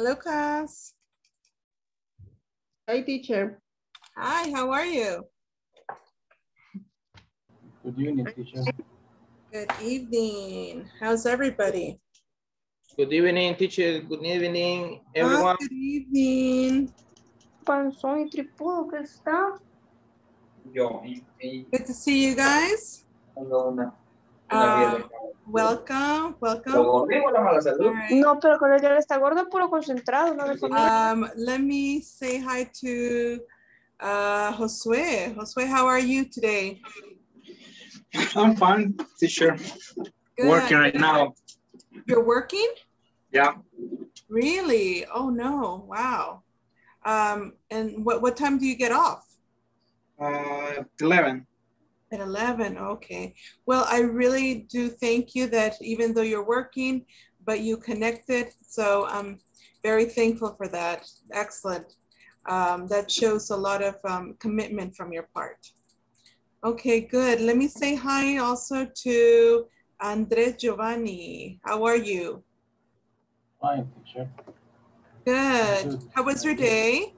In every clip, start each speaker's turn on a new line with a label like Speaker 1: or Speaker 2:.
Speaker 1: Hello, class.
Speaker 2: Hi, teacher.
Speaker 1: Hi, how are you?
Speaker 3: Good evening, teacher.
Speaker 1: Good evening. How's everybody?
Speaker 4: Good evening, teacher. Good evening,
Speaker 1: Hi,
Speaker 4: everyone.
Speaker 1: good evening.
Speaker 2: Panzón y tripudo que está.
Speaker 4: Yo, y- y
Speaker 1: Good to see you guys.
Speaker 4: tengo una- una piel.
Speaker 1: welcome, welcome.
Speaker 4: gordo o la mala salud?
Speaker 2: No, pero con el ya está gordo, puro concentrado, no.
Speaker 1: Um, let me say hi to uh, Josue. Josue, how are you today?
Speaker 5: I'm fine, teacher.
Speaker 1: Good.
Speaker 5: Working right now.
Speaker 1: You're working?
Speaker 5: Yeah,
Speaker 1: Really? Oh no! Wow. Um, and what what time do you get off?
Speaker 5: uh, 11.
Speaker 1: At 11, okay. Well, I really do thank you that even though you're working, but you connected. So I'm very thankful for that. Excellent. Um, that shows a lot of um, commitment from your part. Okay, good. Let me say hi also to Andre Giovanni. How are you?
Speaker 3: Fine, teacher.
Speaker 1: Good.
Speaker 3: Good.
Speaker 1: How was your day?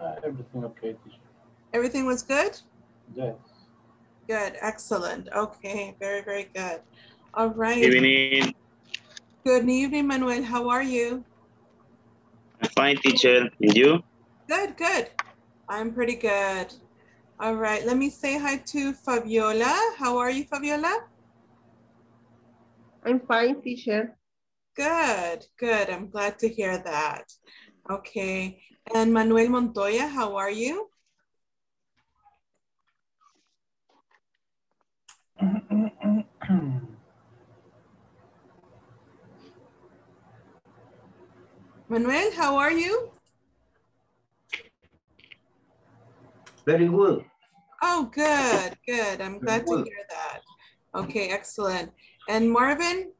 Speaker 3: Uh, everything okay, teacher?
Speaker 1: Everything was good?
Speaker 3: Yes.
Speaker 1: Good, excellent. Okay, very, very good. All right.
Speaker 6: Good Evening.
Speaker 1: Good evening, Manuel. How are you?
Speaker 6: I'm fine, teacher. And you?
Speaker 1: Good, good. I'm pretty good. All right, let me say hi to Fabiola. How are you, Fabiola?
Speaker 2: I'm fine, teacher.
Speaker 1: Good, good. I'm glad to hear that. Okay, and Manuel Montoya, how are you? Manuel, how are you?
Speaker 4: Very good.
Speaker 1: Oh, good, good. I'm glad to hear that. Okay, excellent. And Marvin,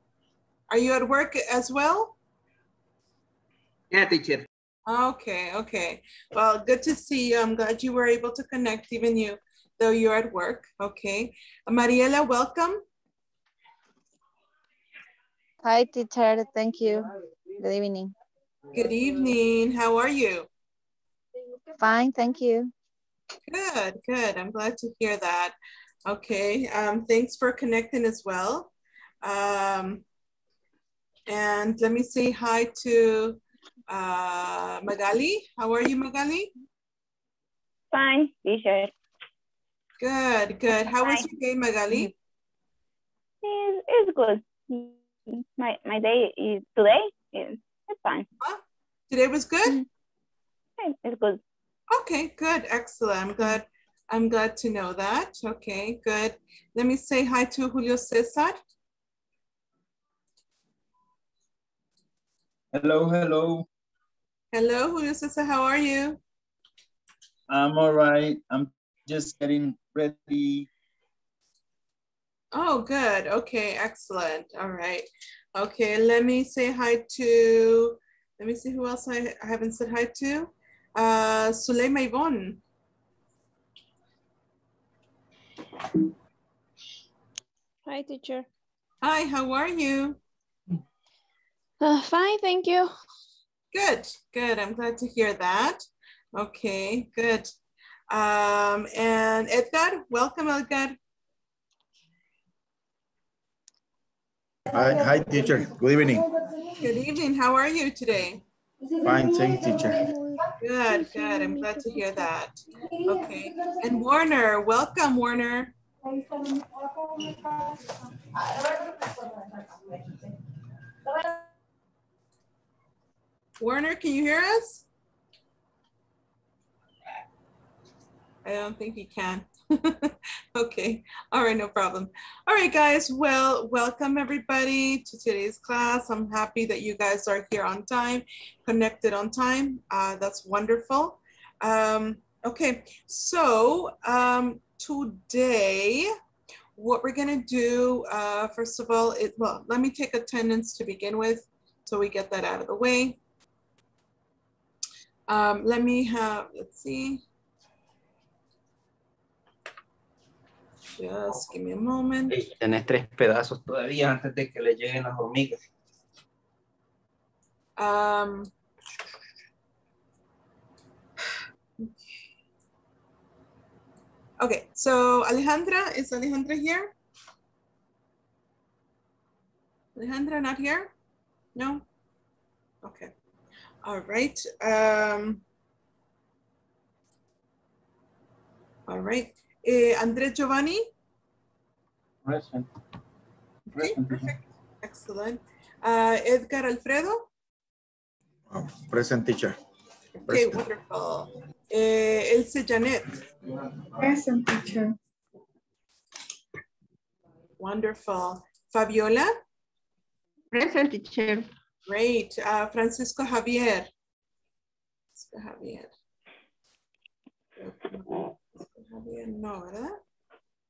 Speaker 1: are you at work as well?
Speaker 4: Yeah, teacher.
Speaker 1: Okay, okay. Well, good to see you. I'm glad you were able to connect even you, though you're at work. Okay. Mariela, welcome.
Speaker 7: Hi, teacher. Thank you. Good evening.
Speaker 1: Good evening. How are you?
Speaker 7: Fine, thank you.
Speaker 1: Good, good. I'm glad to hear that. Okay. Um, thanks for connecting as well. Um, and let me say hi to uh, Magali. How are you, Magali?
Speaker 8: Fine, teacher.
Speaker 1: Good, good. How was your day, Magali? Mm-hmm.
Speaker 8: It's, it's good. My my day is today is it's fine.
Speaker 1: Today was good? Mm-hmm.
Speaker 8: It's good.
Speaker 1: Okay, good, excellent. I'm glad. I'm glad to know that. Okay, good. Let me say hi to Julio Cesar.
Speaker 5: Hello, hello.
Speaker 1: Hello, Julio Cesar. How are you?
Speaker 5: I'm all right. I'm just getting ready.
Speaker 1: Oh, good. Okay, excellent. All right. Okay, let me say hi to. Let me see who else I, I haven't said hi to. Uh, Suleima Yvonne.
Speaker 9: Hi, teacher.
Speaker 1: Hi, how are you?
Speaker 9: Uh, fine, thank you.
Speaker 1: Good, good. I'm glad to hear that. Okay, good. Um, and Edgar, welcome, Edgar.
Speaker 10: Hi, hi, teacher. Good evening.
Speaker 1: Good evening. How are you today?
Speaker 10: Fine, thank you, teacher.
Speaker 1: Good, good. I'm glad to hear that. Okay. And Warner, welcome, Warner. Warner, can you hear us? I don't think he can. okay. All right, no problem. All right, guys. Well, welcome everybody to today's class. I'm happy that you guys are here on time, connected on time. Uh, that's wonderful. Um, okay, so um, today, what we're gonna do, uh, first of all, it, well, let me take attendance to begin with, so we get that out of the way. Um, let me have, let's see. Just give me a moment.
Speaker 4: Ey, Tenés tres pedazos todavía antes de que le lleguen las hormigas.
Speaker 1: Um, okay, so Alejandra, is Alejandra here? Alejandra not here? No? Okay. All right. Um, all right. Eh, Andre Giovanni?
Speaker 3: Present.
Speaker 1: Okay,
Speaker 3: Present. teacher.
Speaker 1: perfect. Excellent. Uh, Edgar Alfredo?
Speaker 10: Oh, Present teacher.
Speaker 1: Okay,
Speaker 10: Present.
Speaker 1: wonderful. Eh, Elsie Janet?
Speaker 2: Present teacher.
Speaker 1: Wonderful. Fabiola?
Speaker 2: Present teacher.
Speaker 1: Great. Uh, Francisco Javier? Francisco Javier. Javier, no, ¿verdad?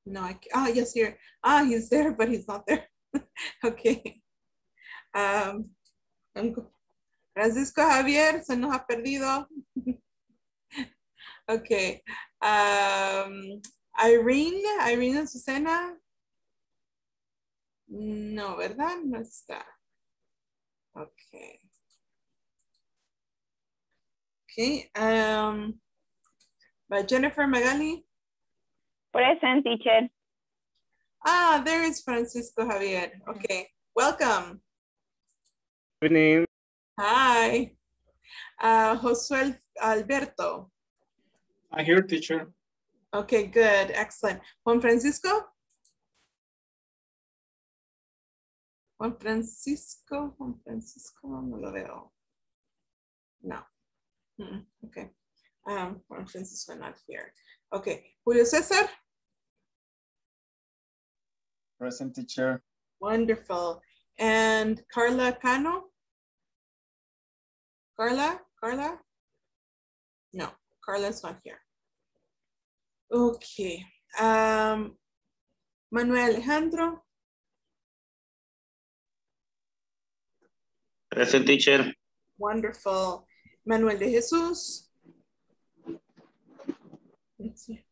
Speaker 1: No, I, ah, yes, here. Ah, he's there, but he's not there. okay. Um, Francisco Javier se nos ha perdido. okay. Um, Irene, Irene Susana. No, ¿verdad? No está. Okay. Okay. Um, by Jennifer Magali.
Speaker 8: Present, teacher.
Speaker 1: Ah, there is Francisco Javier. Okay. Welcome.
Speaker 11: Good evening.
Speaker 1: Hi. Uh, Josuel Alberto.
Speaker 11: I hear teacher.
Speaker 1: Okay, good. Excellent. Juan Francisco? Juan Francisco, Juan Francisco, no lo veo. No. Mm, okay. Um, Juan Francisco not here. Okay. Julio Cesar?
Speaker 5: Present teacher.
Speaker 1: Wonderful. And Carla Cano? Carla? Carla? No, Carla's not here. Okay. Um, Manuel Alejandro?
Speaker 6: Present teacher.
Speaker 1: Wonderful. Manuel de Jesus? Let's see.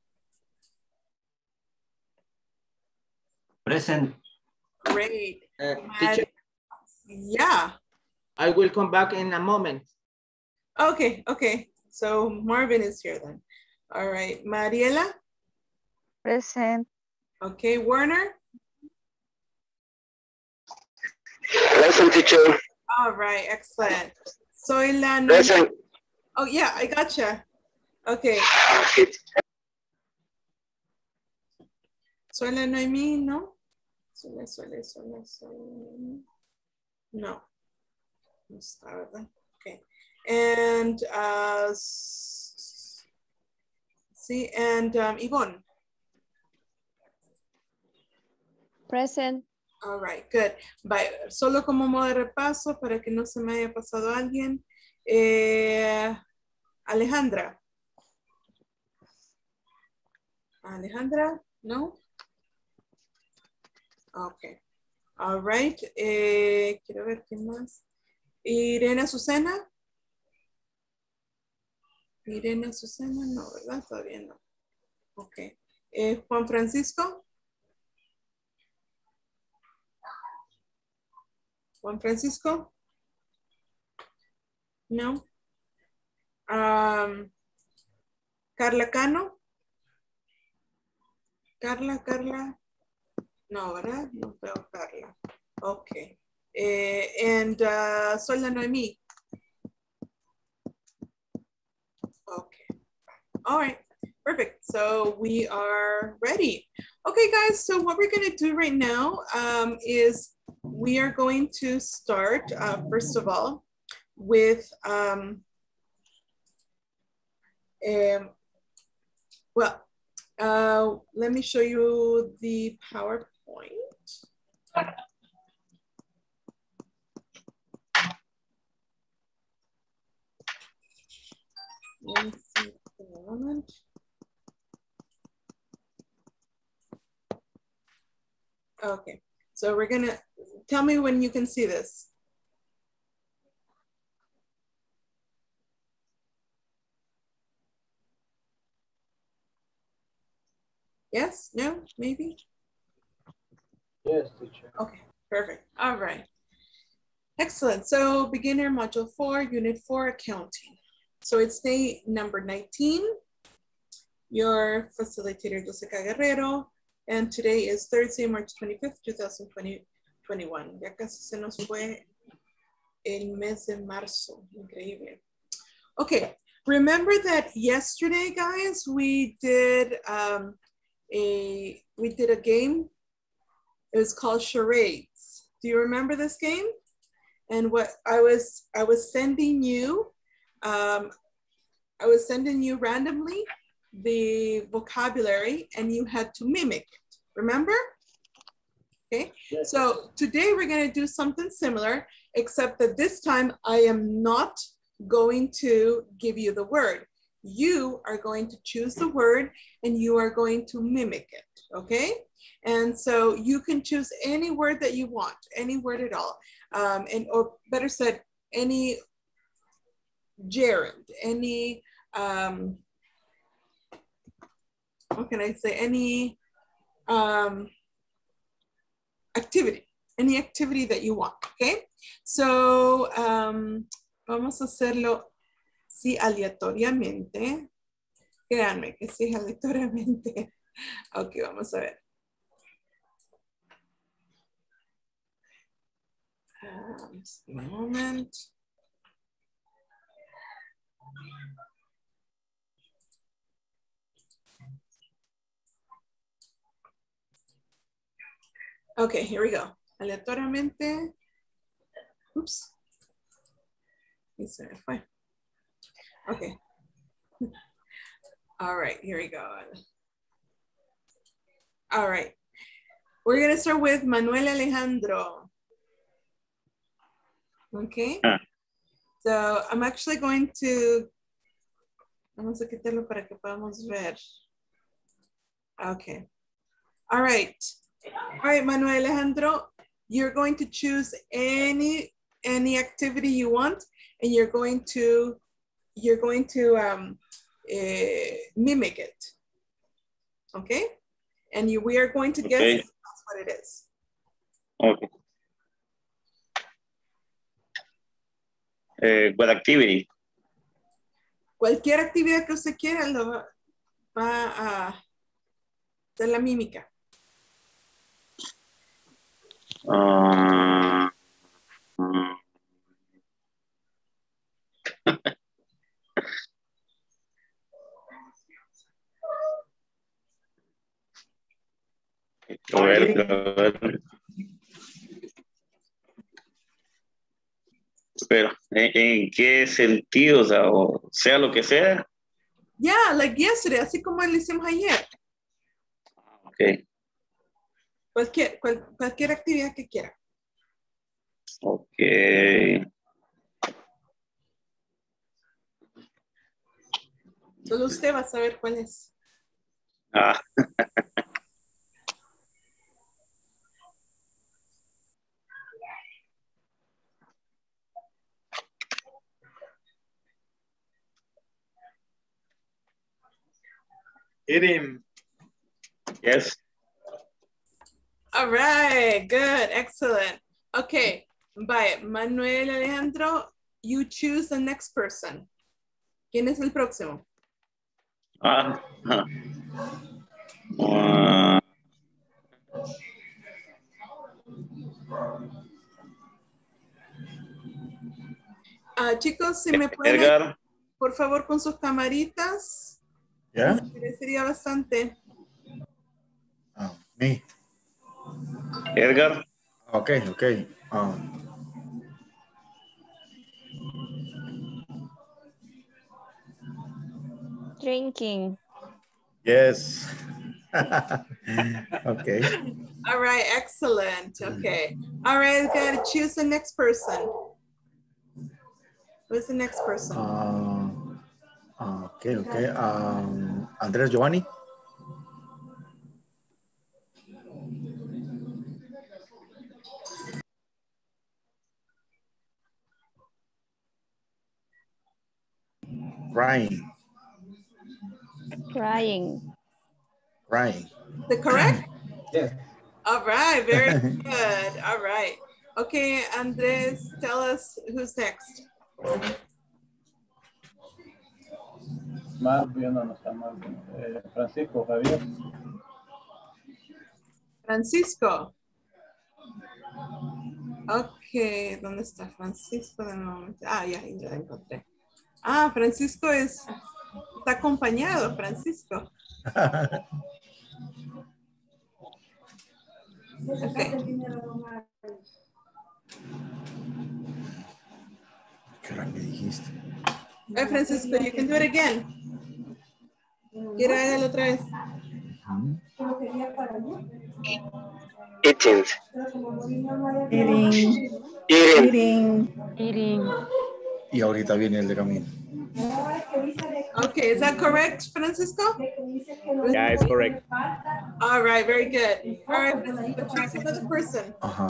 Speaker 4: Present.
Speaker 1: Great.
Speaker 4: Uh,
Speaker 1: Mar-
Speaker 4: teacher,
Speaker 1: Yeah.
Speaker 4: I will come back in a moment.
Speaker 1: Okay, okay. So Marvin is here then. All right. Mariela?
Speaker 7: Present.
Speaker 1: Okay. Werner?
Speaker 6: Present teacher.
Speaker 1: All right, excellent. Soy la
Speaker 6: Present.
Speaker 1: Oh, yeah, I gotcha. Okay. Soy la Noemí, ¿no? No. No está, ¿verdad? Okay. And, uh, s- see, and um, Yvonne.
Speaker 9: Present.
Speaker 1: All right, good. Bye. Solo como modo de repaso para que no se me haya pasado alguien. Eh, Alejandra. Alejandra, no? Okay. All right. Eh, quiero ver qué más. Irene Azucena. Irene Azucena, no, ¿verdad? Todavía no. Ok. Eh, Juan Francisco. Juan Francisco? No. Um, Carla Cano? Carla, Carla. No, ¿verdad? No veo Carla. Ok. Eh, and uh, soy la Noemí. Okay. All right. Perfect. So we are ready. Okay, guys. So what we're going to do right now um, is we are going to start, uh, first of all, with, um, um, well, uh, let me show you the PowerPoint. Me see a moment. Okay, so we're gonna, tell me when you can see this. Yes, no, maybe?
Speaker 3: Yes, teacher.
Speaker 1: Okay, perfect. All right. Excellent. So beginner module four, unit four, accounting. So it's day number 19. Your facilitator, Jessica Guerrero. And today is Thursday, March 25th, 2021. Ya casi se nos fue el mes de marzo. Increíble. Okay, remember that yesterday, guys, we did um, a we did a game. It was called charades. Do you remember this game? And what I was I was sending you, um, I was sending you randomly the vocabulary, and you had to mimic it. Remember? Okay.
Speaker 5: Yes.
Speaker 1: So today we're going to do something similar, except that this time I am not going to give you the word. You are going to choose the word and you are going to mimic it, okay? And so you can choose any word that you want, any word at all. Um, and or better said, any gerund, any, um, what can I say, any um, activity, any activity that you want, okay? So, um, vamos a hacerlo, sí, aleatoriamente. Créanme que sí, aleatoriamente. Ok, vamos a ver. Um, just a moment. Okay, here we go. Aleatoriamente. Oops. Y se me fue. Okay. All right, here we go. All right. We're gonna start with Manuel Alejandro. Okay. So I'm actually going to, vamos a quitarlo para que podamos ver. Okay. All right. All right, Manuel Alejandro, you're going to choose any any activity you want, and you're going to you're going to um, eh, mimic it. Okay, and you we are going to guess
Speaker 6: Okay.
Speaker 1: that's what it is.
Speaker 6: Okay. Eh, what activity?
Speaker 1: Cualquier actividad que usted quiera lo va, a hacer la mímica.
Speaker 6: Uh, mm, a ver, a ver. Pero, ¿en, en qué sentido? O sea, o sea lo que sea.
Speaker 1: Yeah, like yesterday, así como lo hicimos ayer.
Speaker 6: Ok,
Speaker 1: Cualquier, cual- cualquier actividad que quiera.
Speaker 6: ok.
Speaker 1: Solo usted va a saber cuál es.
Speaker 6: Ah,
Speaker 11: Hit him.
Speaker 6: yes.
Speaker 1: All right, good, excellent. Okay, bye. Manuel Alejandro, you choose the next person. ¿Quién es el próximo?
Speaker 6: Ah, ah. Ah,
Speaker 1: Ah, chicos, si me pueden,
Speaker 6: Edgar,
Speaker 1: por favor, con sus camaritas,
Speaker 10: Yeah?
Speaker 1: me agradecería bastante.
Speaker 10: Oh, me.
Speaker 6: Edgar,
Speaker 10: Okay, okay. Um,
Speaker 9: Drinking.
Speaker 10: yes. okay.
Speaker 1: All right, excellent. Okay. All right, We gotta choose the next person. Who's the next person?
Speaker 10: Uh, okay, okay. Um, Andres Giovanni. Crying,
Speaker 9: Crying.
Speaker 10: crying.
Speaker 1: The correct?
Speaker 5: Yes.
Speaker 1: All right, very good. All right. Okay, Andres, tell us who's next.
Speaker 3: Marvin, no, no está Marvin. Eh, Francisco Javier.
Speaker 1: Francisco. Ok, ¿dónde está Francisco? De nuevo? Ah, ya, ya la encontré. Ah, Francisco es, está acompañado, Francisco.
Speaker 10: ¿Qué hora me dijiste?
Speaker 1: Hey, Francisco, you can do it again. Quiero hágalo otra vez.
Speaker 6: Eating.
Speaker 2: Eating.
Speaker 6: Eating.
Speaker 2: Eating.
Speaker 10: Y ahorita viene el de camino.
Speaker 1: Okay, is that correct, Francisco?
Speaker 11: Yeah, it's correct.
Speaker 1: All right, very good. All right, Francisco, choose another person.
Speaker 10: Ajá.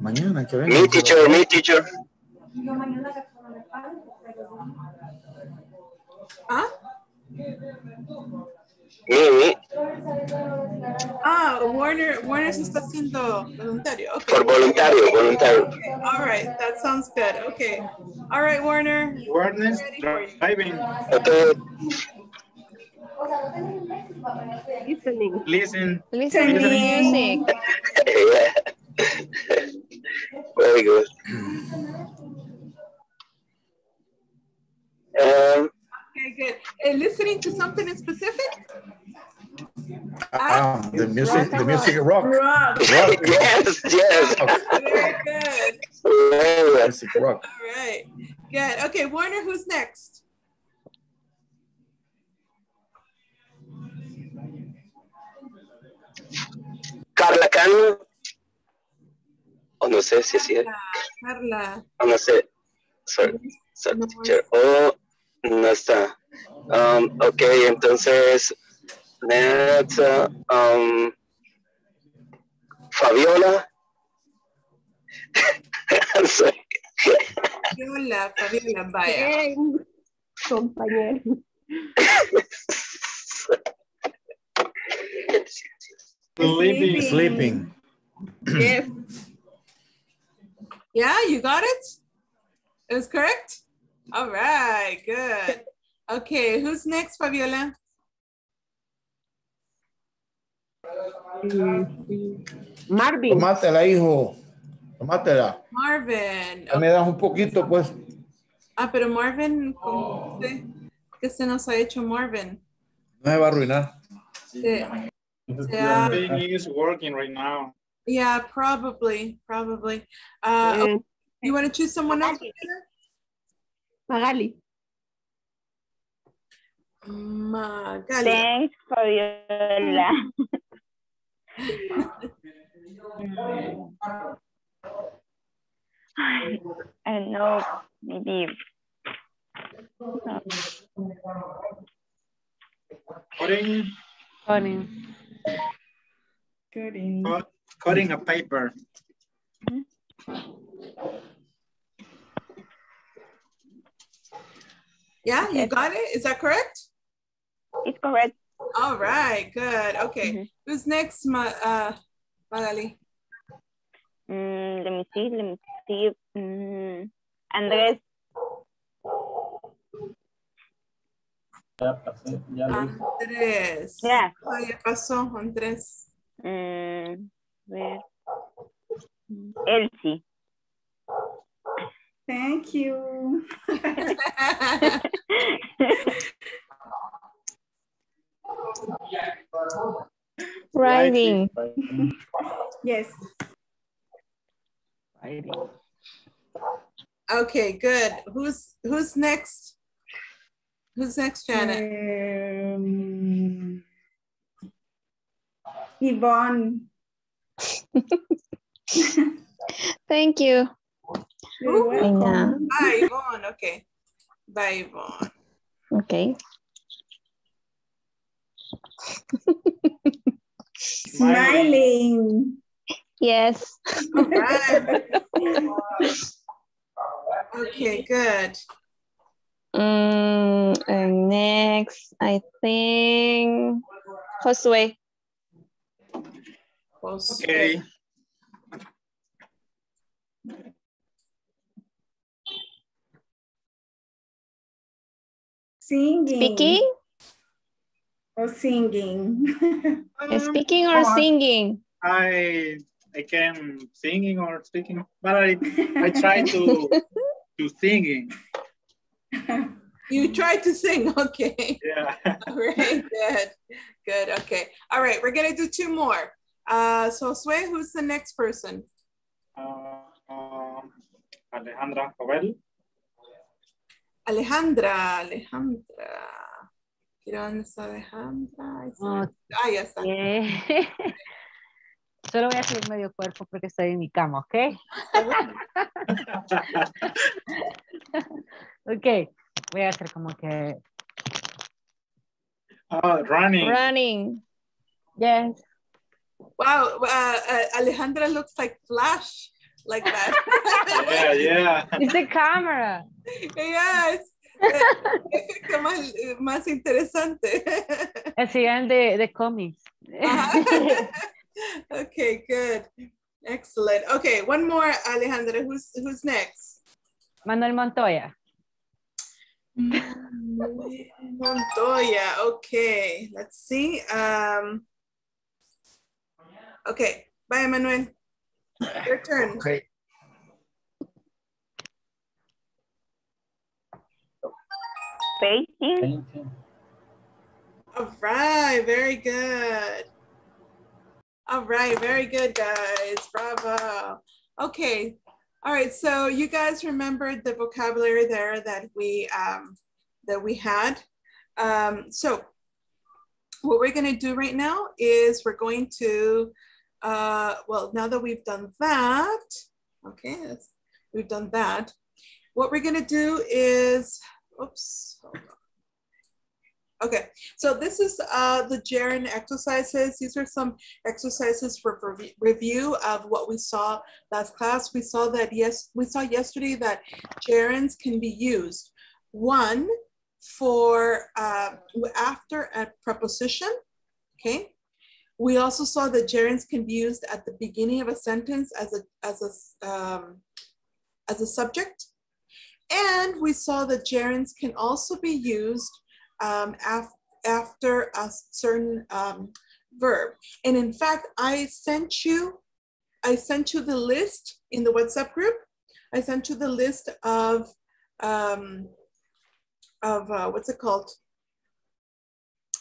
Speaker 10: Mañana que
Speaker 6: Me
Speaker 10: venga.
Speaker 6: teacher, me teacher.
Speaker 1: ¿Ah?
Speaker 6: Me, me.
Speaker 1: Ah, Warner, Warner se está haciendo voluntario. Okay.
Speaker 6: Por voluntario, voluntario.
Speaker 1: Okay, All right, that sounds good. Okay. All right, Warner.
Speaker 11: Awareness driving.
Speaker 6: Okay.
Speaker 2: Listening.
Speaker 11: Listen.
Speaker 9: Listen to music.
Speaker 6: yeah. Very good. Um,
Speaker 1: Okay, good. And listening to something in specific?
Speaker 10: Ah, the music, the music rock.
Speaker 2: Rock.
Speaker 6: yes, yes.
Speaker 1: Very good.
Speaker 6: Very good.
Speaker 10: Music rock.
Speaker 1: All right. Good. Okay, Warner, who's next?
Speaker 6: Carla Cano. O no sé si es.
Speaker 1: Carla.
Speaker 6: O no sé. Sorry. Sorry, teacher. Oh, no está. Um, ok, entonces. Next. uh, um, Fabiola.
Speaker 1: Fabiola, Fabiola, vaya.
Speaker 2: Bien, compañero.
Speaker 11: Sleeping.
Speaker 10: Sleeping.
Speaker 2: Yes.
Speaker 1: Yeah, you got it? It was correct? All right, good. Okay, who's next, Fabiola?
Speaker 2: Marvin.
Speaker 10: Tomátela, hijo. Tomátela.
Speaker 1: Marvin.
Speaker 10: Me das un poquito, pues.
Speaker 1: Ah, pero Marvin, ¿cómo se, ¿qué se nos ha hecho Marvin?
Speaker 10: No me va a arruinar.
Speaker 1: Se- Yeah.
Speaker 11: Thing is working right now.
Speaker 1: yeah, probably, probably. Uh, okay,
Speaker 2: Eh,
Speaker 1: you want to choose someone else?
Speaker 2: Magali.
Speaker 1: Magali.
Speaker 8: Thanks, Fabiola. I don't know, maybe.
Speaker 11: Cutting,
Speaker 2: Cutting.
Speaker 11: cut, cutting a paper. Hmm?
Speaker 1: Yeah, you got it? Is that correct?
Speaker 8: It's correct.
Speaker 1: All right, good. Okay.
Speaker 8: Mhm.
Speaker 1: Who's next, Ma uh, Magali?
Speaker 8: Mm, let me see, let me see. Mm, Andrés,
Speaker 3: Ya pasé, ya.
Speaker 1: Andrés.
Speaker 8: Yeah.
Speaker 1: Ah, ya pasó, Andrés.
Speaker 8: mm, ver. Mm, Elsie.
Speaker 2: Thank you.
Speaker 9: Riding.
Speaker 2: Yes.
Speaker 1: okay, good. Who's who's next? Who's next, Janet?
Speaker 2: Um, Yvonne.
Speaker 9: Thank you.
Speaker 2: You're welcome.
Speaker 1: Bye, Yvonne. Okay. Bye, Yvonne.
Speaker 9: Okay.
Speaker 2: Smiling.
Speaker 9: Yes.
Speaker 1: All right. okay, good.
Speaker 9: Mm, and next, I think Josue.
Speaker 1: Jose.
Speaker 11: Okay.
Speaker 2: Singing.
Speaker 9: Speaking?
Speaker 2: Or singing.
Speaker 9: Speaking or
Speaker 11: Oh,
Speaker 9: singing?
Speaker 11: I I can singing or speaking, but I I try to to singing.
Speaker 1: You try to sing, okay.
Speaker 11: Yeah.
Speaker 1: All right, good, good, okay. All right, we're gonna do two more. Uh, so Sue, who's the next person?
Speaker 11: Uh, um, Alejandra Jovel.
Speaker 1: Alejandra, Alejandra. Quiero dónde está Alejandra. Está. Ah, ya está.
Speaker 12: Solo voy a hacer medio cuerpo porque estoy en mi cama, ¿ok? ok, voy a hacer como que...
Speaker 11: Oh, running.
Speaker 9: Running.
Speaker 12: Yes.
Speaker 1: Wow, uh, uh, Alejandra looks like Flash, like that.
Speaker 11: Yeah, yeah.
Speaker 12: It's the camera.
Speaker 1: yes. Efecto más, más interesante.
Speaker 12: Hacían de, de cómics.
Speaker 1: Ajá. okay, good. Excellent. Okay, one more, Alejandra. Who's who's next?
Speaker 12: Manuel Montoya.
Speaker 1: Montoya. Okay, let's see. Um, okay, bye, Manuel. Your turn.
Speaker 10: Okay.
Speaker 8: Painting.
Speaker 1: All right, very good. All right, very good, guys. Bravo. Okay. All right, so you guys remembered the vocabulary there that we um, that we had. Um, so what we're going to do right now is we're going to, uh, well, now that we've done that, okay, that's, we've done that. What we're to do is, oops, hold on. Okay, so this is uh, the gerund exercises. These are some exercises for rev- review of what we saw last class. We saw that, yes, we saw yesterday that gerunds can be used. One, for uh, after a preposition, okay? We also saw that gerunds can be used at the beginning of a sentence as a, as a, um, as a subject. And we saw that gerunds can also be used um, af after a certain um, verb. And in fact, I sent you, I sent you the list in the WhatsApp group. I sent you the list of, um, of uh, what's it called?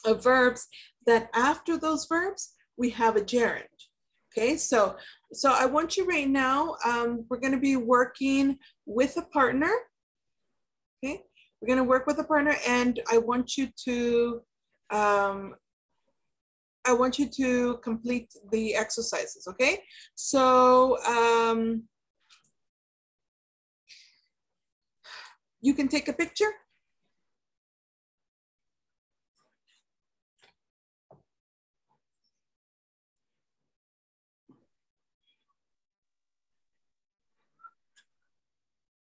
Speaker 1: Of verbs that after those verbs, we have a gerund. Okay, so, so I want you right now, um, we're gonna be working with a partner. Okay, we're gonna work with a partner and I want you to, um, I want you to complete the exercises, okay? So um, you can take a picture.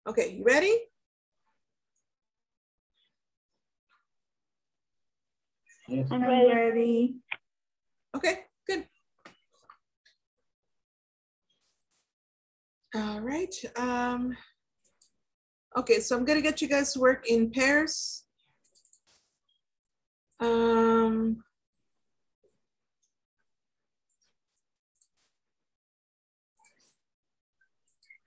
Speaker 1: Okay, you ready?
Speaker 3: Yes.
Speaker 2: I'm ready.
Speaker 1: Okay, good. All right. Um, okay, so I'm gonna get you guys to work in pairs. Um,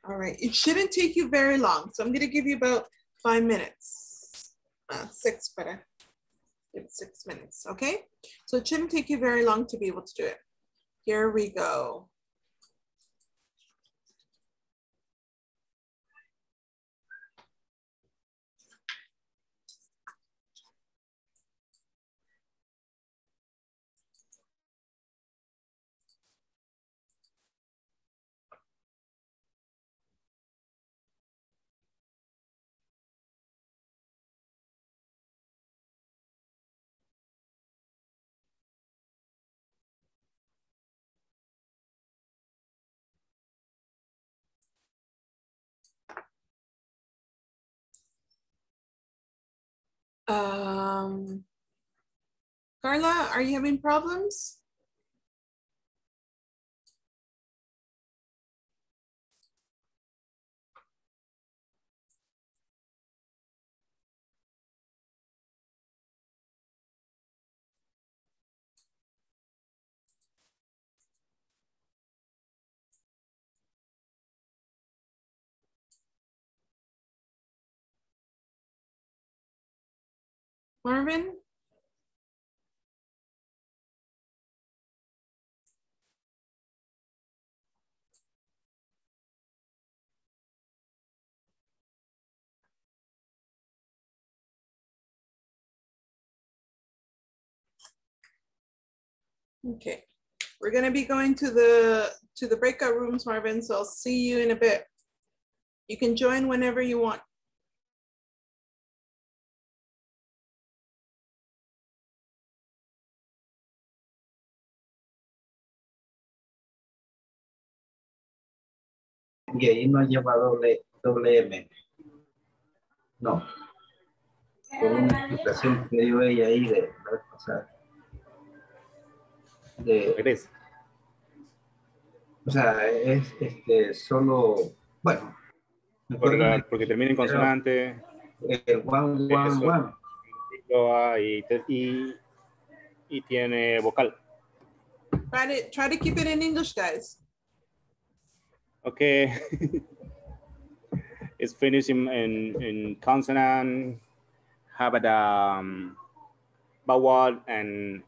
Speaker 1: all right, it shouldn't take you very long. So I'm gonna give you about five minutes. Uh, six, better. Six minutes, okay? So it shouldn't take you very long to be able to do it. Here we go. Um, Carla, are you having problems? Marvin? Okay, we're gonna be going to the to the breakout rooms, Marvin. So I'll see you in a bit. You can join whenever you want.
Speaker 3: Y ahí no lleva doble, doble M. No. Por una explicación que dio ella ahí de la vez pasada. De, o sea, es este, solo, bueno.
Speaker 13: Por la- porque termina en consonante.
Speaker 3: eh, one, one,
Speaker 13: eso,
Speaker 3: one.
Speaker 13: y, y, y tiene vocal.
Speaker 1: Try to try to keep it in English, guys.
Speaker 13: Okay. it's finished in, in, in consonant, have a um, vowel, and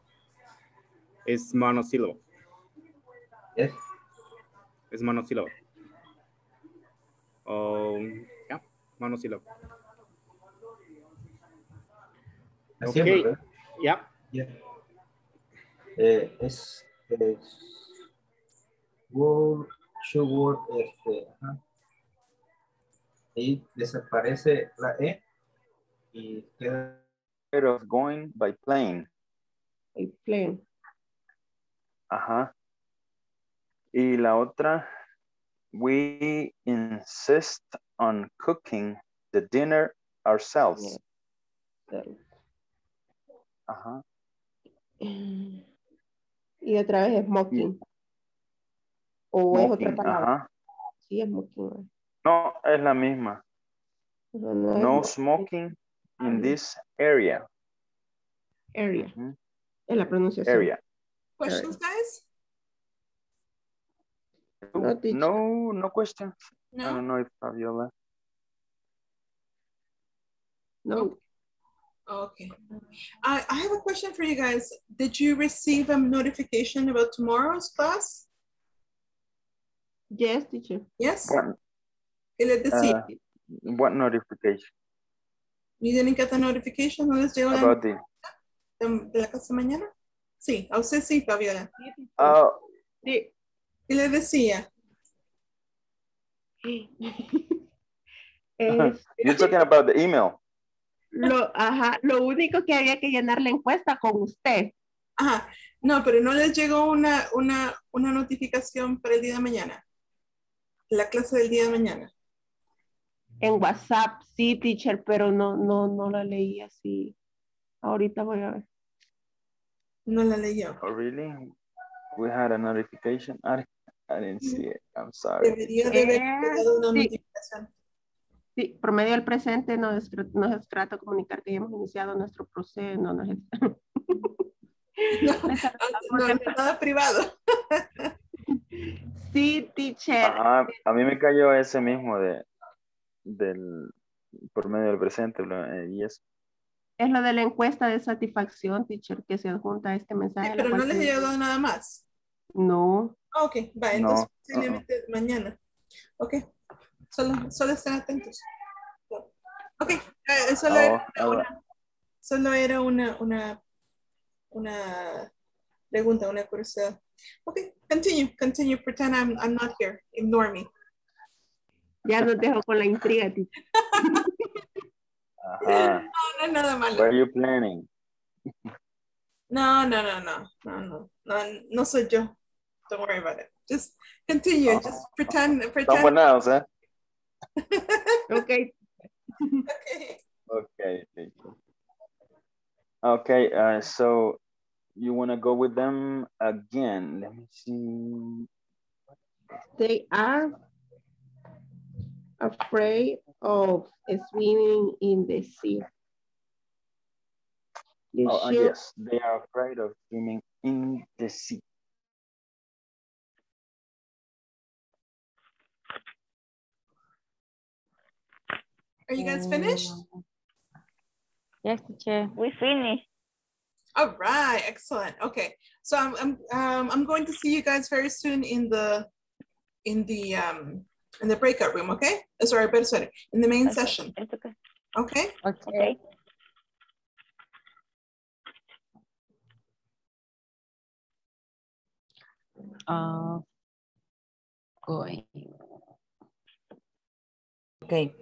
Speaker 13: it's monosyllable.
Speaker 3: Yes.
Speaker 13: It's monosyllable. Um, yeah, monosyllable.
Speaker 3: Así
Speaker 13: Okay.
Speaker 3: ¿verdad?
Speaker 13: Yeah.
Speaker 3: Ya. Eh, es, es word, sugar, este, ajá. Y desaparece la E y queda
Speaker 14: of going by plane.
Speaker 15: By plane.
Speaker 14: Ajá. Y la otra, we insist on cooking the dinner ourselves. Ajá.
Speaker 15: Y otra vez smoking. O es otra palabra.
Speaker 14: Ajá.
Speaker 15: Sí, es smoking.
Speaker 14: No, es la misma.
Speaker 15: No, no smoking.
Speaker 14: smoking in this area.
Speaker 15: Area.
Speaker 14: Ujú.
Speaker 15: Es la pronunciación.
Speaker 14: Area.
Speaker 1: Questions, guys?
Speaker 15: No.
Speaker 14: No, no questions. I
Speaker 1: No?
Speaker 14: don't know if Fabiola.
Speaker 15: No.
Speaker 1: Okay. I, I have a question for you guys. Did you receive a notification about tomorrow's class?
Speaker 15: Yes, teacher.
Speaker 1: Yes?
Speaker 14: What,
Speaker 1: ¿Qué les decía?
Speaker 14: uh, what notification
Speaker 1: you didn't get the notification? ¿No les llegó la
Speaker 14: about the?
Speaker 1: de, la casa mañana? Sí, a usted sí, Fabiola.
Speaker 14: Oh,
Speaker 15: Sí.
Speaker 1: ¿Qué le decía?
Speaker 15: Es-
Speaker 14: you're talking about the email.
Speaker 15: lo, ajá, lo único que había que llenar la encuesta con usted.
Speaker 1: Ajá. No, pero no les llegó una, una, una notificación para el día de mañana. La clase del día de mañana.
Speaker 15: En WhatsApp, sí, teacher, pero no, no, no la leí así. Ahorita voy a ver.
Speaker 1: No la leyó.
Speaker 14: Oh, really? We had a notification. I, I didn't see it. I'm sorry.
Speaker 1: Debería de haber
Speaker 15: Eh,
Speaker 1: llegado una
Speaker 15: sí.
Speaker 1: notificación.
Speaker 15: Sí, por medio del presente nos, nos trata de comunicar que ya hemos iniciado nuestro proceso. No, nos-
Speaker 1: No, no, no, nada privado.
Speaker 15: sí, teacher.
Speaker 14: Ajá, a mí me cayó ese mismo de del por medio del presente eh, y eso.
Speaker 15: Es lo de la encuesta de satisfacción, teacher, que se adjunta a este mensaje.
Speaker 1: Pero no les
Speaker 15: se-
Speaker 1: llegado nada más.
Speaker 15: No.
Speaker 1: Ah, Ok, va,
Speaker 14: No,
Speaker 1: entonces
Speaker 14: uh-uh.
Speaker 1: mañana. Ok, solo, solo estén atentos. Ok, eh, solo,
Speaker 14: Oh,
Speaker 1: era una, solo era una, una, una pregunta, una curiosidad. Ok, continue, continue, pretend I'm, I'm not here, ignore me.
Speaker 15: Ya nos dejó con la intriga, teacher.
Speaker 14: Ajá.
Speaker 1: No, no nada malo.
Speaker 14: What are you planning?
Speaker 1: No, no, no, no, no, no, no, no soy yo. Don't worry about it. Just continue,
Speaker 14: Oh.
Speaker 1: just pretend, pretend.
Speaker 14: Someone else, eh?
Speaker 15: Ok.
Speaker 1: Okay.
Speaker 14: Okay. thank. Okay, uh, so you want to go with them again? Let me see.
Speaker 15: They are afraid of swimming in the sea. You
Speaker 14: Oh, uh, yes, they are afraid of swimming in the sea.
Speaker 1: Are you guys finished?
Speaker 12: Yes, teacher.
Speaker 8: We finished.
Speaker 1: All right, excellent. Okay, so I'm I'm um, I'm going to see you guys very soon in the in the um in the breakout room. Okay, Uh, sorry, better sorry, in the main session.
Speaker 8: It's okay.
Speaker 1: Okay.
Speaker 8: Okay.
Speaker 12: Uh, going.
Speaker 16: Okay,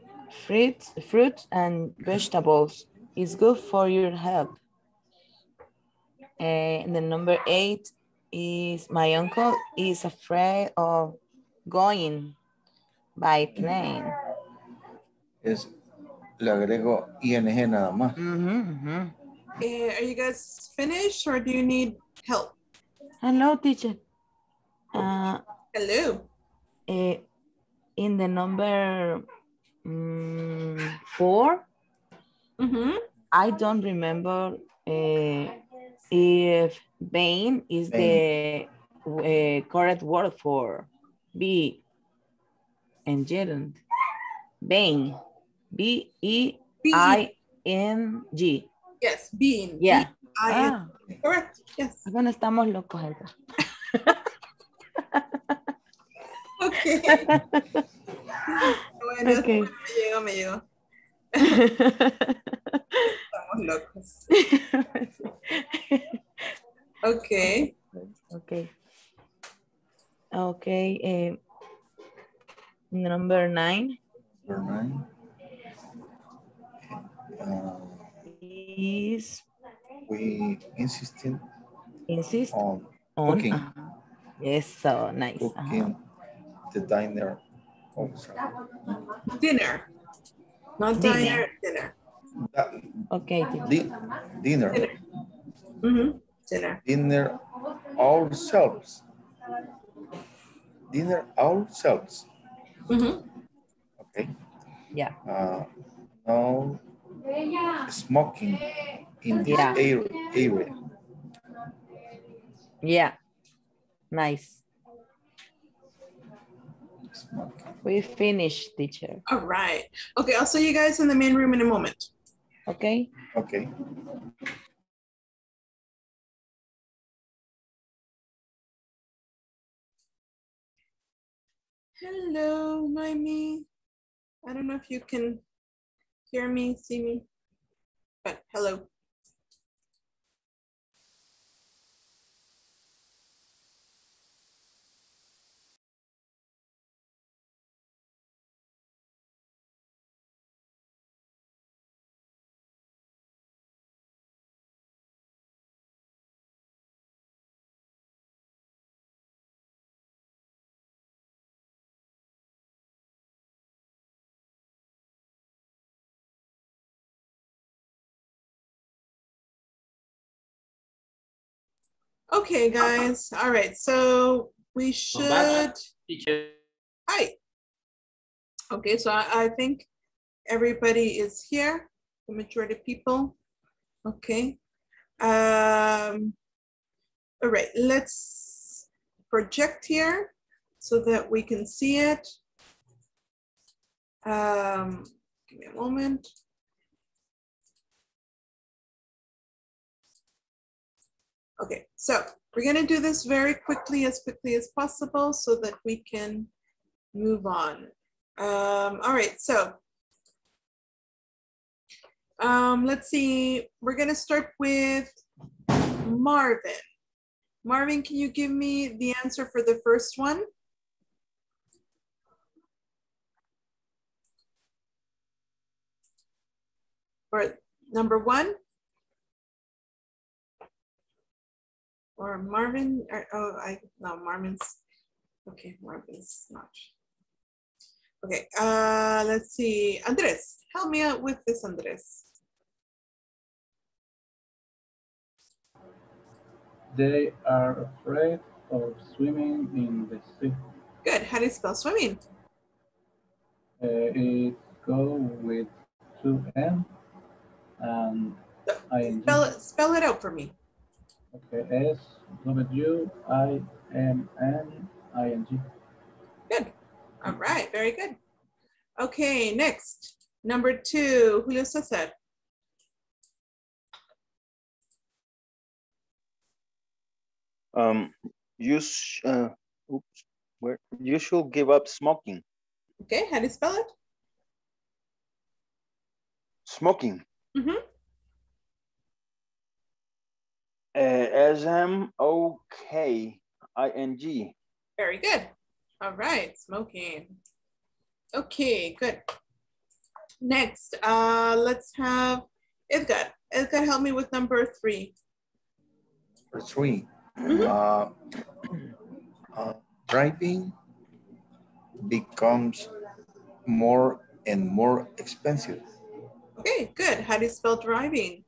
Speaker 16: fruits, fruits and vegetables is good for your health. And the number eight is my uncle is afraid of going by plane.
Speaker 10: Es, le agrego ing nada más.
Speaker 1: Eh, are you guys finished or do you need help?
Speaker 16: Hello, teacher. Uh,
Speaker 1: Hello.
Speaker 16: eh, in the number mm, four, I don't remember eh, if vain is the eh, correct word for be and gerund. Vain. B E I N G.
Speaker 1: Yes, being.
Speaker 16: Yeah.
Speaker 1: I
Speaker 16: Ah,
Speaker 1: Correct. Yes.
Speaker 16: bueno, estamos locos, Edgar.
Speaker 1: Okay. Bueno,
Speaker 16: Okay.
Speaker 1: me llegó, me llegó. Locos. Okay.
Speaker 16: Okay. Okay. eh, number nine
Speaker 10: Number nine. Uh,
Speaker 16: is
Speaker 10: we insisted
Speaker 16: insist
Speaker 10: on
Speaker 16: on.
Speaker 10: cooking,
Speaker 16: uh, yes, so nice.
Speaker 10: cooking the diner. Oh, sorry.
Speaker 1: Dinner. Not
Speaker 16: Dinner.
Speaker 1: diner, dinner.
Speaker 16: Okay.
Speaker 10: Di- dinner.
Speaker 1: Dinner.
Speaker 10: Dinner ourselves. Dinner ourselves.
Speaker 1: Mm-hmm.
Speaker 10: Okay.
Speaker 16: Yeah.
Speaker 10: Uh, no smoking in this
Speaker 16: Yeah.
Speaker 10: area. area.
Speaker 16: Yeah. Nice. We finished, teacher.
Speaker 1: All right. Okay, I'll see you guys in the main room in a moment.
Speaker 16: Okay.
Speaker 10: Okay.
Speaker 1: Hello, Noemi. I don't know if you can hear me, see me, but hello. Okay, guys. All right, so we should. Hi. Okay, so I, I think everybody is here, the majority of people. Okay. Um, all right, let's project here so that we can see it. Um, give me a moment. Okay, so we're gonna do this very quickly, as quickly as possible so that we can move on. Um, all right, so um, let's see, we're gonna start with Marvin. Marvin, can you give me the answer for the first one? For number one? Or Marvin, or, oh, I, no, Marvin's, okay, Marvin's not. Okay, uh, let's see, Andres, help me out with this, Andres.
Speaker 17: They are afraid of swimming in the sea.
Speaker 1: Good, how do you spell swimming?
Speaker 17: Uh, it go with two M and.
Speaker 1: Spell it, spell it out for me.
Speaker 17: Okay, S W I M N I N G.
Speaker 1: Good. All right, very good. Okay, next, number two, Julio Cesar.
Speaker 14: Um, you, sh uh, oops, where, you should give up smoking.
Speaker 1: Okay, how do you spell it?
Speaker 14: Smoking.
Speaker 1: Mm -hmm.
Speaker 14: Uh, S-M-O-K-I-N-G.
Speaker 1: Very good. All right, smoking. Okay, good. Next, uh, let's have Edgar. Edgar, help me with number three.
Speaker 10: Number three. Uh, uh, driving becomes more and more expensive.
Speaker 1: Okay, good. How do you spell driving?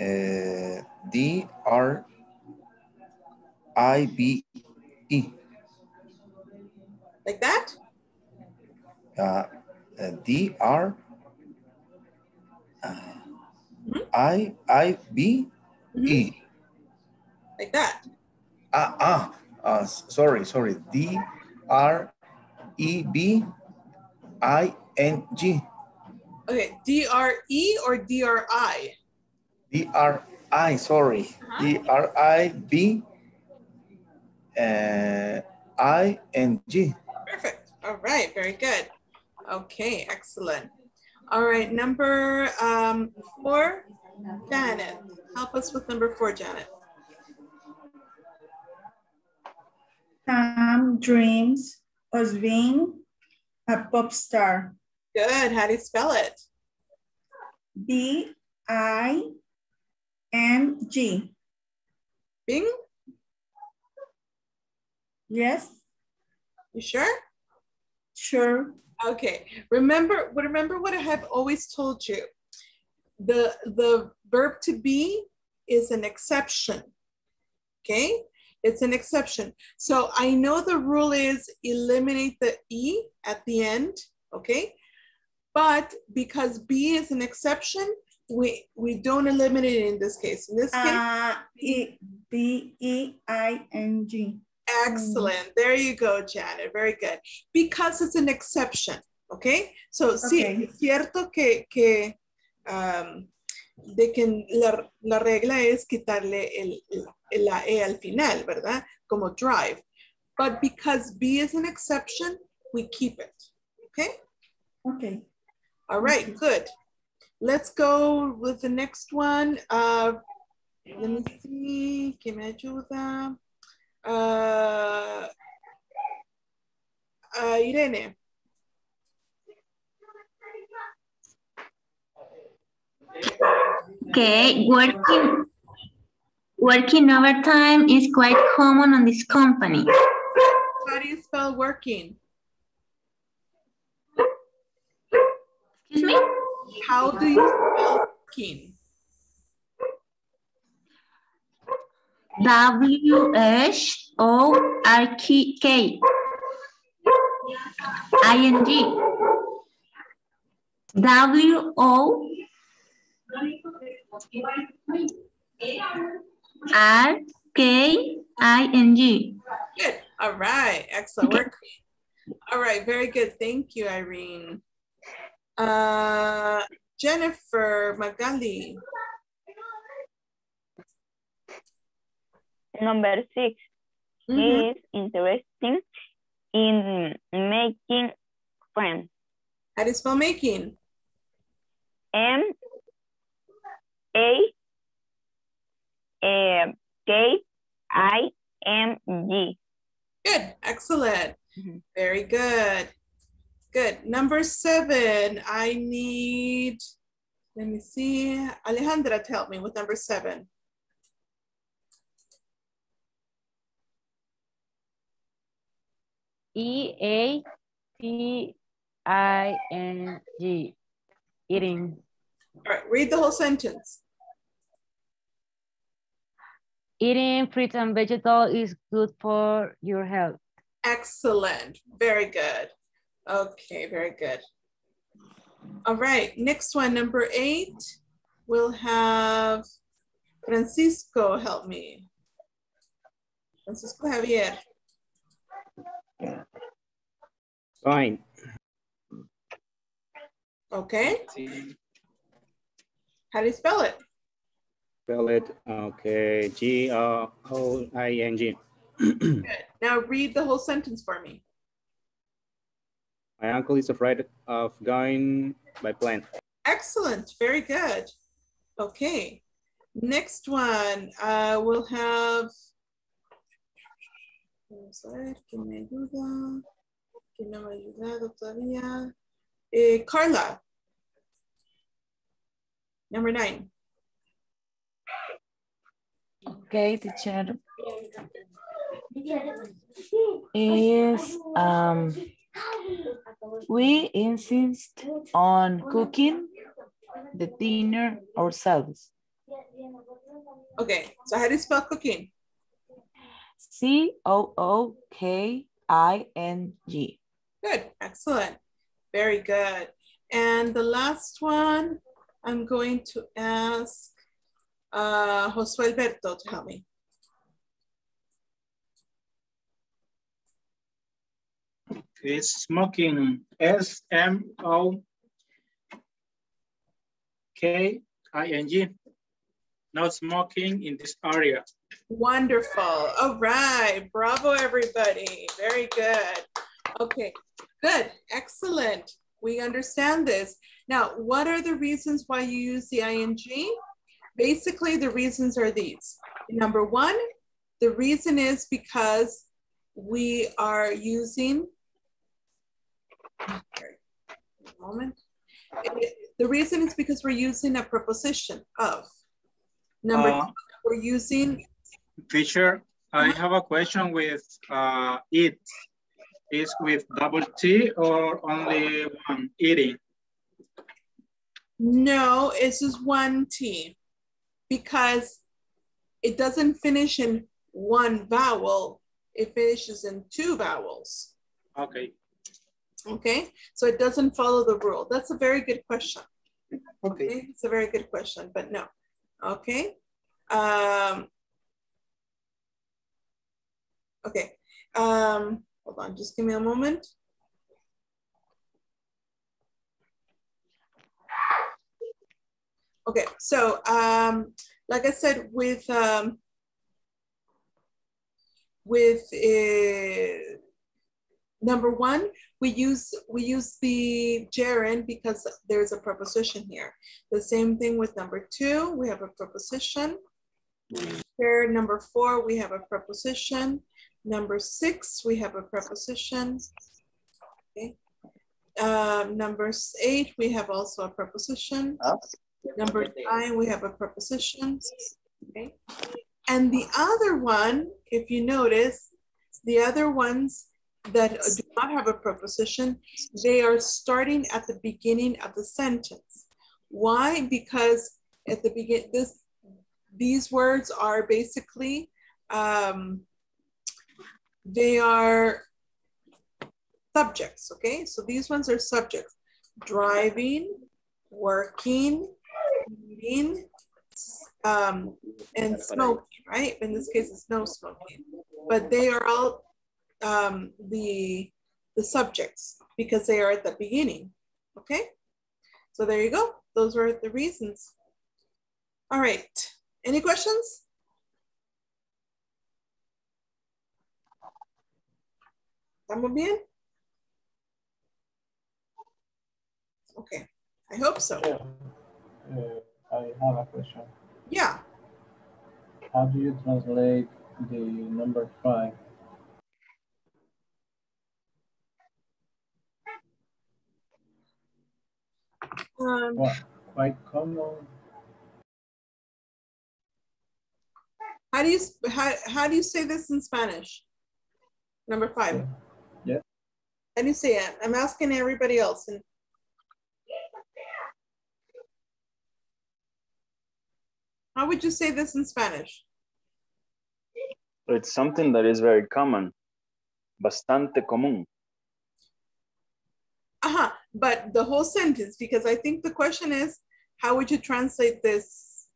Speaker 10: Uh, D R I B E.
Speaker 1: Like that?
Speaker 10: Uh, uh, D R uh, I I B E.
Speaker 1: Like that?
Speaker 10: Ah, ah, uh, sorry, sorry. D R E B I N G.
Speaker 1: Okay, D-R-E or D-R-I?
Speaker 10: D R I, sorry. D R I B uh, I N G.
Speaker 1: Perfect. All right, very good. Okay, excellent. All right, number um, four, Janet. Help us with number four, Janet.
Speaker 2: Sam dreams of being a pop star.
Speaker 1: Good. How do you spell it?
Speaker 2: B I N G.
Speaker 1: Bing?
Speaker 2: Yes.
Speaker 1: You sure?
Speaker 2: Sure.
Speaker 1: Okay. Remember, remember what I have always told you. The the verb to be is an exception. Okay? It's an exception. So I know the rule is eliminate the E at the end, okay? But because B is an exception, we, we don't eliminate it in this case. In this case,
Speaker 2: Uh, E B E I N G.
Speaker 1: Excellent. There you go, Janet. Very good. Because it's an exception, okay? So sí,
Speaker 2: Okay.
Speaker 1: es cierto que, que, um, de que la, la regla es quitarle el, el- la E al final, ¿verdad? Como drive. But because B is an exception, we keep it, okay?
Speaker 2: Okay.
Speaker 1: All right, good. Let's go with the next one. Uh, let me see, que me ayuda. Uh, uh, Irene.
Speaker 18: Okay, working working overtime is quite common on this company.
Speaker 1: How do you spell working?
Speaker 18: Excuse me?
Speaker 1: How do you spell working?
Speaker 18: W H O R K K I N G W O R K I N G.
Speaker 1: Good. All right. Excellent work. All right. Very good. Thank you, Irene. Uh, Jennifer Magali.
Speaker 8: Number six
Speaker 1: Mhm.
Speaker 8: is interesting in making friends.
Speaker 1: How do you spell making?
Speaker 8: M A K I M G.
Speaker 1: Good. Excellent. Very good. Good. Number seven, I need, let me see, Alejandra to help me with number seven.
Speaker 12: E A T I N G. Eating.
Speaker 1: All right, read the whole sentence.
Speaker 12: Eating fruits and vegetables is good for your health.
Speaker 1: Excellent. Very good. Okay, very good. All right, next one, number eight. We'll have Francisco help me. Francisco Javier.
Speaker 13: Fine.
Speaker 1: Okay. How do you spell it?
Speaker 13: spell it. Okay, G R O I N G.
Speaker 1: Good. Now read the whole sentence for me.
Speaker 13: My uncle is afraid of going by plane.
Speaker 1: Excellent. Very good. Okay. Next one, uh, we'll have. Vamos a ver, ¿quién me ayuda? ¿Quién no me ha ayudado todavía? Eh, Carla. Number nine.
Speaker 16: Okay, teacher. Is um, we insist on cooking the dinner ourselves.
Speaker 1: Okay, so how do you spell cooking?
Speaker 16: C O O K I N G.
Speaker 1: Good, excellent. Very good. And the last one, I'm going to ask uh, Josué Alberto to help me.
Speaker 11: Is smoking S M O K I N G. No smoking in this area.
Speaker 1: Wonderful. All right. Bravo, everybody. Very good. Okay, good. Excellent. We understand this. Now, what are the reasons why you use the ing? Basically, the reasons are these. Number one, the reason is because we are using, moment. The reason is because we're using a preposition of. Number
Speaker 11: Uh,
Speaker 1: two, we're using
Speaker 11: Teacher, I have a question with uh, it. Is with double T or only one eating?
Speaker 1: No, it's just one T because it doesn't finish in one vowel, it finishes in two vowels.
Speaker 11: Okay.
Speaker 1: Okay, so it doesn't follow the rule. That's a very good question.
Speaker 11: Okay.
Speaker 1: It's a very good question, but no. Okay. Um, okay. Um, hold on, just give me a moment. Okay, so um, like I said, with um, with uh, number one, we use we use the gerund because there's a preposition here. The same thing with number two, we have a preposition. Here, number four, we have a preposition. Number six, we have a preposition. Okay. Um, number eight, we have also a preposition. Number nine, we have a preposition. Okay. And the other one, if you notice, the other ones that do not have a preposition, they are starting at the beginning of the sentence. Why? Because at the begin, this, these words are basically, um, they are subjects, okay? So these ones are subjects. Driving, working, eating, um, and smoking, right? In this case, it's no smoking. But they are all um, the, the subjects because they are at the beginning, okay? So there you go. Those are the reasons. All right. Any questions? ¿Estamos bien? Okay. I hope so.
Speaker 17: Uh, I have a question.
Speaker 1: Yeah.
Speaker 17: How do you translate the number five?
Speaker 1: Um,
Speaker 17: Quite, quite common.
Speaker 1: how do you how, how do you say this in Spanish? Number five.
Speaker 17: Yeah.
Speaker 1: How do you say it? I'm asking everybody else. And how would you say this in Spanish?
Speaker 14: It's something that is very common. Bastante común.
Speaker 1: Uh-huh. But the whole sentence, because I think the question is, how would you translate this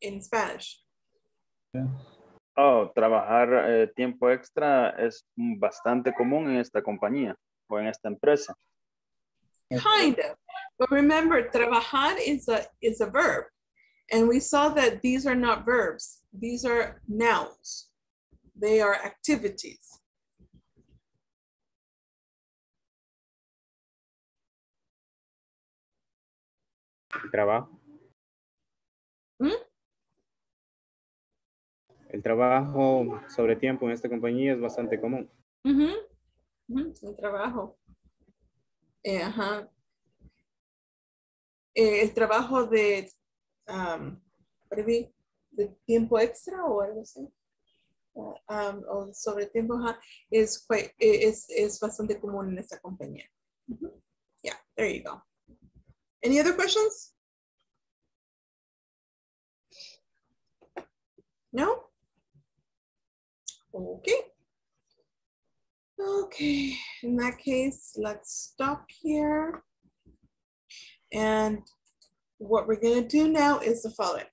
Speaker 1: in Spanish?
Speaker 14: Oh, trabajar eh, tiempo extra es bastante común en esta compañía o en esta empresa.
Speaker 1: Kind of. But remember, trabajar is a is a verb. And we saw that these are not verbs. These are nouns. They are activities.
Speaker 13: El trabajo.
Speaker 1: ¿Mm?
Speaker 13: El trabajo sobre tiempo en esta compañía es bastante común.
Speaker 1: Ujú, ujú, El trabajo. Eh, ajá. Eh, el trabajo de, um, perdí, de tiempo extra o algo así. Uh, um, o sobre tiempo, ajá, es, eh, es, es bastante común en esta compañía. Ujú. Yeah, there you go. Any other questions? No? Okay. Okay, in that case, let's stop here. And what we're gonna do now is the following.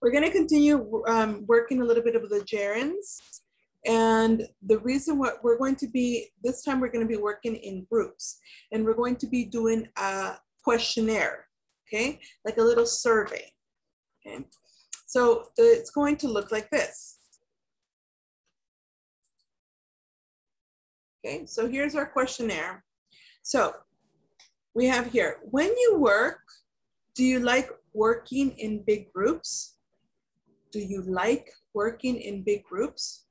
Speaker 1: We're gonna continue um, working a little bit of the gerunds. And the reason what we're going to be, this time we're gonna be working in groups. And we're going to be doing a questionnaire, okay? Like a little survey, okay? So it's going to look like this. Okay, so here's our questionnaire. So we have here, when you work, do you like working in big groups? Do you like working in big groups?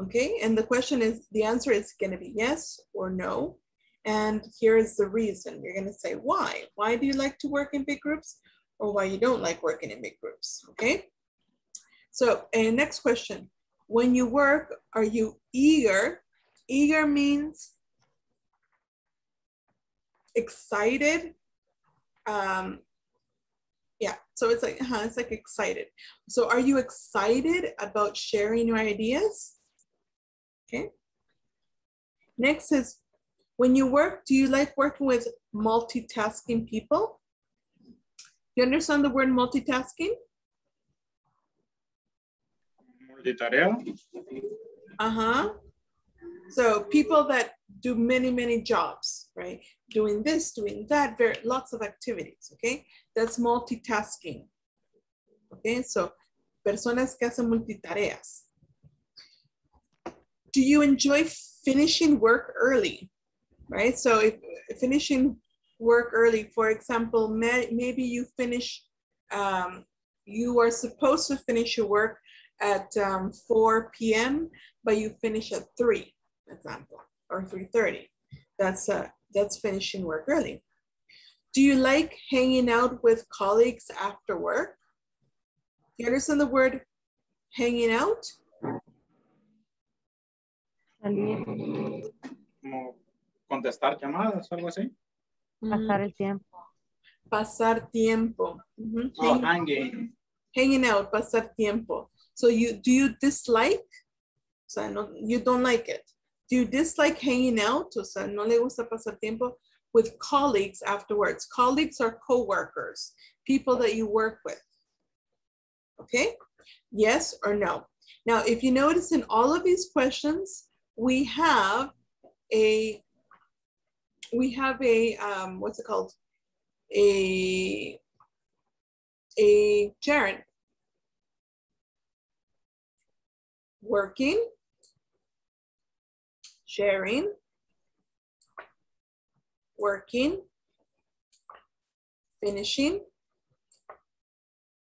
Speaker 1: Okay, and the question is, the answer is gonna be yes or no. And here is the reason. You're gonna say why. Why do you like to work in big groups? Or why you don't like working in big groups, okay? So, and next question. When you work, are you eager? Eager means excited. Um, yeah, so it's like, uh, it's like excited. So are you excited about sharing your ideas? Okay. Next is, when you work, do you like working with multitasking people? You understand the word multitasking?
Speaker 11: Multitarea.
Speaker 1: Uh-huh. So people that do many, many jobs, right? Doing this, doing that, very lots of activities, okay? That's multitasking. Okay, so personas que hacen multitareas. Do you enjoy finishing work early? Right? So if finishing work early, for example, may, maybe you finish, um, you are supposed to finish your work at um, 4 p.m., but you finish at 3, for example, or 3.30. That's, uh, that's finishing work early. Do you like hanging out with colleagues after work? You understand the word hanging out?
Speaker 11: Como contestar llamadas o algo así.
Speaker 12: Pasar el tiempo.
Speaker 1: Pasar tiempo. Mhm.
Speaker 11: Oh,
Speaker 1: Hang-
Speaker 11: hanging.
Speaker 1: hanging out, pasar tiempo. So you do you dislike? O sea, no, you don't like it. Do you dislike hanging out? O sea, no le gusta pasar tiempo with colleagues afterwards. Colleagues are coworkers, people that you work with. Okay? Yes or no? Now, if you notice in all of these questions, we have a we have a um, what's it called? A a gerund. Working, sharing, working, finishing,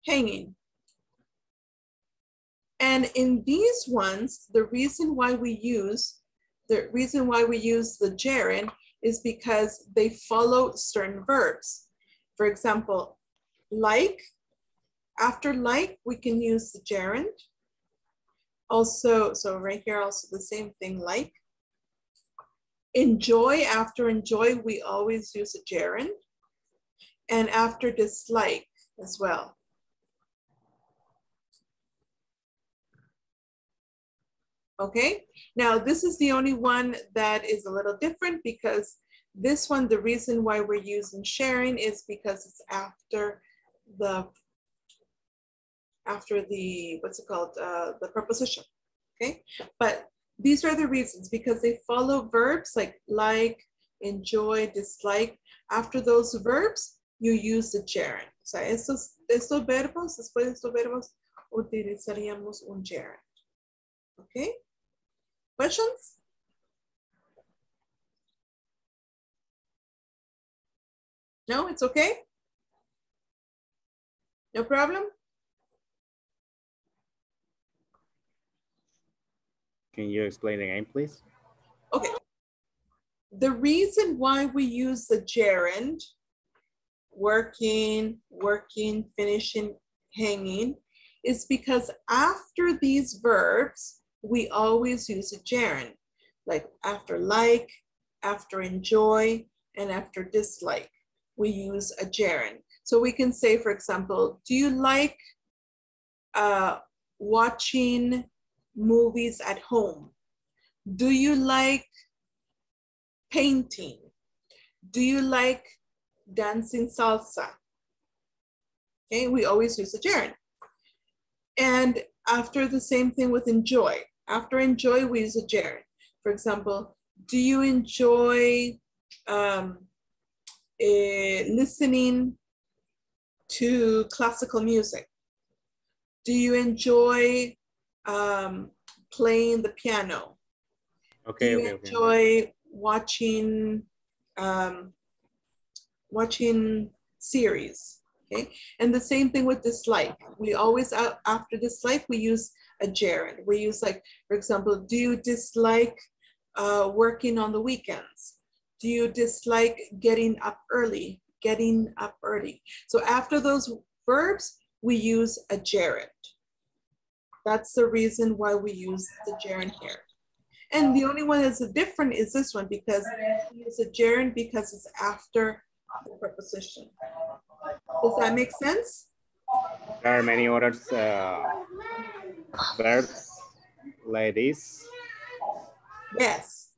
Speaker 1: hanging. And in these ones, the reason why we use, the reason why we use the gerund is because they follow certain verbs. For example, like, after like, we can use the gerund. Also, so right here, also the same thing, like. Enjoy, after enjoy, we always use a gerund. And after dislike as well. Okay, now this is the only one that is a little different because this one, the reason why we're using sharing is because it's after the, after the, what's it called, uh, the preposition, okay? But these are the reasons because they follow verbs like like, enjoy, dislike. After those verbs, you use the gerund, O sea, estos, estos verbos, después de estos verbos, utilizaríamos un gerund. ¿Ok? Questions? No, it's okay? No problem?
Speaker 13: Can you explain again, please?
Speaker 1: Okay. The reason why we use the gerund, working, working, finishing, hanging, is because after these verbs, we always use a gerund, like after like, after enjoy, and after dislike, we use a gerund. So we can say, for example, do you like uh, watching movies at home? Do you like painting? Do you like dancing salsa? Okay, we always use a gerund. And after the same thing with enjoy. After enjoy, we use a gerund. For example, do you enjoy um, eh, listening to classical music? Do you enjoy um, playing the piano?
Speaker 13: Okay,
Speaker 1: Do you
Speaker 13: okay, okay.
Speaker 1: enjoy watching um, watching series? Okay, and the same thing with dislike. We always after dislike we use a gerund. We use like, for example, do you dislike uh, working on the weekends? Do you dislike getting up early? Getting up early. So after those verbs, we use a gerund. That's the reason why we use the gerund here. And the only one that's different is this one because use a gerund because it's after the preposition. Does that make sense?
Speaker 13: There are many others uh, verbs like this.
Speaker 1: Yes.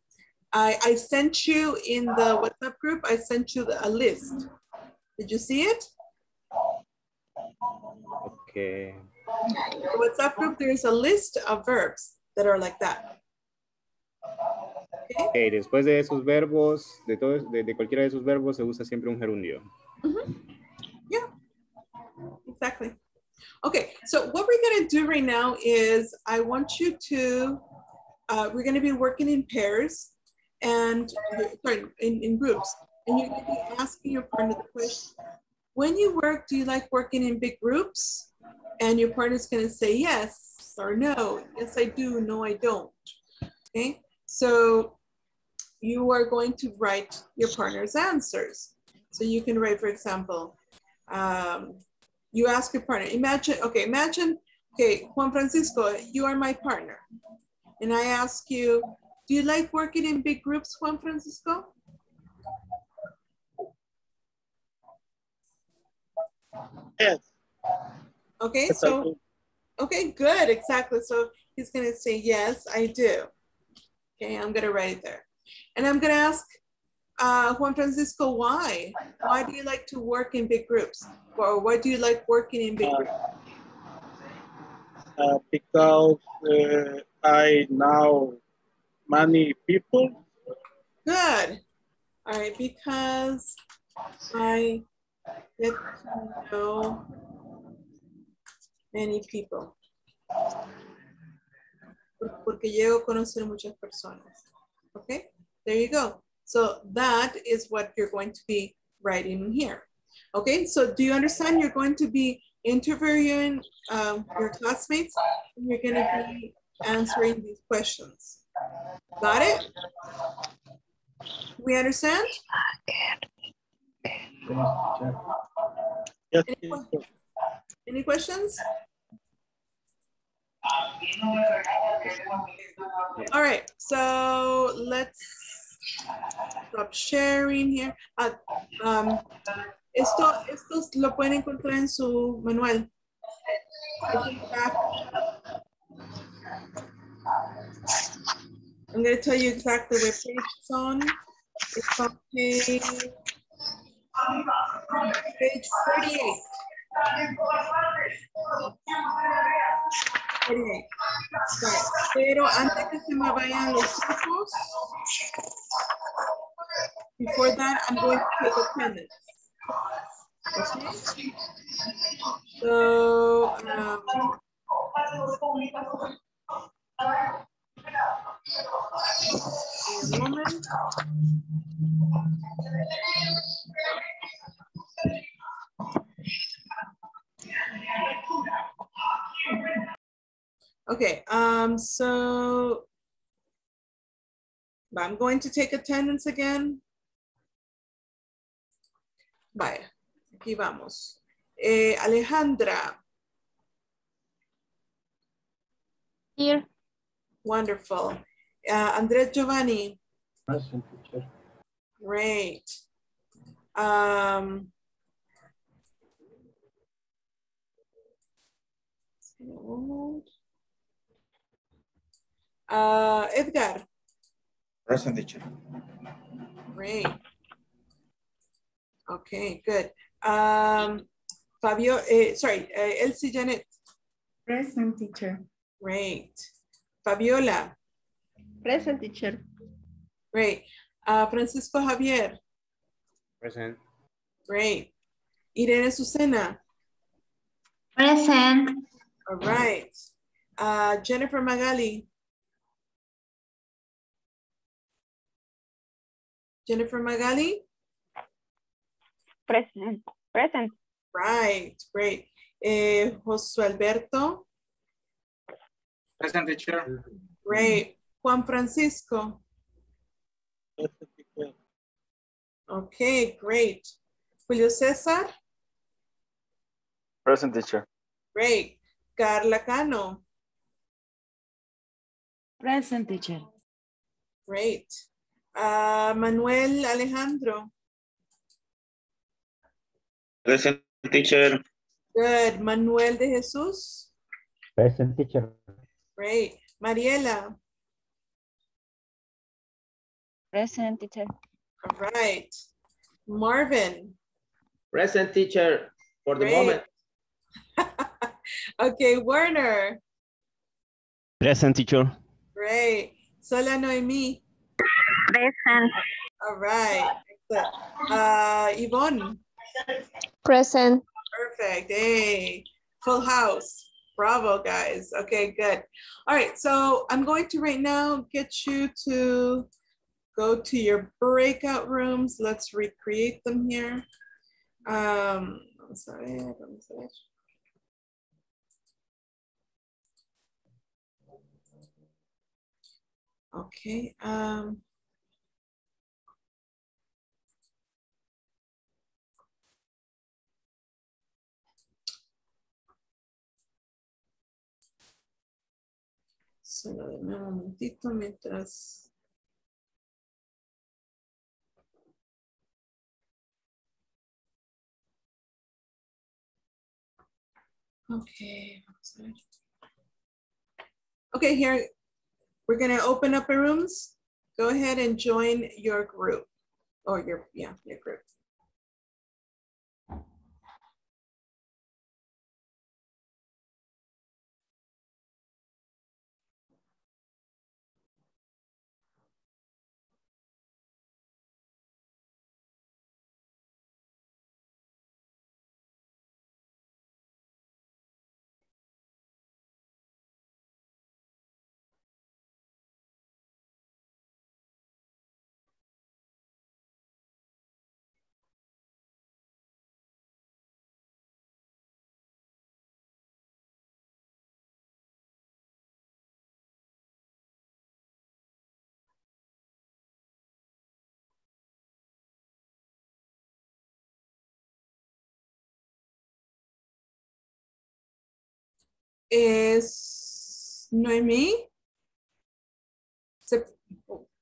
Speaker 1: I, I sent you in the WhatsApp group, I sent you the- a list. Did you see it?
Speaker 13: Okay.
Speaker 1: The WhatsApp group, there's a list of verbs that are like that.
Speaker 13: Ok, después de esos verbos, de, todos, de, de cualquiera de esos verbos se usa siempre un gerundio. Mm-hmm.
Speaker 1: Exactly. Okay, so what we're gonna do right now is I want you to, uh, we're gonna be working in pairs and, sorry, in, in groups. And you're gonna be asking your partner the question, when you work, do you like working in big groups? And your partner's gonna say yes or no. Yes, I do, no, I don't. Okay, so you are going to write your partner's answers. So you can write, for example, um, you ask your partner, imagine, okay, imagine, okay, Juan Francisco, you are my partner. And I ask you, do you like working in big groups, Juan Francisco?
Speaker 11: Yes.
Speaker 1: Okay,
Speaker 11: Yes,
Speaker 1: so, okay, good, exactly. So he's gonna say, yes, I do. Okay, I'm gonna write it there. And I'm gonna ask uh, Juan Francisco, why? Why do you like to work in big groups? Or why do you like working in big groups?
Speaker 11: Uh, because uh, I know many people.
Speaker 1: Good. All right, because I get to know many people. Porque llego a conocer muchas personas. Okay, there you go. So that is what you're going to be writing here. Okay, so do you understand? You're going to be interviewing um, your classmates and you're going to be answering these questions. Got it? We understand?
Speaker 11: Yes,
Speaker 1: Any, que- any questions? All right, so let's stop sharing here. Ah, um, esto, esto lo pueden encontrar en su manual. I'm going to tell you exactly where page it's on. It's on page, page 48. 48. Right. Pero antes que se los before that, I'm going to take attendance. So, um. Okay, um, so I'm going to take attendance again. Vaya, aquí vamos. Eh, Alejandra.
Speaker 18: Here.
Speaker 1: Wonderful. Uh, Andrea Giovanni.
Speaker 17: Present teacher.
Speaker 1: Great. Um, uh, Edgar.
Speaker 10: Present teacher.
Speaker 1: Great. Okay, good. Um, Fabio, eh, sorry, uh, Elsie Janet.
Speaker 2: Present teacher.
Speaker 1: Great. Fabiola.
Speaker 15: Present teacher.
Speaker 1: Great. Uh, Francisco Javier.
Speaker 13: Present.
Speaker 1: Great. Irene Susana.
Speaker 18: Present.
Speaker 1: All right. Uh, Jennifer Magali. Jennifer Magali.
Speaker 8: Present. Present.
Speaker 1: Right, great. Eh, Josué Alberto.
Speaker 11: Present teacher.
Speaker 1: Great. Juan Francisco. Okay, great. Julio César.
Speaker 14: Present teacher.
Speaker 1: Great. Carla Cano.
Speaker 16: Present teacher.
Speaker 1: Great. Uh, Manuel Alejandro.
Speaker 6: Present teacher.
Speaker 1: Good. Manuel de Jesús.
Speaker 17: Present teacher.
Speaker 1: Great. Mariela.
Speaker 7: Present teacher.
Speaker 1: All right. Marvin.
Speaker 4: Present teacher for the
Speaker 1: Great.
Speaker 4: moment.
Speaker 1: Okay, Werner.
Speaker 17: Present teacher.
Speaker 1: Great. Sola Noemi.
Speaker 18: Present.
Speaker 1: All right. Uh, Yvonne.
Speaker 9: Present.
Speaker 1: Perfect. Hey, full house. Bravo, guys. Okay, good. All right, so I'm going to right now get you to go to your breakout rooms. Let's recreate them here. Um, vamos a ver, vamos a ver. Okay. Um, Denme un momentito mientras. Okay. Okay, here, we're gonna open up our rooms. Go ahead and join your group, or your, yeah, your group. Es Noemí. ¿Se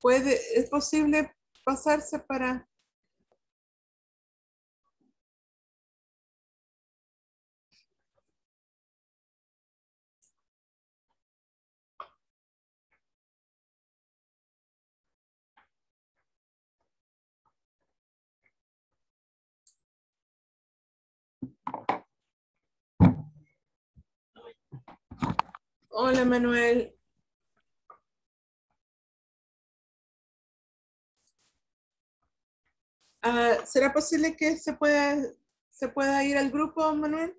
Speaker 1: puede, es posible pasarse para... Hola, Manuel. Ah, ¿Será posible que se pueda se pueda ir al grupo, Manuel?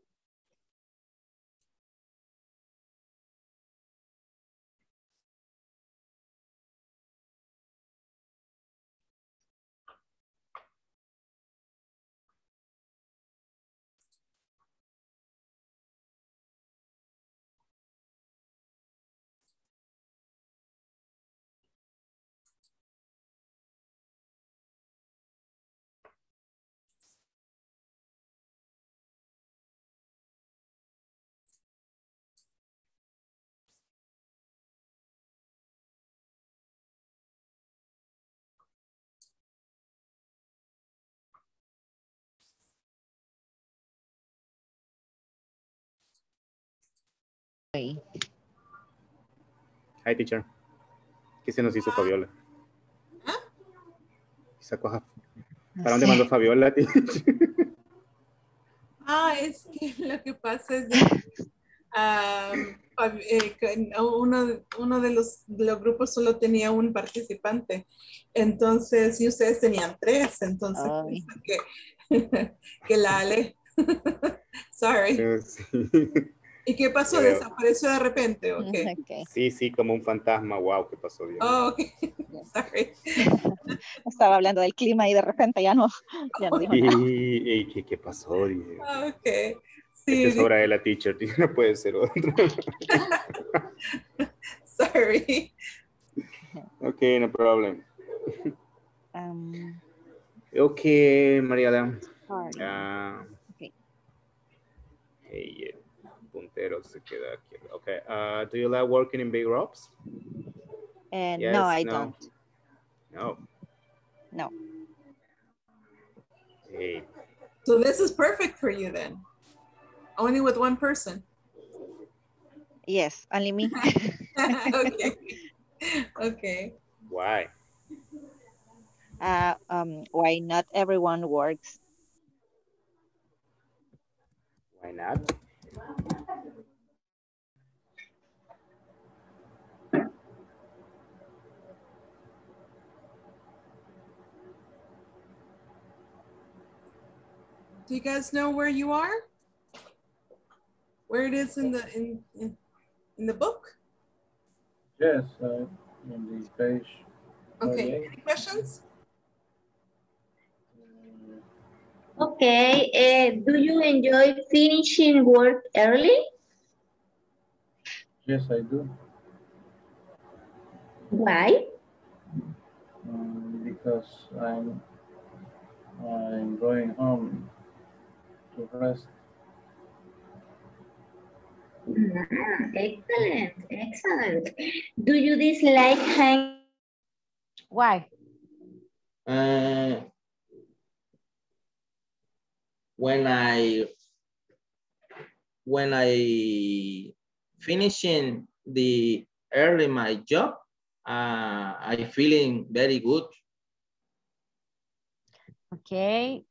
Speaker 13: Hi, teacher. ¿Qué se nos hizo Fabiola? Sacó a- ¿Para dónde mandó Fabiola, teacher?
Speaker 1: Ah, es que lo que pasa es ah, que uno, uno de, los, de los grupos solo tenía un participante. Entonces, y ustedes tenían tres, entonces que, que la Ale. Sorry.
Speaker 13: Sí.
Speaker 1: ¿Y qué pasó?
Speaker 13: Creo.
Speaker 1: ¿Desapareció de repente o qué?
Speaker 13: Sí, sí, como un fantasma. Wow, ¿qué pasó? Dios?
Speaker 1: Oh, ok. Sorry.
Speaker 12: Estaba hablando del clima y de repente ya no, ya no dijo nada.
Speaker 13: ¿Y, y qué, qué pasó?
Speaker 1: Ah, Ok. Sí,
Speaker 13: Esta es obra de la teacher, no puede ser otro.
Speaker 1: sorry.
Speaker 13: ok, no problem.
Speaker 12: Um,
Speaker 13: Ok, Mariela.
Speaker 12: Sorry.
Speaker 13: Ah,
Speaker 12: Okay.
Speaker 13: hey, el se queda aquí. Okay. Uh, do you like working in big groups?
Speaker 12: and
Speaker 13: Yes,
Speaker 12: no, I
Speaker 13: no.
Speaker 12: don't.
Speaker 13: No.
Speaker 12: No.
Speaker 13: Hey,
Speaker 1: So this is perfect for you then. Only with one person.
Speaker 12: Yes, only me.
Speaker 1: okay. Okay.
Speaker 13: why?
Speaker 12: uh, um, why not everyone works?
Speaker 13: Why not?
Speaker 1: Do you guys know where you are? Where it is in the in in, in the book?
Speaker 17: Yes, uh, in the page.
Speaker 1: Okay. Any questions?
Speaker 18: Okay, uh, do you enjoy finishing work early?
Speaker 17: Yes, I do.
Speaker 18: Why?
Speaker 17: Um, because I'm I'm going home to rest.
Speaker 18: Ah, excellent, excellent. Do you dislike hang?
Speaker 12: Why?
Speaker 4: Uh, when I when I finishing the early my job, uh, I feeling very good.
Speaker 12: Okay.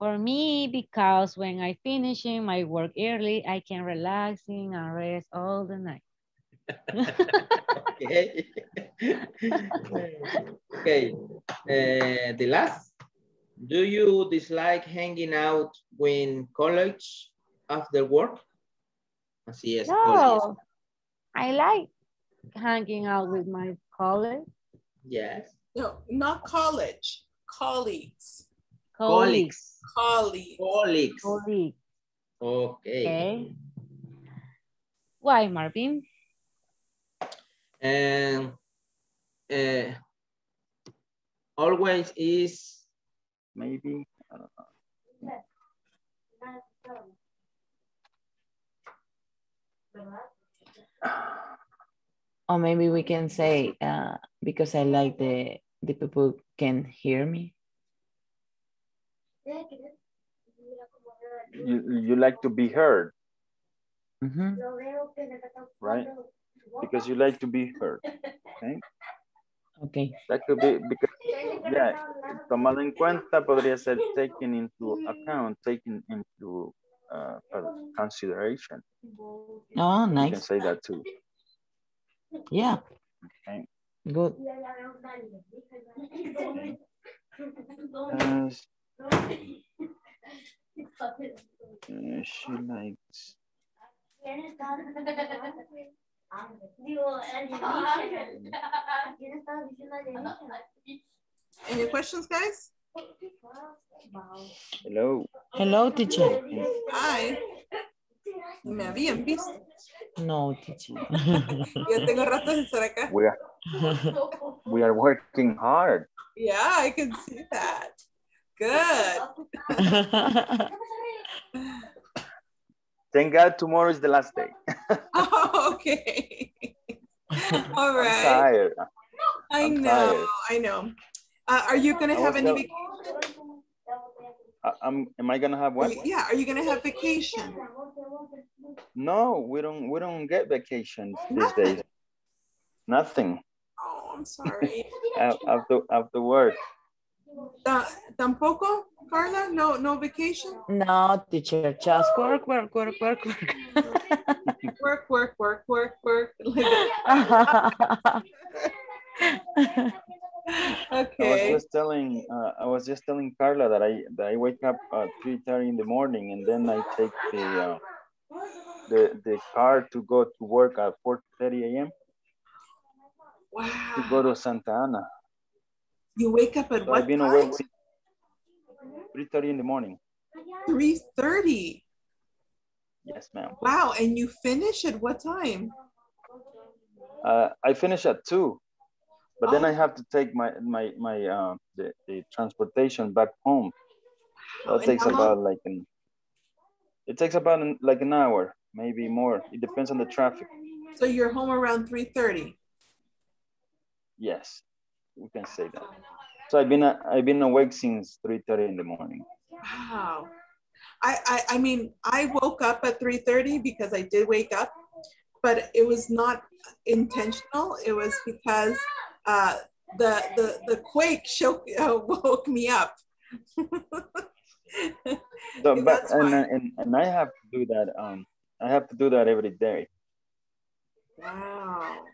Speaker 12: For me, because when I finishing my work early, I can relaxing and rest all the night.
Speaker 4: Okay. okay. Uh, the last, do you dislike hanging out when college after work? Así es. college.
Speaker 12: No, I like hanging out with my colleagues.
Speaker 4: Yes.
Speaker 1: No, not college. Colleagues.
Speaker 4: Colleagues.
Speaker 1: Colleagues.
Speaker 4: Colleagues.
Speaker 12: Colleagues.
Speaker 4: Okay.
Speaker 12: Okay. Why, Marvin?
Speaker 4: And uh, always is
Speaker 14: Maybe. uh,
Speaker 16: Or maybe we can say, uh, because I like the, the people can hear me.
Speaker 14: You, you like to be heard,
Speaker 16: Mhm.
Speaker 14: right? Because you like to be heard. Okay.
Speaker 16: Okay.
Speaker 14: That could be because, yeah, tomado en cuenta podría ser taken into account, taken into uh, consideration.
Speaker 16: Oh, nice.
Speaker 14: You can say that too.
Speaker 16: Yeah,
Speaker 14: Okay.
Speaker 16: good.
Speaker 14: Uh, Uh, she likes.
Speaker 1: Any questions, guys?
Speaker 14: Hello.
Speaker 16: Hello, teacher.
Speaker 1: Hi. Me habían visto.
Speaker 16: No, teacher.
Speaker 1: Ya tengo rato de estar acá.
Speaker 14: We are, we are working hard.
Speaker 1: Yeah, I can see that. Good.
Speaker 14: Thank God tomorrow is the last day.
Speaker 1: Oh, okay. All right.
Speaker 14: I'm tired.
Speaker 1: I
Speaker 14: I'm
Speaker 1: know.
Speaker 14: tired.
Speaker 1: I know. Uh, are you going to
Speaker 14: I
Speaker 1: have any?
Speaker 14: I- I'm, am I gonna have what?
Speaker 1: Yeah, are you going to have vacation?
Speaker 14: No, we don't. We don't get vacations these days. Nothing.
Speaker 1: Oh, I'm sorry.
Speaker 14: Af- After after work.
Speaker 1: Ta- tampoco, Carla? No, no vacation?
Speaker 16: No, teacher, just work, work, work, work, work.
Speaker 1: Work, work, work, work, work. Like that.
Speaker 14: I was just telling. Uh, I was just telling Carla that I that I wake up at three thirty in the morning and then I take the uh, the the car to go to work at four thirty a.m. Wow. to go to Santa Ana.
Speaker 1: You wake up at
Speaker 14: So
Speaker 1: what
Speaker 14: I've been
Speaker 1: time?
Speaker 14: awake since three thirty in the morning.
Speaker 1: 3.30.
Speaker 14: Yes, ma'am.
Speaker 1: Wow, and you finish at what time?
Speaker 14: Uh, I finish at two, but then
Speaker 1: Oh.
Speaker 14: I have to take my my my uh, the, the transportation back home.
Speaker 1: Oh, and
Speaker 14: takes about like an. It takes about an, like an hour, maybe more. It depends on the traffic.
Speaker 1: So you're home around 3.30.
Speaker 14: Yes, we can say that. So I've been uh, I've been awake since three thirty in the morning.
Speaker 1: Wow. I, I, I mean, I woke up at 3.30 because I did wake up, but it was not intentional. It was because uh, the, the, the quake shook, uh, woke me up.
Speaker 14: So, but and, and and I have to do that. Um, I have to do that every day.
Speaker 1: Wow.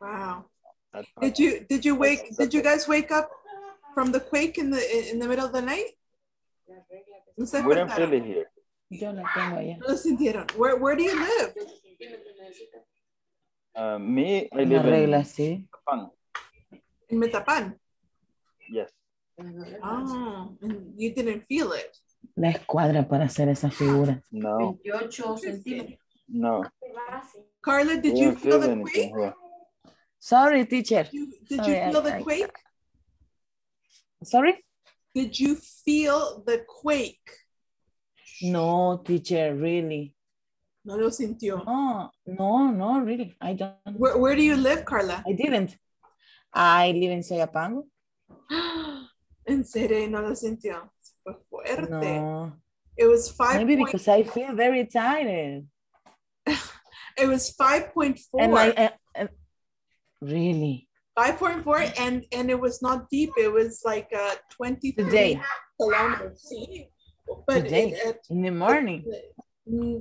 Speaker 1: Wow.
Speaker 14: That's
Speaker 1: Did you did you wake did you guys wake up from the quake in the in the middle of the night? No se
Speaker 14: We don't
Speaker 1: despertaron.
Speaker 14: feel it here.
Speaker 16: Yo la tengo allá.
Speaker 1: No lo sintieron. Where where do you live?
Speaker 14: Uh, me, I
Speaker 16: Una
Speaker 14: live in
Speaker 16: regla así.
Speaker 14: Japan.
Speaker 1: In Metapan.
Speaker 14: Yes.
Speaker 1: Oh, and you didn't feel it.
Speaker 16: La escuadra para hacer esa figura.
Speaker 14: No,
Speaker 2: 28 centímetros.
Speaker 14: no.
Speaker 1: Carla, did you
Speaker 14: don't
Speaker 1: feel the
Speaker 14: anything
Speaker 1: quake?
Speaker 14: here.
Speaker 16: Sorry, teacher.
Speaker 1: Did
Speaker 16: Sorry,
Speaker 1: you feel
Speaker 16: I-
Speaker 1: the
Speaker 16: I-
Speaker 1: quake?
Speaker 16: Sorry?
Speaker 1: Did you feel the quake?
Speaker 16: No, teacher, really.
Speaker 1: No lo sintió.
Speaker 16: No, no, no, really. I don't.
Speaker 1: Where, where do you live, Carla?
Speaker 16: I didn't. I live in Soyapango.
Speaker 1: En serio, no lo sintió. Fue fuerte.
Speaker 16: No.
Speaker 1: It was five.
Speaker 16: Maybe because I feel very tired.
Speaker 1: it was five point four.
Speaker 16: And I, really?
Speaker 1: 5.4 and and it was not deep it was like uh 23
Speaker 16: Today.
Speaker 1: kilometers See? but
Speaker 16: Today,
Speaker 1: it- at-
Speaker 16: in the morning.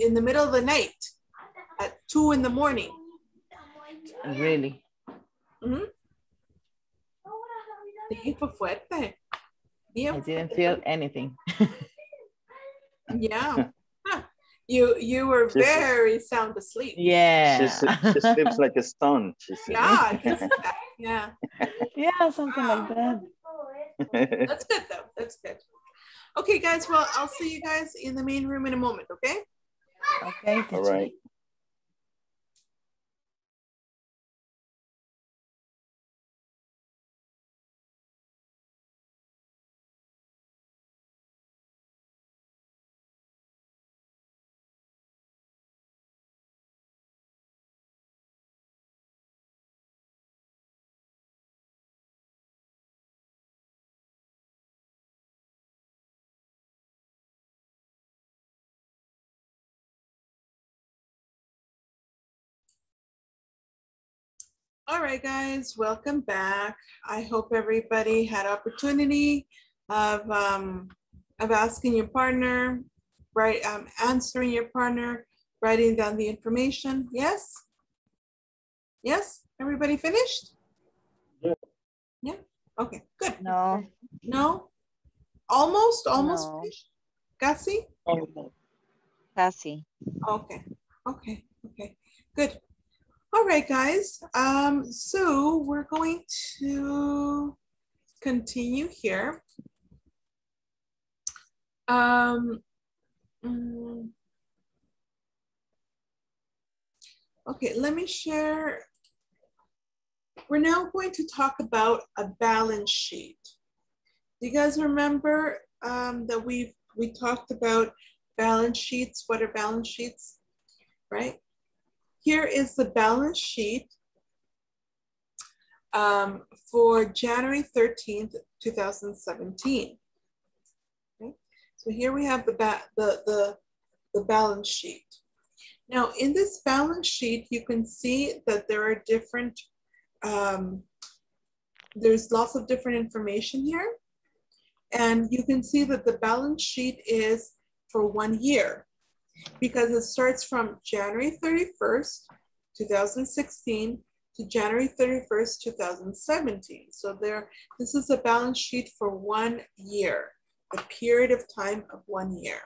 Speaker 1: in the middle of the night at 2 in the morning
Speaker 16: Really?
Speaker 1: Mm-hmm. Sí, fue fuerte
Speaker 16: I didn't feel anything.
Speaker 1: yeah. You you were
Speaker 14: She's-
Speaker 1: very sound asleep
Speaker 16: Yeah.
Speaker 14: She, she sleeps like a stone. She said.
Speaker 1: yeah I can see that. yeah
Speaker 16: yeah, something like that.
Speaker 1: that's good though that's good okay guys well i'll see you guys in the main room in a moment okay
Speaker 16: Okay,
Speaker 14: All right.
Speaker 16: teacher.
Speaker 14: right.
Speaker 1: All right, guys, welcome back. I hope everybody had opportunity of um, of asking your partner, right? Um, answering your partner, writing down the information. Yes. Yes. Everybody finished?
Speaker 5: Yeah.
Speaker 1: Yeah. Okay. Good.
Speaker 7: No.
Speaker 1: No. Almost. Almost
Speaker 7: No.
Speaker 1: finished. Casi?
Speaker 7: Casi.
Speaker 1: Okay, okay, okay, good. All right, guys. Um, so we're going to continue here. Um, mm, okay, let me share. We're now going to talk about a balance sheet. Do you guys remember um, that we we talked about balance sheets? What are balance sheets? Right? Here is the balance sheet um, for January 13th, 2017. Okay? So here we have the, the, the, the balance sheet. Now in this balance sheet, you can see that there are different, um, there's lots of different information here. And you can see that the balance sheet is for one year because it starts from January 31st, 2016 to January 31st, 2017. So there, this is a balance sheet for one year, a period of time of one year.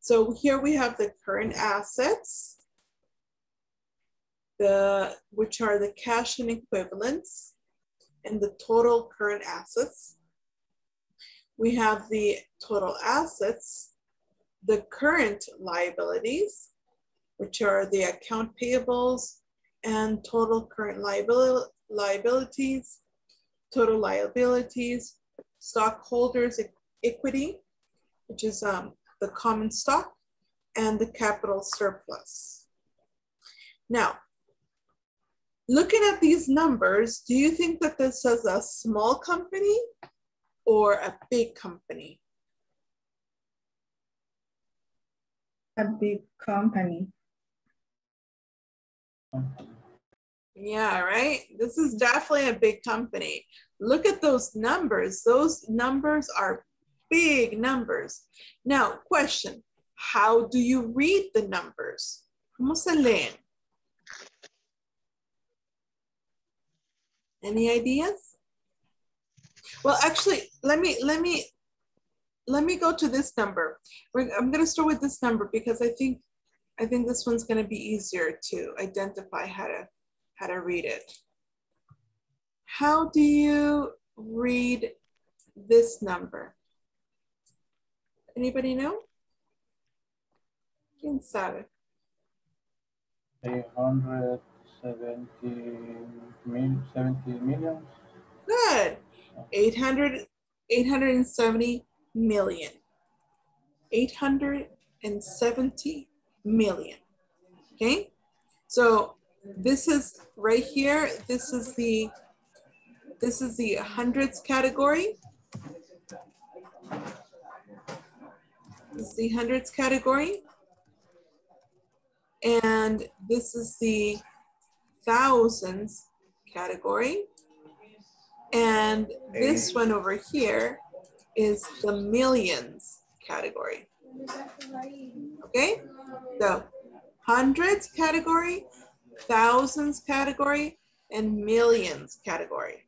Speaker 1: So here we have the current assets, the, which are the cash and equivalents, and the total current assets. We have the total assets, the current liabilities, which are the account payables and total current liabil liabilities, total liabilities, stockholders equity, which is um, the common stock, and the capital surplus. Now, looking at these numbers, do you think that this is a small company or a big company?
Speaker 2: A big company.
Speaker 1: Yeah, right? This is definitely a big company. Look at those numbers. Those numbers are big numbers. Now, question, how do you read the numbers? ¿Cómo se leen? Any ideas? Well, actually, let me, let me, let me go to this number. I'm gonna start with this number because I think, I think this one's gonna be easier to identify how to, how to read it. How do you read this number? Anybody know? ¿Quién sabe?
Speaker 17: 870 mil, 70 millions.
Speaker 1: Good. 800, 870 million. 870 million. Okay. So this is right here. This is the this is the hundreds category. This is the hundreds category. And this is the thousands category. And this one over here is the millions category. Okay, so hundreds category, thousands category, and millions category.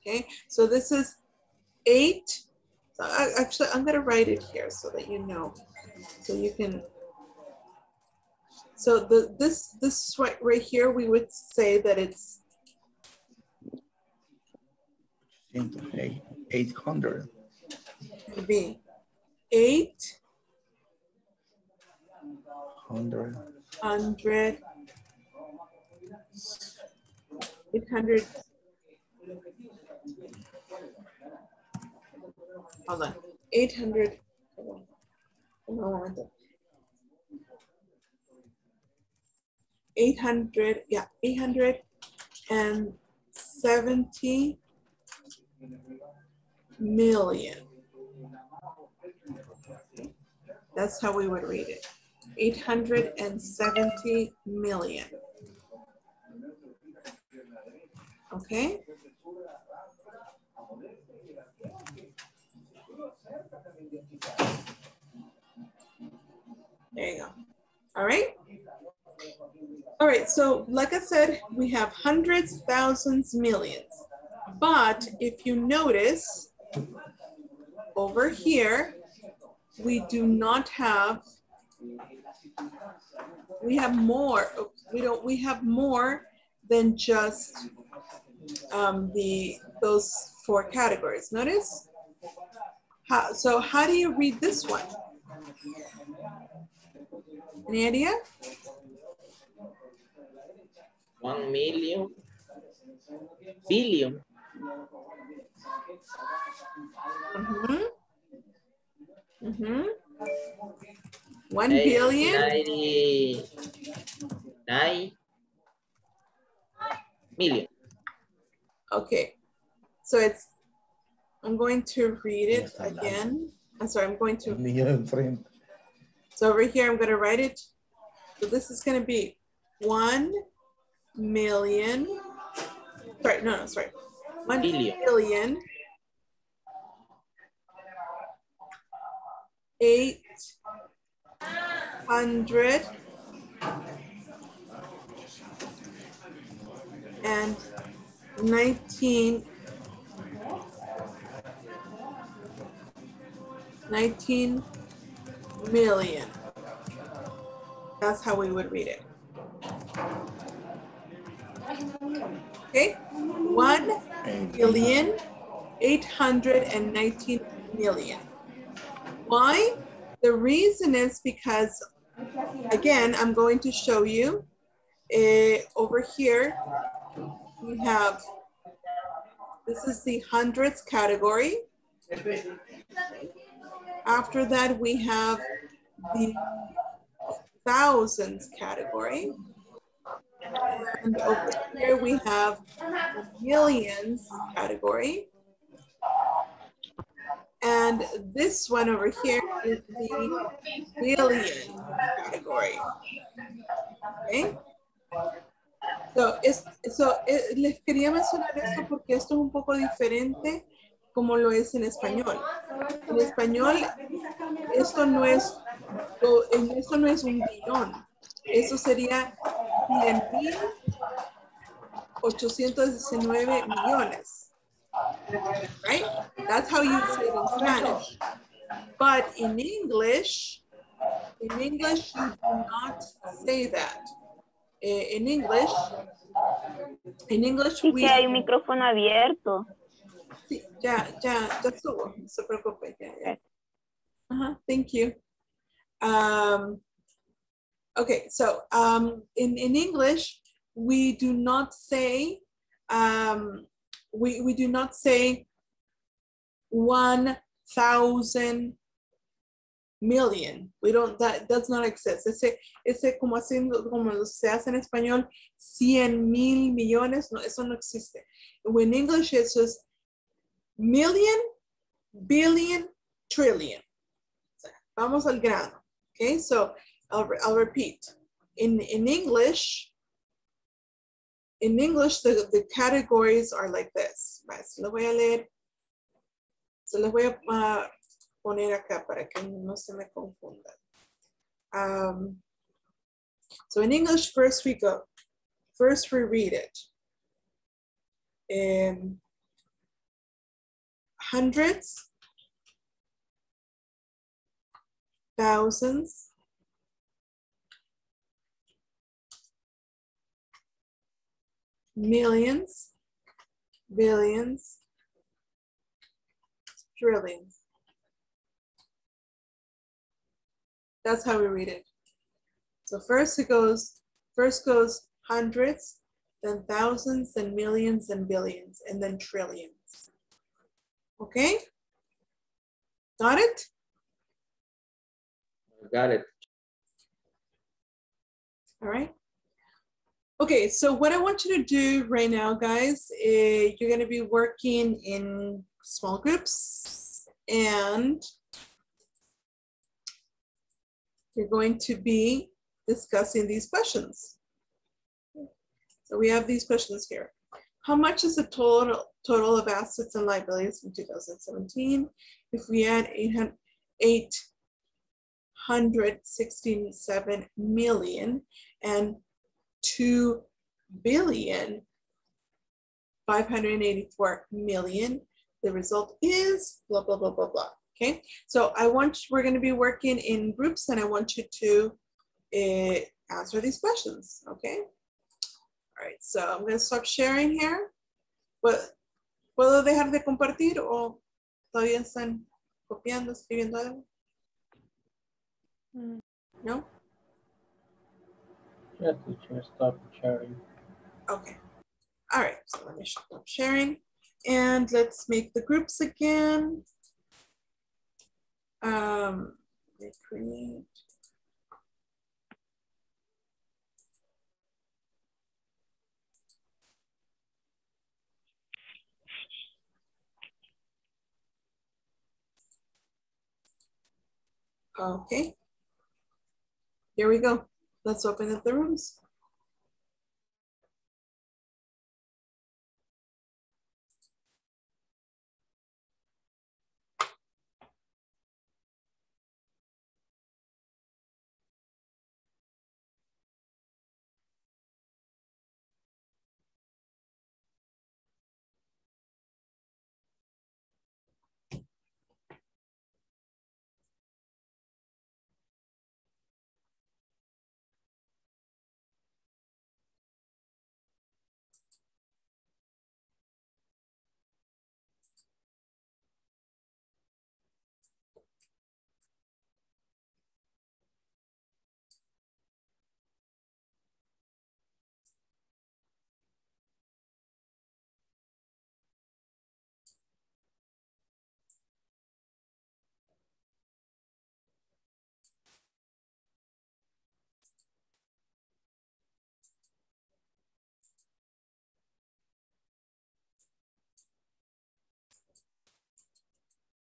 Speaker 1: Okay, so this is eight. So I, actually, I'm gonna write it here so that you know, so you can. So the this this right, right here, we would say that it's
Speaker 10: 800.
Speaker 1: eight
Speaker 10: 100.
Speaker 1: hundred, eight hundred. Hold on, eight hundred. hold on. Hold on, hold on. Eight hundred, yeah, eight hundred and seventy million. That's how we would read it. 870 million. Okay? There you go. All right. All right, so like I said, we have hundreds, thousands, millions. But if you notice over here, we do not have, we have more, we don't, we have more than just um, the, those four categories. Notice? How, so how do you read this one? Any idea?
Speaker 4: One million. Billion.
Speaker 1: Mm-hmm. Mm-hmm. One
Speaker 4: Eight-
Speaker 1: billion?
Speaker 4: Ninety-nine million.
Speaker 1: Okay. So it's, I'm going to read it again. I'm sorry, I'm going to
Speaker 10: Niño enfrente.
Speaker 1: So over here, I'm gonna write it. So this is gonna be one million. Sorry, no, no, sorry. One
Speaker 4: Billion.
Speaker 1: billion. Eight hundred and nineteen. Nineteen million. That's how we would read it. Okay, one billion, eight hundred and nineteen million. Why? The reason is because, again, I'm going to show you eh, over here, we have, this is the hundreds category. After that, we have the thousands category. And over here, we have millions category. And this one over here is the billion category. Okay. So, es, so eh, les quería mencionar esto porque esto es un poco diferente como lo es en español. En español, esto no es, esto no es un billón. Eso sería 100,819 millones. Right? That's how you say it in Spanish. But in English, in English, you do not say that. In English, in English,
Speaker 8: Sí
Speaker 1: we
Speaker 8: que hay un micrófono abierto.
Speaker 1: Sí, ya, ya, ya estuvo, no se preocupe, ya, ya. Ajá, thank you. Um, okay, so um, in, in English, we do not say, um, we, we do not say 1,000 million. We don't, that does not exist. Ese, ese como haciendo, como se hace en español, 100 mil millones, no, eso no existe. In English, eso es million, billion, trillion. Vamos al grano. Okay, so I'll, I'll repeat. In, in English, in English, the, the categories are like this. Se los voy a leer. Se los voy a ah, poner acá para que no se me confunda. Um, so in English, first we go. First we read it. Um, hundreds, thousands, millions, billions, trillions. That's how we read it. So first it goes, first goes hundreds, then thousands, then millions, and billions, and then trillions. Okay? Got it?
Speaker 4: Got it.
Speaker 1: All right. Okay, so what I want you to do right now, guys, is you're gonna be working in small groups and you're going to be discussing these questions. So we have these questions here. How much is the total total of assets and liabilities in 2017? If we add 800 867 million and 2 billion 584 million, the result is blah, blah, blah, blah, blah. Okay, so I want, we're going to be working in groups and I want you to uh, answer these questions, okay? All right, so I'm going to stop sharing here. But, ¿Puedo dejar de compartir o todavía están copiando, escribiendo algo? No?
Speaker 17: Yeah, teacher, stop sharing.
Speaker 1: Okay. All right, so let me stop sharing. And let's make the groups again. Um, create. Okay. Here we go. Let's open up the rooms.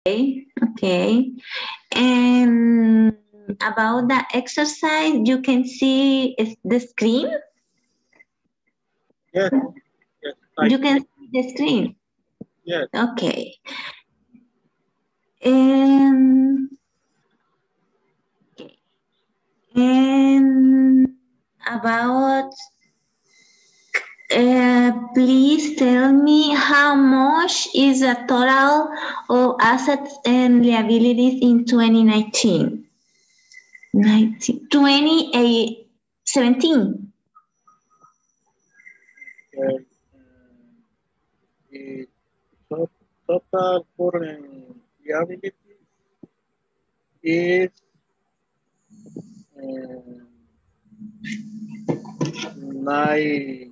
Speaker 18: Okay, okay. And about the exercise, you can see the screen.
Speaker 11: Yes. yes I
Speaker 18: You can see the screen.
Speaker 11: Yes.
Speaker 18: Okay. And okay. And about uh, please tell me how much is the total of assets and liabilities in 2019? 19, 20, eh, 17.
Speaker 11: Okay. The total foreign liability is um, nine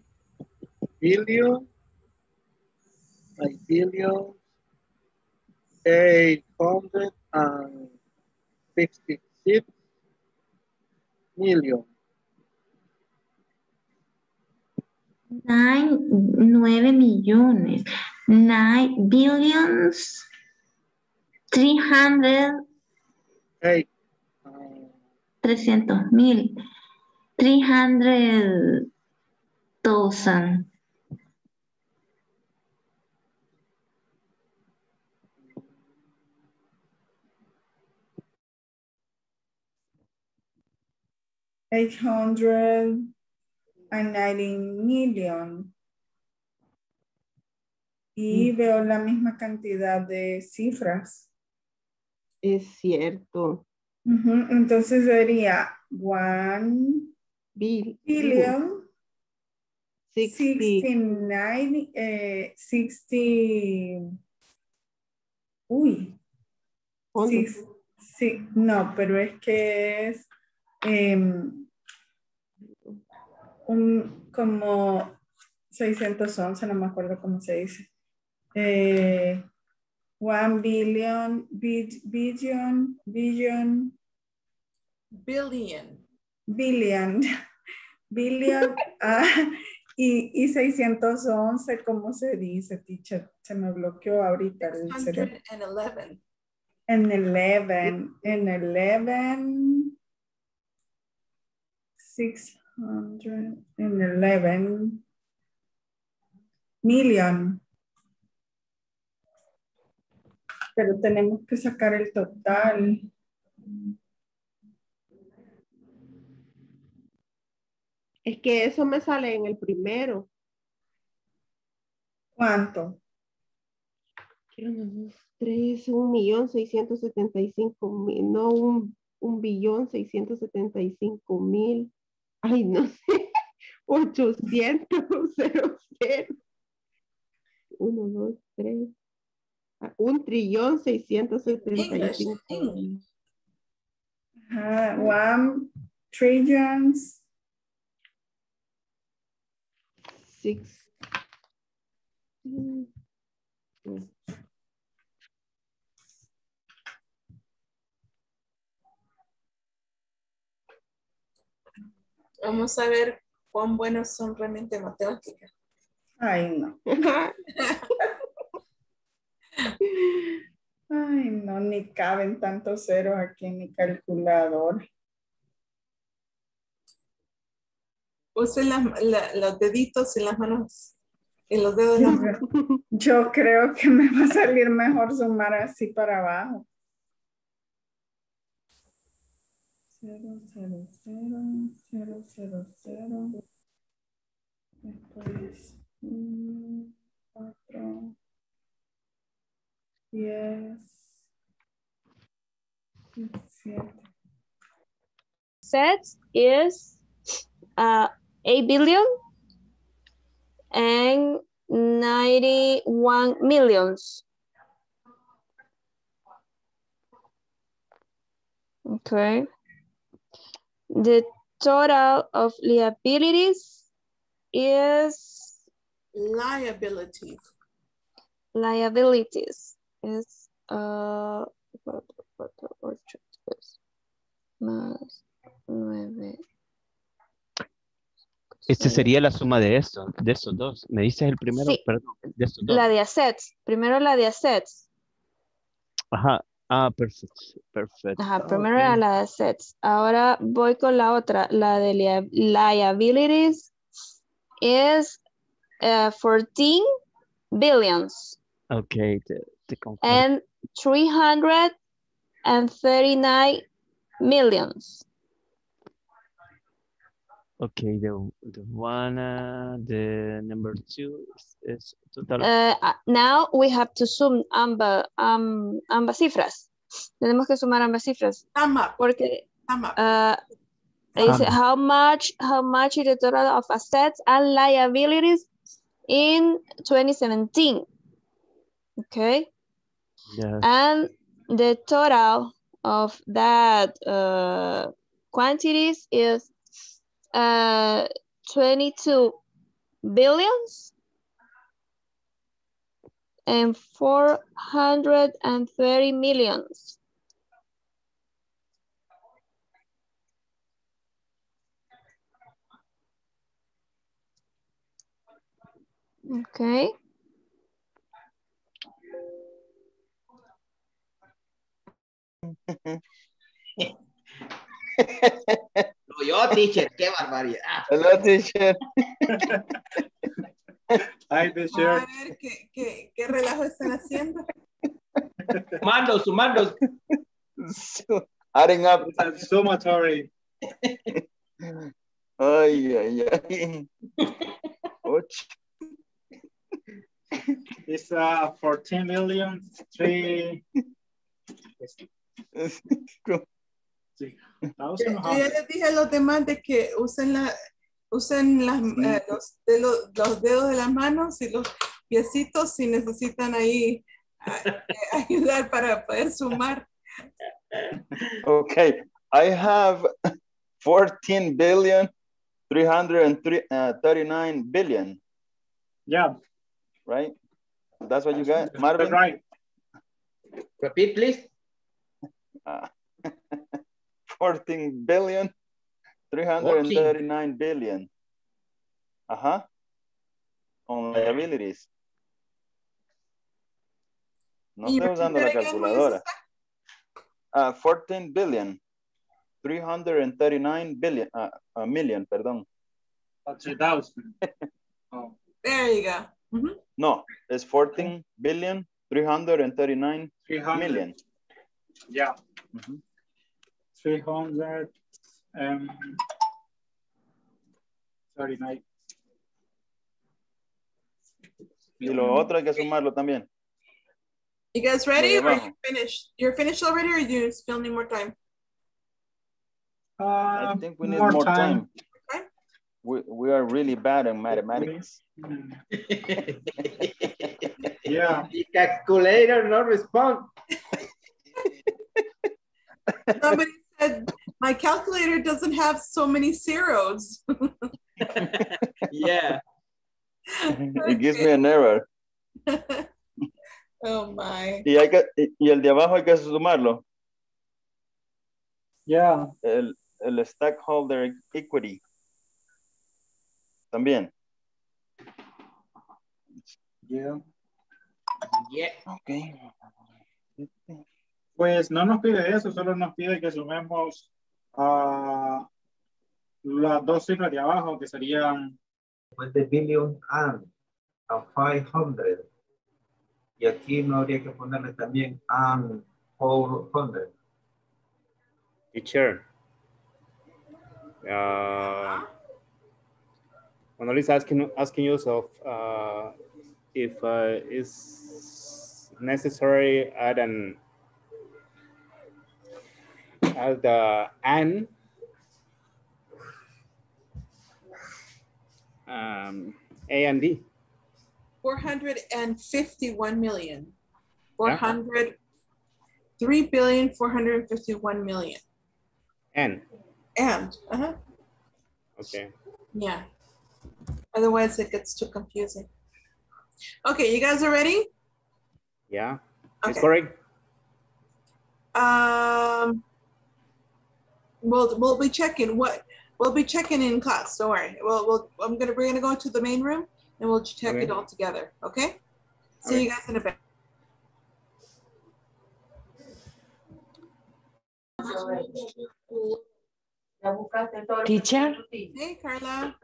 Speaker 11: hundred and sixty-six million.
Speaker 18: Nine, nueve millones. Nine billions, three hundred,
Speaker 11: Eight.
Speaker 18: trescientos mil. Three hundred thousand.
Speaker 2: Eight hundred and ninety million. Y veo la misma cantidad de cifras.
Speaker 15: Es cierto.
Speaker 2: Ujú, Entonces sería one
Speaker 15: Bill,
Speaker 2: billion,
Speaker 15: Sixty.
Speaker 2: 69, eh, 60, uy, six- sí, no, pero es que es em, un, como 611, no me acuerdo cómo se dice. Eh, one billion, billion, billion,
Speaker 1: Billion.
Speaker 2: billion, billion, ah, y, y 611, ¿cómo se dice, teacher? Se me bloqueó ahorita el cerebro.
Speaker 1: 111.
Speaker 2: En 11, en 11, 600, en 11 million. Pero tenemos que sacar el total.
Speaker 15: Es que eso me sale en el primero.
Speaker 2: ¿Cuánto?
Speaker 15: Dos, tres, un millón seiscientos setenta y cinco mil, no un, un billón seiscientos setenta y cinco mil, ay no sé, ochocientos cero cero. Uno, dos, tres, ah, un trillón seiscientos setenta y cinco mil.
Speaker 2: Ajá, one trillions.
Speaker 15: Six. Mm,
Speaker 1: Vamos a ver cuán buenos son realmente en matemática.
Speaker 2: Ay, no. Ay, no, ni caben tantos ceros aquí en mi calculadora.
Speaker 1: Usen la- los deditos en las manos, en los dedos. de las manos.
Speaker 2: Yo creo que me va a salir mejor sumar así para abajo. Cero, cero, cero, cero, cero, cero. Después, mm, cuatro, diez, siete.
Speaker 9: Sets is uh, 8 billion and 91 millions. Okay. The total of liabilities is
Speaker 1: Liability.
Speaker 9: liabilities is uh más nueve.
Speaker 19: Este sería la suma de eso, de esos dos. ¿Me dices el primero?
Speaker 9: Sí.
Speaker 19: Perdón, de esos dos.
Speaker 9: La de assets. Primero la de assets.
Speaker 19: Ajá. Ah, perfecto. Perfecto.
Speaker 9: Ajá, primero era la de assets. Ahora voy con la otra, la de lia- liabilities is uh, 14 billions
Speaker 19: Ok, te, te
Speaker 9: and 339 millions.
Speaker 19: Okay, the, the one, uh, the number two is, is total.
Speaker 9: Uh, uh, now we have to sum ambas, am- ambas cifras. Tenemos que sumar ambas cifras. Porque uh, dice
Speaker 19: Sum.
Speaker 9: how much how much is the total of assets and liabilities in 2017. Okay.
Speaker 19: Yes.
Speaker 9: And the total of that uh, quantities is uh, 22 billions and 430 millions. Okay.
Speaker 4: No, yo, teacher, qué barbaridad.
Speaker 14: Hello, teacher.
Speaker 11: Hi,
Speaker 1: A
Speaker 11: teacher.
Speaker 1: ver, ¿qué, qué, qué relajo están haciendo?
Speaker 4: Sumando, sumando.
Speaker 14: Adding up.
Speaker 11: Summatory.
Speaker 14: Ay, ay, ay. Ouch.
Speaker 11: It's uh, 14 million, three. Sí,
Speaker 1: Yo ya les dije a los demás de que usen, la, usen las, eh, los, dedos, los dedos de las manos y los piecitos si necesitan ahí ayudar para poder sumar.
Speaker 14: Okay, I have 14 billion, 339 billion.
Speaker 11: Yeah.
Speaker 14: Right? That's what you got, Marvin?
Speaker 11: right.
Speaker 4: Repeat, please.
Speaker 14: Ah. 14 billion, 339 billion. Uh-huh. On liabilities. No
Speaker 1: ¿Y
Speaker 14: estoy usando la calculadora. Ah, 14 billion, 339 billion, ah, ah, million, perdón.
Speaker 11: Uh, 2000. Oh,
Speaker 1: There you go.
Speaker 14: No, it's 14 billion, 339
Speaker 11: 300.
Speaker 14: million.
Speaker 11: yeah. 300 um, 39.
Speaker 14: Y lo otro hay que sumarlo también.
Speaker 1: You guys ready?
Speaker 14: Yeah,
Speaker 1: Or you finished? You're finished already, or you still need more time?
Speaker 14: I think we need more, time. We, we are really bad in mathematics.
Speaker 11: Yeah.
Speaker 4: The calculator not respond.
Speaker 1: Somebody said my calculator doesn't have so many zeros.
Speaker 4: Yeah.
Speaker 14: It gives me an error.
Speaker 1: oh my.
Speaker 14: Y, hay que, y- y el de abajo hay que sumarlo.
Speaker 11: Yeah.
Speaker 14: El, el stakeholder equity. También.
Speaker 11: Yeah.
Speaker 4: Yeah.
Speaker 14: Okay.
Speaker 11: Pues no nos pide eso, solo nos pide que sumemos a las dos cifras de abajo, que serían
Speaker 3: Después de billion and a 500. Y aquí no habría que ponerle también and 400.
Speaker 13: Teacher. Uh, Monalisa asking, asking you so, uh, if uh, it's necessary add an add the and um, A and D.
Speaker 1: 451 million. 400, 3 billion, 451 million.
Speaker 13: And
Speaker 1: And, uh-huh,
Speaker 13: okay.
Speaker 1: yeah. Otherwise it gets too confusing. Okay, you guys are ready?
Speaker 13: Yeah. It's
Speaker 1: Okay.
Speaker 13: correct.
Speaker 1: Um, we'll, we'll be checking what, we'll be checking in class, don't worry. We'll, we'll, I'm gonna, we're gonna go to the main room and we'll check it all together, okay? See you guys in a bit.
Speaker 16: Teacher,
Speaker 1: Hey, Carla.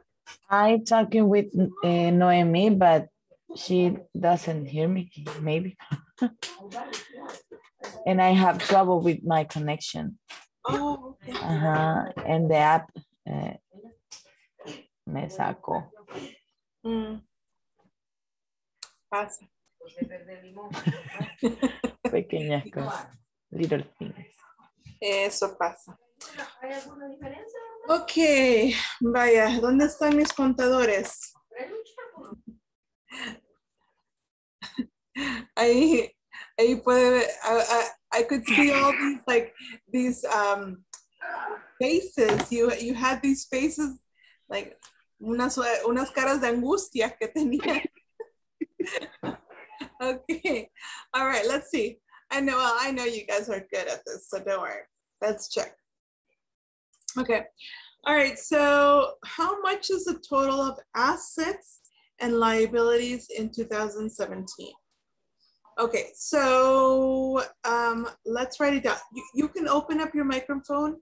Speaker 16: I talking with uh, Noemi, but she doesn't hear me, maybe. and I have trouble with my connection.
Speaker 1: Oh, okay.
Speaker 16: Uh-huh. And the app uh, me sacó.
Speaker 1: Mm. Pasa.
Speaker 16: Pequeñas cosas. Little things.
Speaker 1: Eso pasa. Ok, vaya, ¿dónde están mis contadores? Ahí, ahí puede ver, I, I, I could see all these like these um faces. You you had these faces like unas unas caras de angustia que tenía. okay, all right, let's see. I know I know you guys are good at this, so don't worry. Let's check. Okay. All right. So, how much is the total of assets and liabilities in 2017? Okay. So, um, let's write it down. You, you can open up your microphone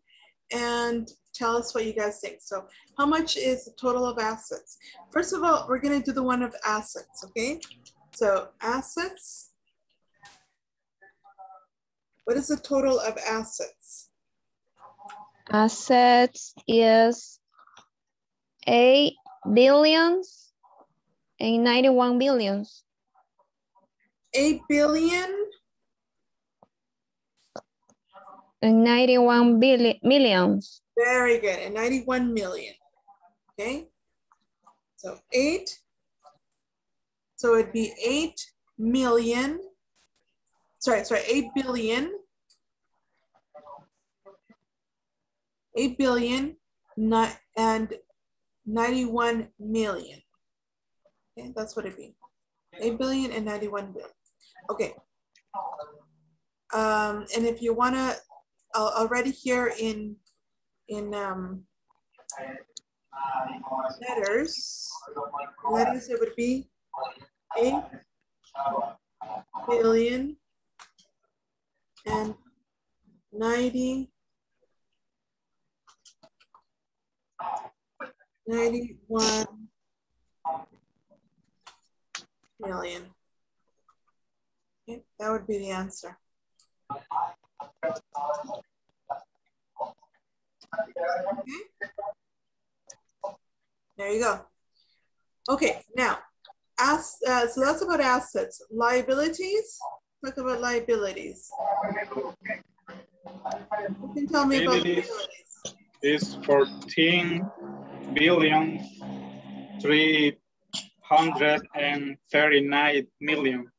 Speaker 1: and tell us what you guys think. So, how much is the total of assets? First of all, we're going to do the one of assets. Okay. So, assets. What is the total of assets?
Speaker 9: Assets is eight billions and 91 billions.
Speaker 1: 8 billion
Speaker 9: And 91 billion millions.
Speaker 1: Very good. And 91 million. Okay. So eight. So it'd be 8 million. Sorry, sorry, 8 billion. 8 billion ni- and 91 million. Okay, that's what it'd be. 8 billion and 91 billion. Okay. Um, and if you wanna, already here in, in, um, letters, letters, it would be 8 billion and 90 91 million. That would be the answer. Okay. There you go. Okay, now, as, uh, so that's about assets. Liabilities, talk about liabilities. You can tell me about
Speaker 11: Liabilities.
Speaker 1: liabilities.
Speaker 11: is 14 billion 339 million.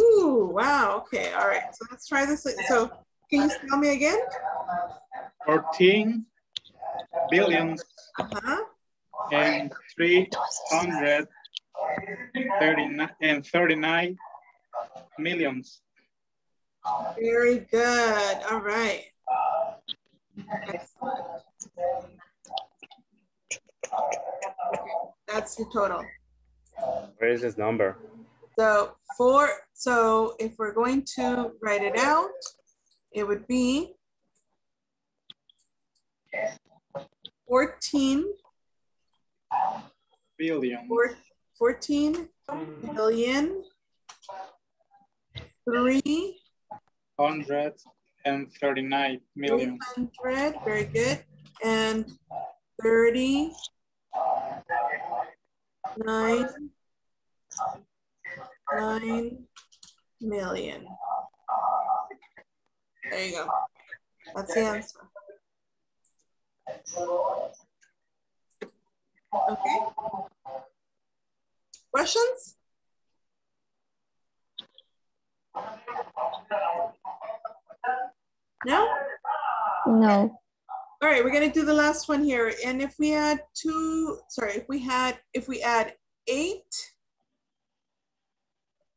Speaker 1: Ooh, wow. Okay, all right. So let's try this. So can you spell me again?
Speaker 11: 14 billion
Speaker 1: Uh-huh.
Speaker 11: and 339 and 39 millions.
Speaker 1: Very good. All right. Excellent. Okay, That's the total.
Speaker 13: Where is this number?
Speaker 1: So four, so if we're going to write it out, it would be 14,
Speaker 11: Billion.
Speaker 1: four- 14 billion, three
Speaker 11: 139 million.
Speaker 1: 300, very good, and 39 9 million. There you go. That's the answer. Okay. Questions? No?
Speaker 9: No.
Speaker 1: All right, we're gonna do the last one here. And if we add two, sorry, if we had, if we add eight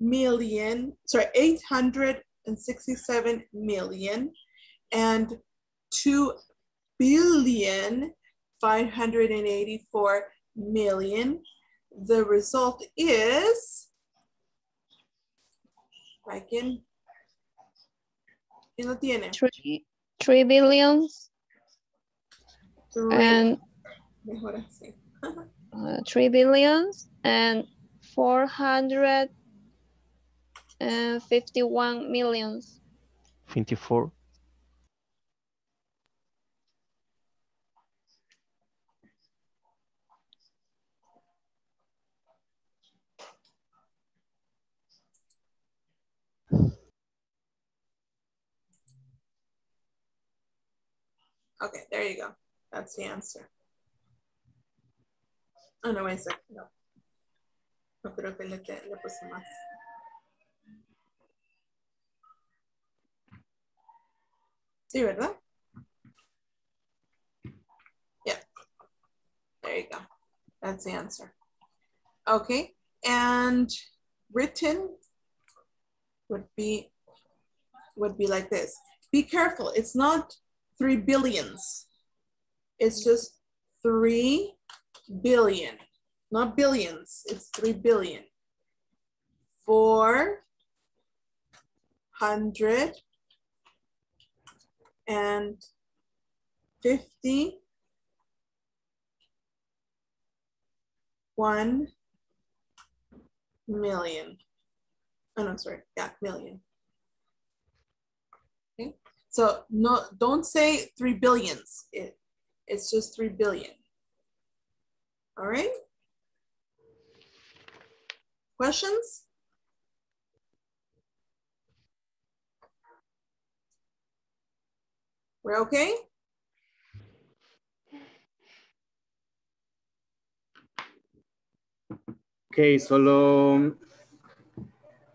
Speaker 1: million, sorry, 867 million and 2 billion 584 million. The result is, I can, ¿quién lo tiene?
Speaker 9: Three, three billions
Speaker 1: three.
Speaker 9: and uh, three billions and 400 uh, 51 millions.
Speaker 19: 54.
Speaker 1: Okay, there you go. That's the answer. Oh, no, wait a second. No. No creo que le, le puse más. Sí, ¿verdad? Yeah. There you go. That's the answer. Okay, and written would be would be like this. Be careful. It's not three billions. It's just three billion, not billions. It's three billion. Four hundred and fifty one million. Oh no, sorry. Yeah, million. Okay. So no, don't say three billions. It, it's just three billion. All right. Questions? We're okay?
Speaker 13: Okay, solo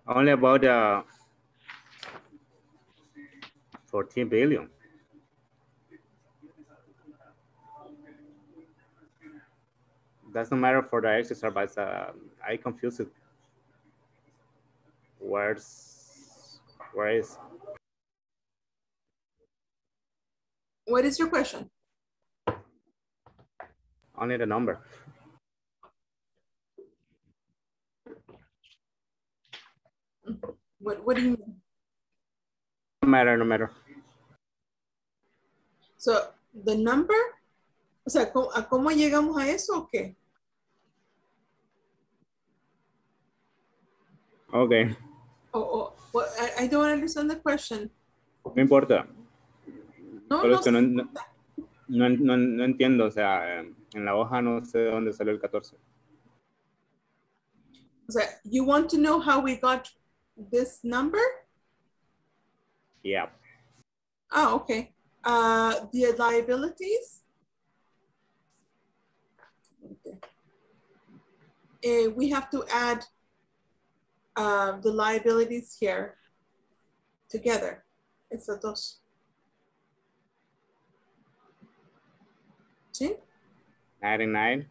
Speaker 13: only about uh, 14 billion. Doesn't matter for the exercise, but uh, I confused it. Where's, where is?
Speaker 1: What is your question?
Speaker 13: I need a number.
Speaker 1: What, what do you mean?
Speaker 13: No matter, no matter.
Speaker 1: So, the number? O sea, ¿cómo, ¿a cómo llegamos a eso o qué?
Speaker 13: Okay,
Speaker 1: O, o, what, I, I don't understand the question.
Speaker 13: no importa.
Speaker 1: No,
Speaker 13: Solo
Speaker 1: no,
Speaker 13: es que no, no, no, no- no entiendo, o sea, en la hoja no sé de dónde salió el 14.
Speaker 1: o sea, you want to know how we got this number?
Speaker 13: Yeah.
Speaker 1: Oh, okay. Uh, the liabilities? Okay. Uh, we have to add uh, the liabilities here together. It's a dos. ¿Sí?
Speaker 13: 99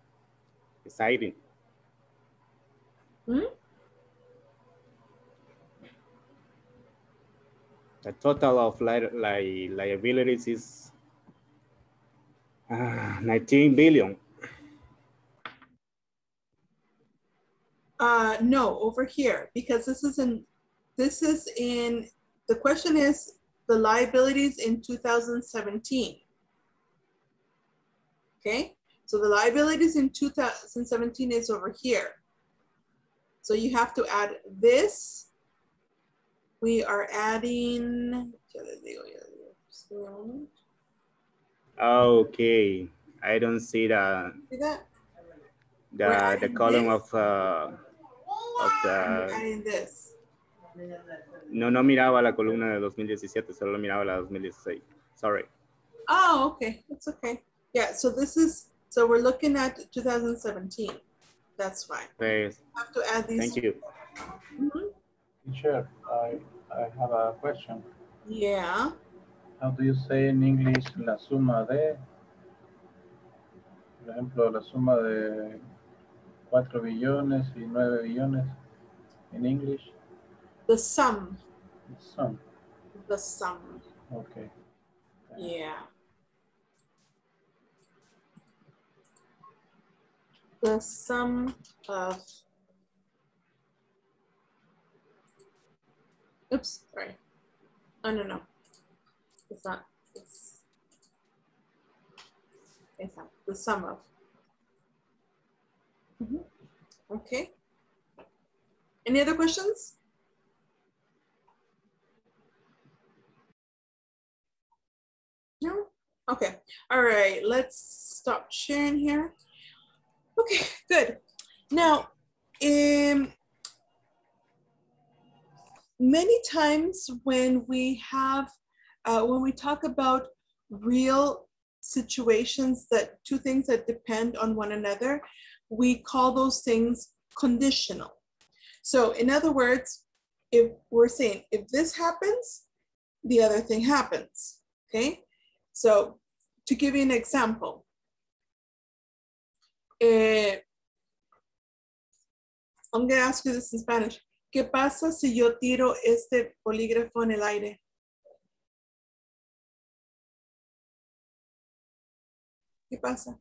Speaker 13: exciting.
Speaker 1: Hmm?
Speaker 13: The total of li li liabilities is uh, 19 billion.
Speaker 1: Uh, no, over here, because this is in, this is in, the question is the liabilities in 2017. Okay, so the liabilities in 2017 is over here. So you have to add this. We are adding,
Speaker 13: Okay, I don't see the
Speaker 1: see that?
Speaker 13: The the column
Speaker 1: this.
Speaker 13: of uh, of the
Speaker 1: adding this.
Speaker 13: no no miraba la columna de 2017, solo miraba la 2016. Sorry.
Speaker 1: Oh, okay, it's okay. Yeah, so this is, so we're looking at 2017. That's fine.
Speaker 13: Pues,
Speaker 1: Have to add these.
Speaker 13: thank you.
Speaker 1: Mhm.
Speaker 17: Teacher, I, I have a question.
Speaker 1: Yeah.
Speaker 17: How do you say in English la suma de, por ejemplo, la suma de 4 billones y 9 billones in English?
Speaker 1: The sum, The
Speaker 17: Sum.
Speaker 1: the sum.
Speaker 17: Okay.
Speaker 1: Yeah. The sum of, oops, sorry. Oh, no, no. It's not, it's, it's not, the sum of. Mhm. Okay. Any other questions? No? Okay. All right. Let's stop sharing here. Okay, good. Now, um, many times when we have, uh, when we talk about real situations that two things that depend on one another, we call those things conditional. So in other words, if we're saying, if this happens, the other thing happens, okay? So to give you an example, eh, I'm gonna ask you this in Spanish. ¿Qué pasa si yo tiro este polígrafo en el aire? ¿Qué pasa?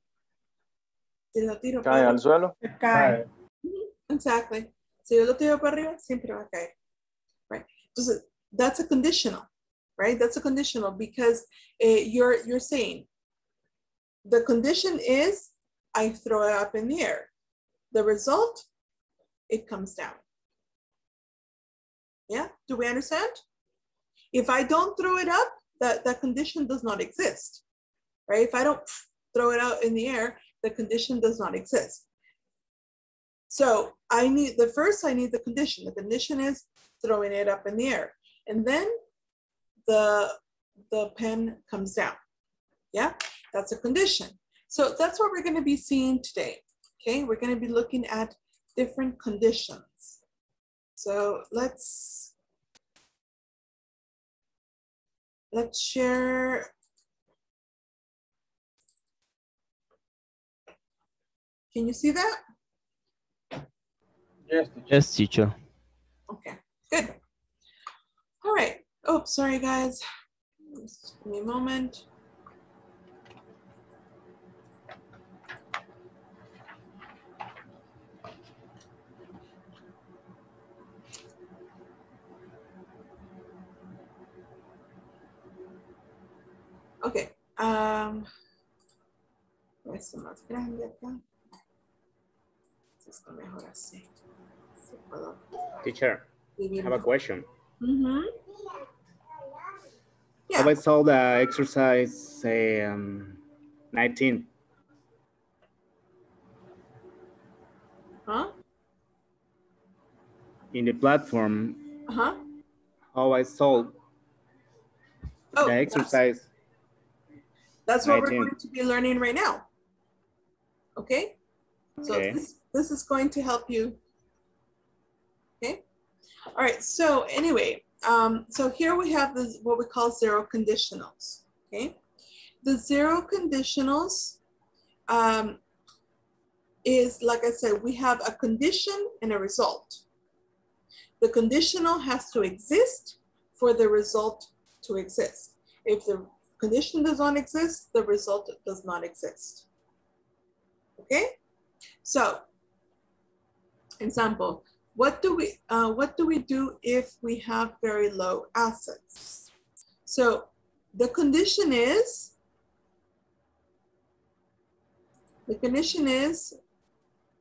Speaker 1: Si lo tiro
Speaker 14: Cae
Speaker 1: para
Speaker 14: al suelo.
Speaker 2: Cae.
Speaker 1: Exactly. Si yo lo tiro para arriba, siempre va a caer. Right. Entonces, that's a conditional, right? That's a conditional because eh, you're you're saying the condition is I throw it up in the air. The result, it comes down. Yeah, do we understand? If I don't throw it up, that, that condition does not exist, right? If I don't throw it out in the air, the condition does not exist. So I need, the first I need the condition. The condition is throwing it up in the air. And then the, the pen comes down. Yeah, that's a condition. So that's what we're gonna be seeing today. Okay, we're gonna be looking at different conditions. So let's, let's share. Can you see that?
Speaker 17: Yes,
Speaker 19: Yes, teacher.
Speaker 1: Okay, good. All right. Oh, sorry, guys. Just give me a moment. Ok. Um, hacer más grande acá. Esto mejor así. Si puedo
Speaker 13: Teacher, I have a question.
Speaker 1: Mhm.
Speaker 13: How about solve the exercise um, 19?
Speaker 1: Huh?
Speaker 13: In the platform,
Speaker 1: Uh-huh.
Speaker 13: How I solve
Speaker 1: Oh,
Speaker 13: the exercise.
Speaker 1: That's what we're
Speaker 13: 19.
Speaker 1: going to be learning right now. Okay? So
Speaker 13: Okay.
Speaker 1: this, this is going to help you. Okay? All right, so anyway, um, so here we have this, what we call zero conditionals. Okay? The zero conditionals um, is, like I said, we have a condition and a result. The conditional has to exist for the result to exist. If the condition does not exist, the result does not exist. Okay? So, example, what do we uh, what do we do if we have very low assets? So the condition is the condition is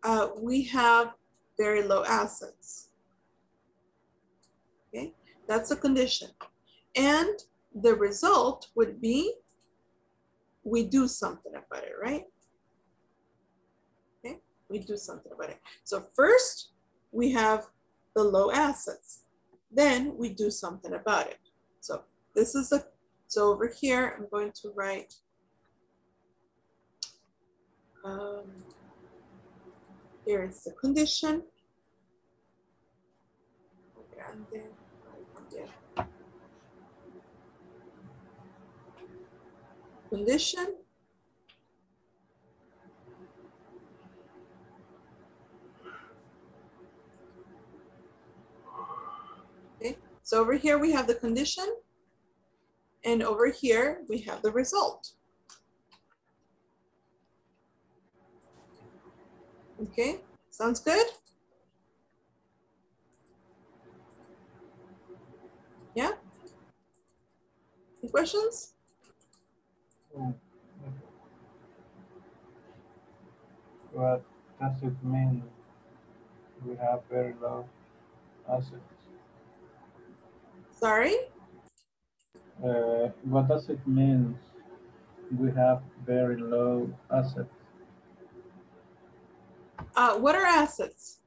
Speaker 1: uh, we have very low assets. Okay, that's a condition. And the result would be we do something about it, right? Okay, we do something about it. So first we have the low assets. Then we do something about it. So this is a, so over here, I'm going to write, um, here is the condition. Condition. Okay, so over here we have the condition, and over here we have the result. Okay, sounds good? Yeah? Any questions?
Speaker 17: What does it mean we have very low assets?
Speaker 1: Sorry?
Speaker 17: Uh, what does it mean we have very low assets?
Speaker 1: Uh, what are assets?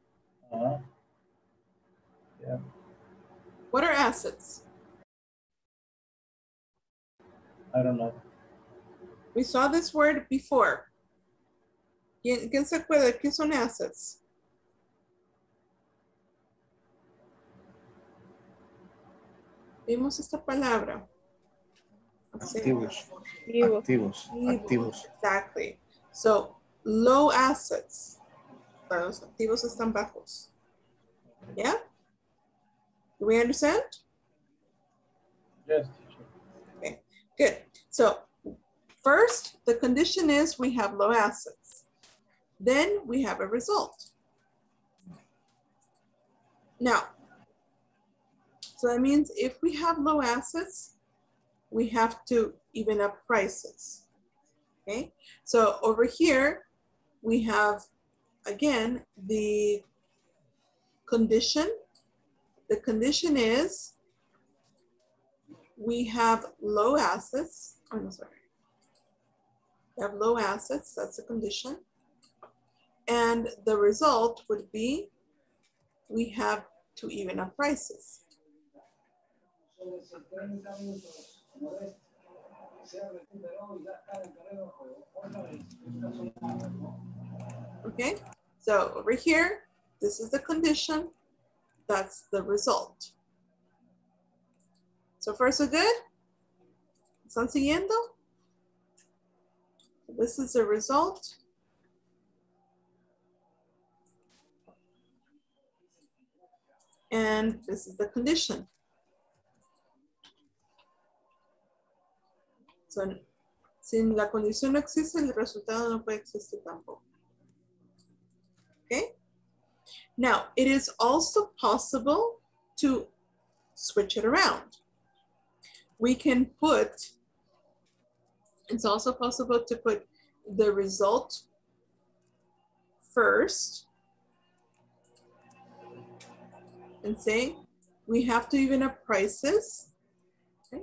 Speaker 17: Uh, yeah,
Speaker 1: What are assets?
Speaker 17: I don't know.
Speaker 1: We saw this word before. ¿Quién, quién se acuerda qué son assets? Vimos esta palabra.
Speaker 10: Activos.
Speaker 1: Activo.
Speaker 10: Activos. Activos.
Speaker 1: Exactly. So, low assets. Los activos están bajos. Yeah? Do we understand?
Speaker 17: Yes,
Speaker 1: Okay, good. So first, the condition is we have low assets. Then we have a result. Now, so that means if we have low assets, we have to even up prices. Okay, so over here, we have, again, the condition. The condition is we have low assets. I'm sorry. We have low assets, that's a condition. And the result would be we have to even up prices. Okay, so over here, this is the condition, that's the result. So far, so good? ¿Están siguiendo? This is the result. And this is the condition. So, sin la condición no existe, el resultado no puede existir tampoco. Okay? Now, it is also possible to switch it around. We can put, it's also possible to put the result first and say, we have to even up prices. Okay?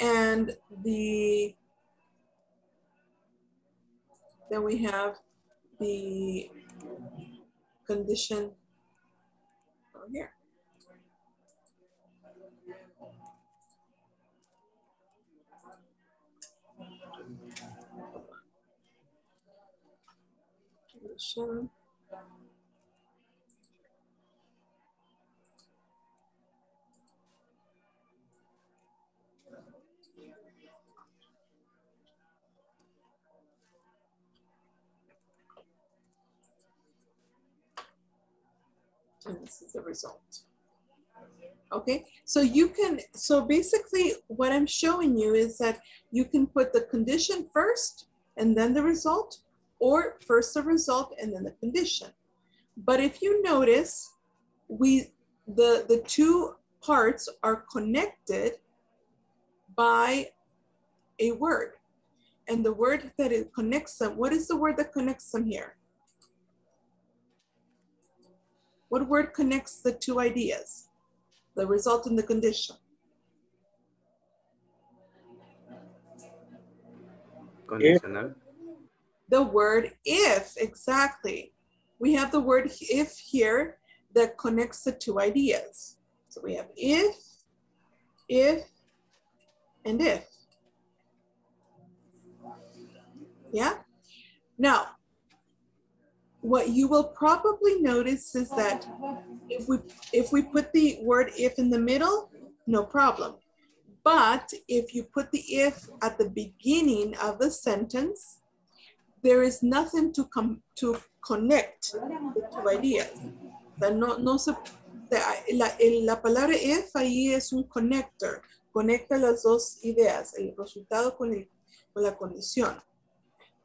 Speaker 1: And the, then we have the condition here. Condition. And this is the result. Okay, so you can, so basically what I'm showing you is that you can put the condition first and then the result, or first the result and then the condition. But if you notice, we, the, the two parts are connected by a word. And the word that it connects them, what is the word that connects them here? What word connects the two ideas? The result and the condition.
Speaker 13: Condicional.
Speaker 1: The word if, exactly. We have the word if here that connects the two ideas. So we have if, if, and if. Yeah? Now, what you will probably notice is that if we if we put the word if in the middle, no problem. But if you put the if at the beginning of the sentence, there is nothing to come to connect the two ideas. No, la, la palabra if ahí es un connector, conecta las dos ideas, el resultado con, con la condición.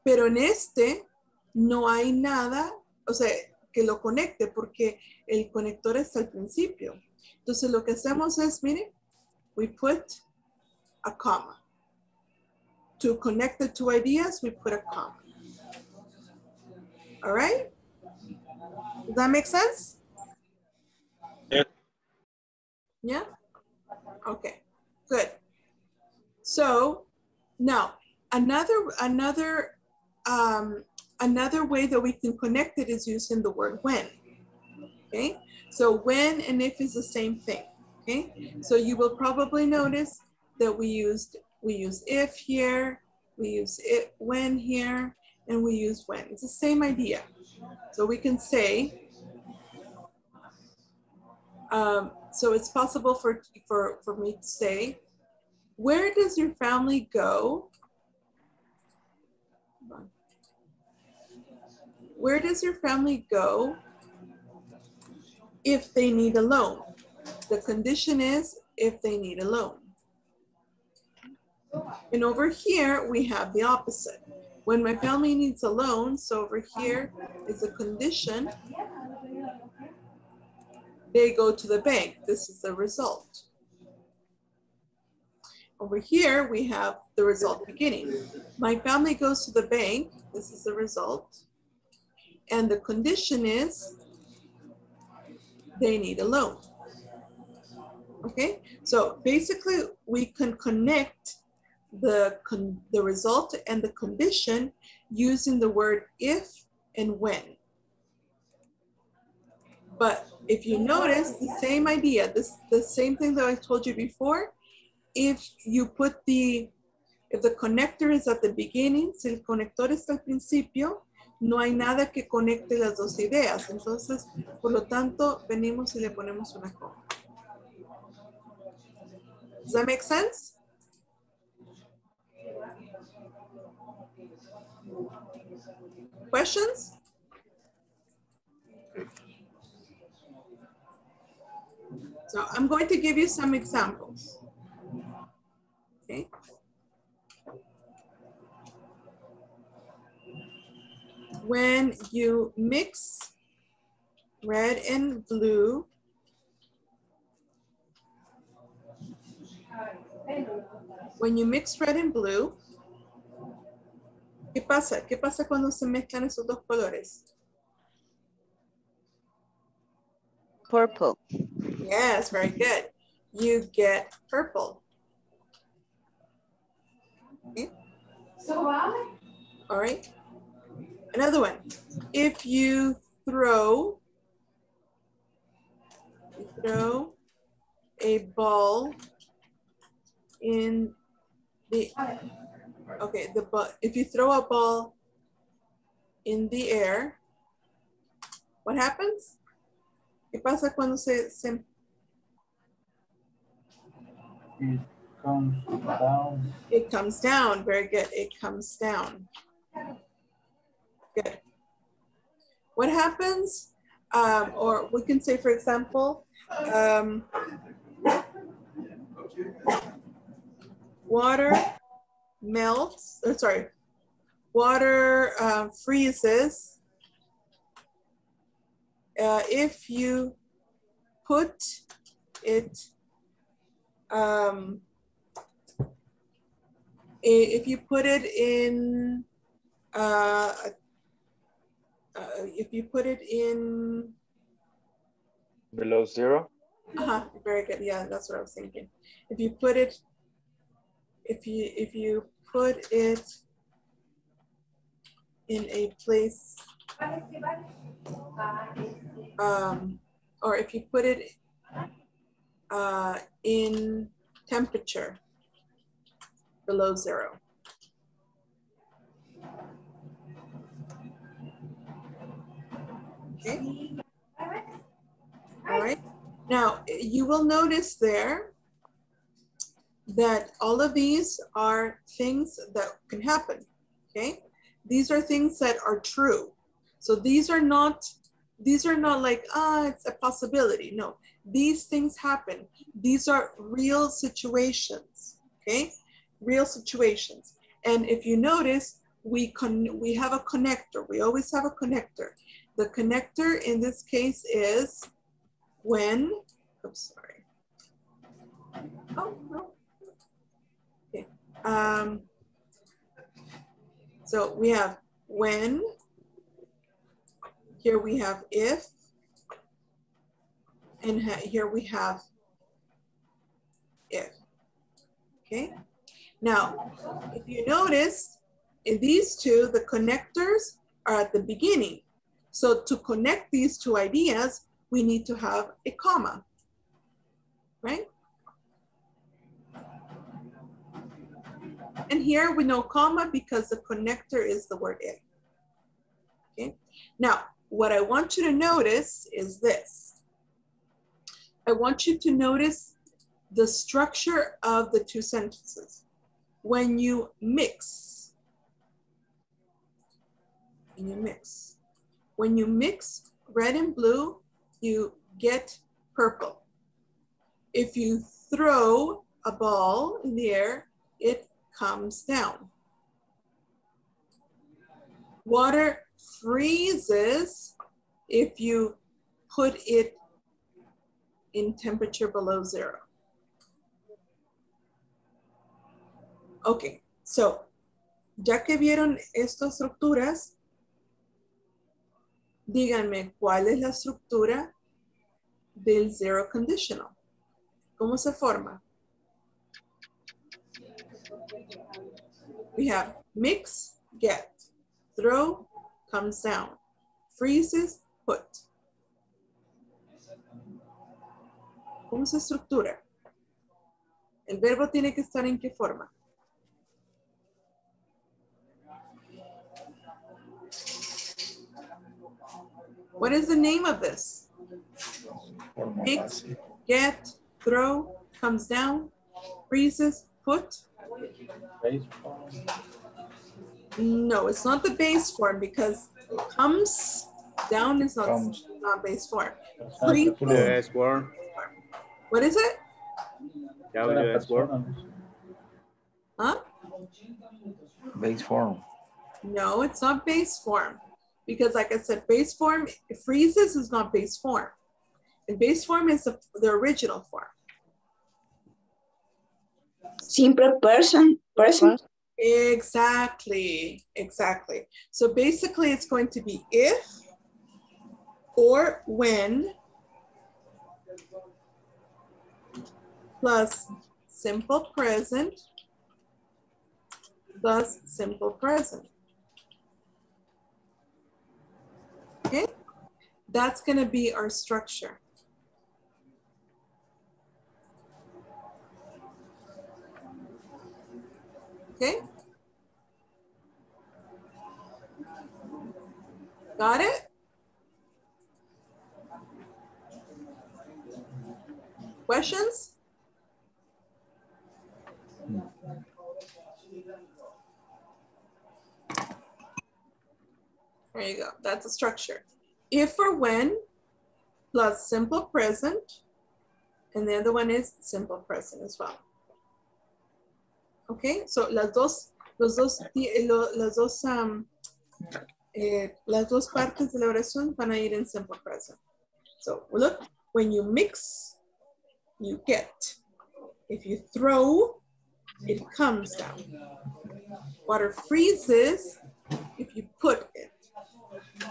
Speaker 1: Pero en este no hay nada, o sea, que lo conecte porque el conector está al principio. Entonces lo que hacemos es, miren, we put a comma. To connect the two ideas, we put a comma. All right? Does that make sense?
Speaker 11: Yeah.
Speaker 1: Yeah? Okay, good. So now another, another, um, another way that we can connect it is using the word when. Okay, so when and if is the same thing. Okay, so you will probably notice that we used we use if here, we use it when here, and we use when. It's the same idea. So we can say, um, so it's possible for, for, for me to say, where does your family go? Where does your family go if they need a loan? The condition is if they need a loan. And over here, we have the opposite. When my family needs a loan, so over here is a condition, they go to the bank. This is the result. Over here, we have the result beginning. My family goes to the bank. This is the result. And the condition is they need a loan. Okay, so basically we can connect the, con the result and the condition using the word if and when. But if you notice the same idea, this the same thing that I told you before, if you put the, if the connector is at the beginning, si el conector está al principio, no hay nada que conecte las dos ideas. Entonces, por lo tanto, venimos y le ponemos una coma. Does that make sense? Questions? So I'm going to give you some examples. Okay. When you mix red and blue, when you mix red and blue, ¿qué pasa? ¿Qué pasa cuando se mezclan esos dos colores?
Speaker 7: Purple.
Speaker 1: Yes, very good. You get purple. Okay.
Speaker 2: So,
Speaker 1: All right. Another one. If you throw, you throw a ball in the, okay, the ball, if you throw a ball in the air, what happens? ¿Qué pasa cuando se, se
Speaker 17: It comes down.
Speaker 1: It comes down. Very good. It comes down. Good. What happens, um, or we can say, for example, um, water melts, or sorry, water uh, freezes uh, if you put it um, if you put it in, uh, uh, if you put it in,
Speaker 14: Below zero?
Speaker 1: uh very good. Yeah, that's what I was thinking. If you put it, if you if you put it in a place, um, or if you put it uh, in temperature below zero. Okay. All right. Now, you will notice there that all of these are things that can happen. Okay. These are things that are true. So these are not, these are not like, ah, it's a possibility. No, these things happen. These are real situations, okay? Real situations. And if you notice, we con we have a connector. We always have a connector. The connector in this case is when, I'm sorry. Oh, no. Um, so we have when, here we have if, and here we have if. Okay. Now, if you notice, in these two, the connectors are at the beginning. So to connect these two ideas, we need to have a comma, right? And here we know comma because the connector is the word if. Okay. Now, what I want you to notice is this. I want you to notice the structure of the two sentences. When you mix, when you mix, when you mix red and blue, you get purple. If you throw a ball in the air, it comes down. Water freezes if you put it in temperature below zero. Ok, so, ya que vieron estas estructuras, díganme cuál es la estructura del zero conditional. ¿Cómo se forma? We have mix, get, throw, comes down, freezes, put. ¿Cómo se estructura? El verbo tiene que estar en qué forma? What is the name of this? Mix, get, throw, comes down, freezes, put.
Speaker 17: Baseball.
Speaker 1: No, it's not the base form because comes down is not,
Speaker 10: Comes.
Speaker 1: not base form.
Speaker 17: That's
Speaker 1: Free,
Speaker 17: not the plural.
Speaker 13: WS word.
Speaker 1: what is it?
Speaker 13: WS word.
Speaker 1: Huh?
Speaker 10: Base form.
Speaker 1: No, it's not base form. Because like I said, base form, freezes is not base form. And base form is the, the original form.
Speaker 20: Simple person, person.
Speaker 1: Exactly, exactly. So basically it's going to be if or when plus simple present plus simple present. Okay, that's gonna be our structure. Okay? Got it? Questions? There you go. That's the structure. If or when plus simple present, and the other one is simple present as well. Okay, so las dos, los dos, eh, lo- las dos, um, eh, las dos partes de la oración van a ir en simple present. So look, when you mix, you get. If you throw, it comes down. Water freezes if you put it.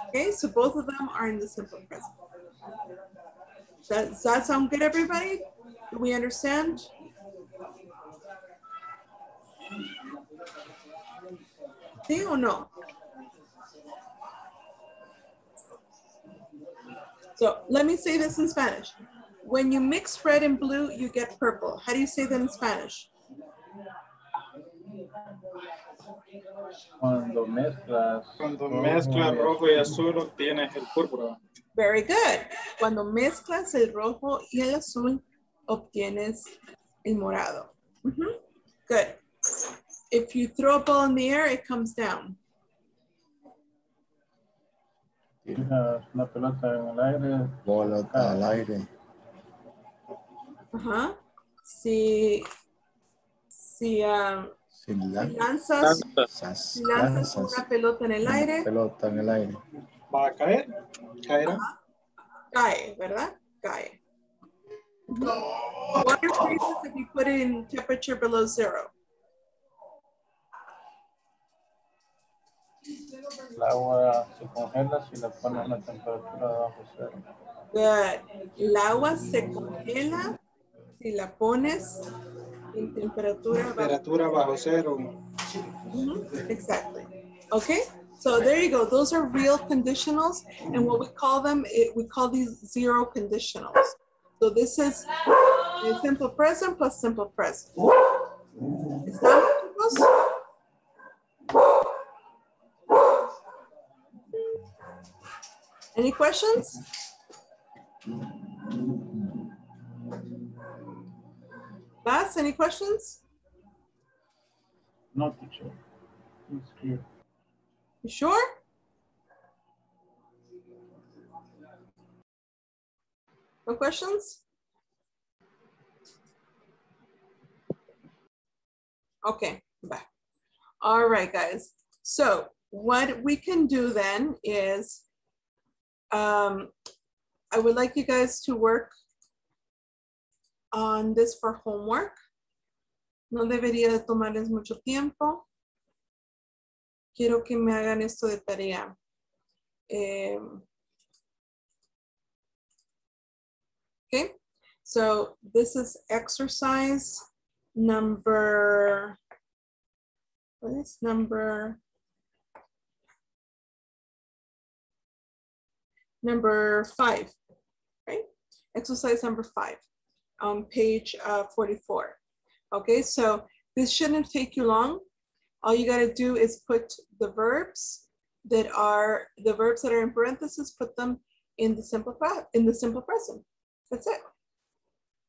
Speaker 1: Okay, so both of them are in the simple present. Does that sound good, everybody? Do we understand? ¿Sí o no? So let me say this in Spanish. When you mix red and blue, you get purple. How do you say that in Spanish?
Speaker 17: Cuando mezclas.
Speaker 11: Cuando mezclas rojo y azul obtienes el púrpura.
Speaker 1: Very good. Cuando mezclas el rojo y el azul, obtienes el morado. Mhm. Good. If you throw a ball in the air, it comes down.
Speaker 17: Tiras una pelota en el aire.
Speaker 10: Bola al aire.
Speaker 1: Ajá. Si, si um,
Speaker 10: Si
Speaker 1: lanzas,
Speaker 10: lanzas,
Speaker 1: si lanzas
Speaker 10: lanzas
Speaker 1: una pelota en el aire,
Speaker 10: pelota en el aire.
Speaker 11: ¿Va a caer? ¿Caerá?
Speaker 1: cae, ¿verdad? Cae. Water freezes if you put it in temperature below zero.
Speaker 17: El agua se congela si la pones a la temperatura de bajo cero.
Speaker 1: Good. El agua se congela si la pones en temperatura
Speaker 11: Temperatura bajo cero.
Speaker 1: Mhm, Exactly. Okay, so there you go. Those are real conditionals, and what we call them, it, we call these zero conditionals. So this is a simple present plus simple present. ¿Estamos, chicos? Any questions? Class, any questions?
Speaker 17: No, teacher. It's clear.
Speaker 1: You sure? No questions? Okay, back. All right, guys. So what we can do then is, um, I would like you guys to work on this for homework. No debería de tomarles mucho tiempo. Quiero que me hagan esto de tarea. Em, okay, so this is exercise number, what is number? Number five, right? Exercise number five on page uh, 44. Okay, so this shouldn't take you long. All you gotta do is put the verbs that are, the verbs that are in parentheses, put them in the simple, in the simple present. That's it.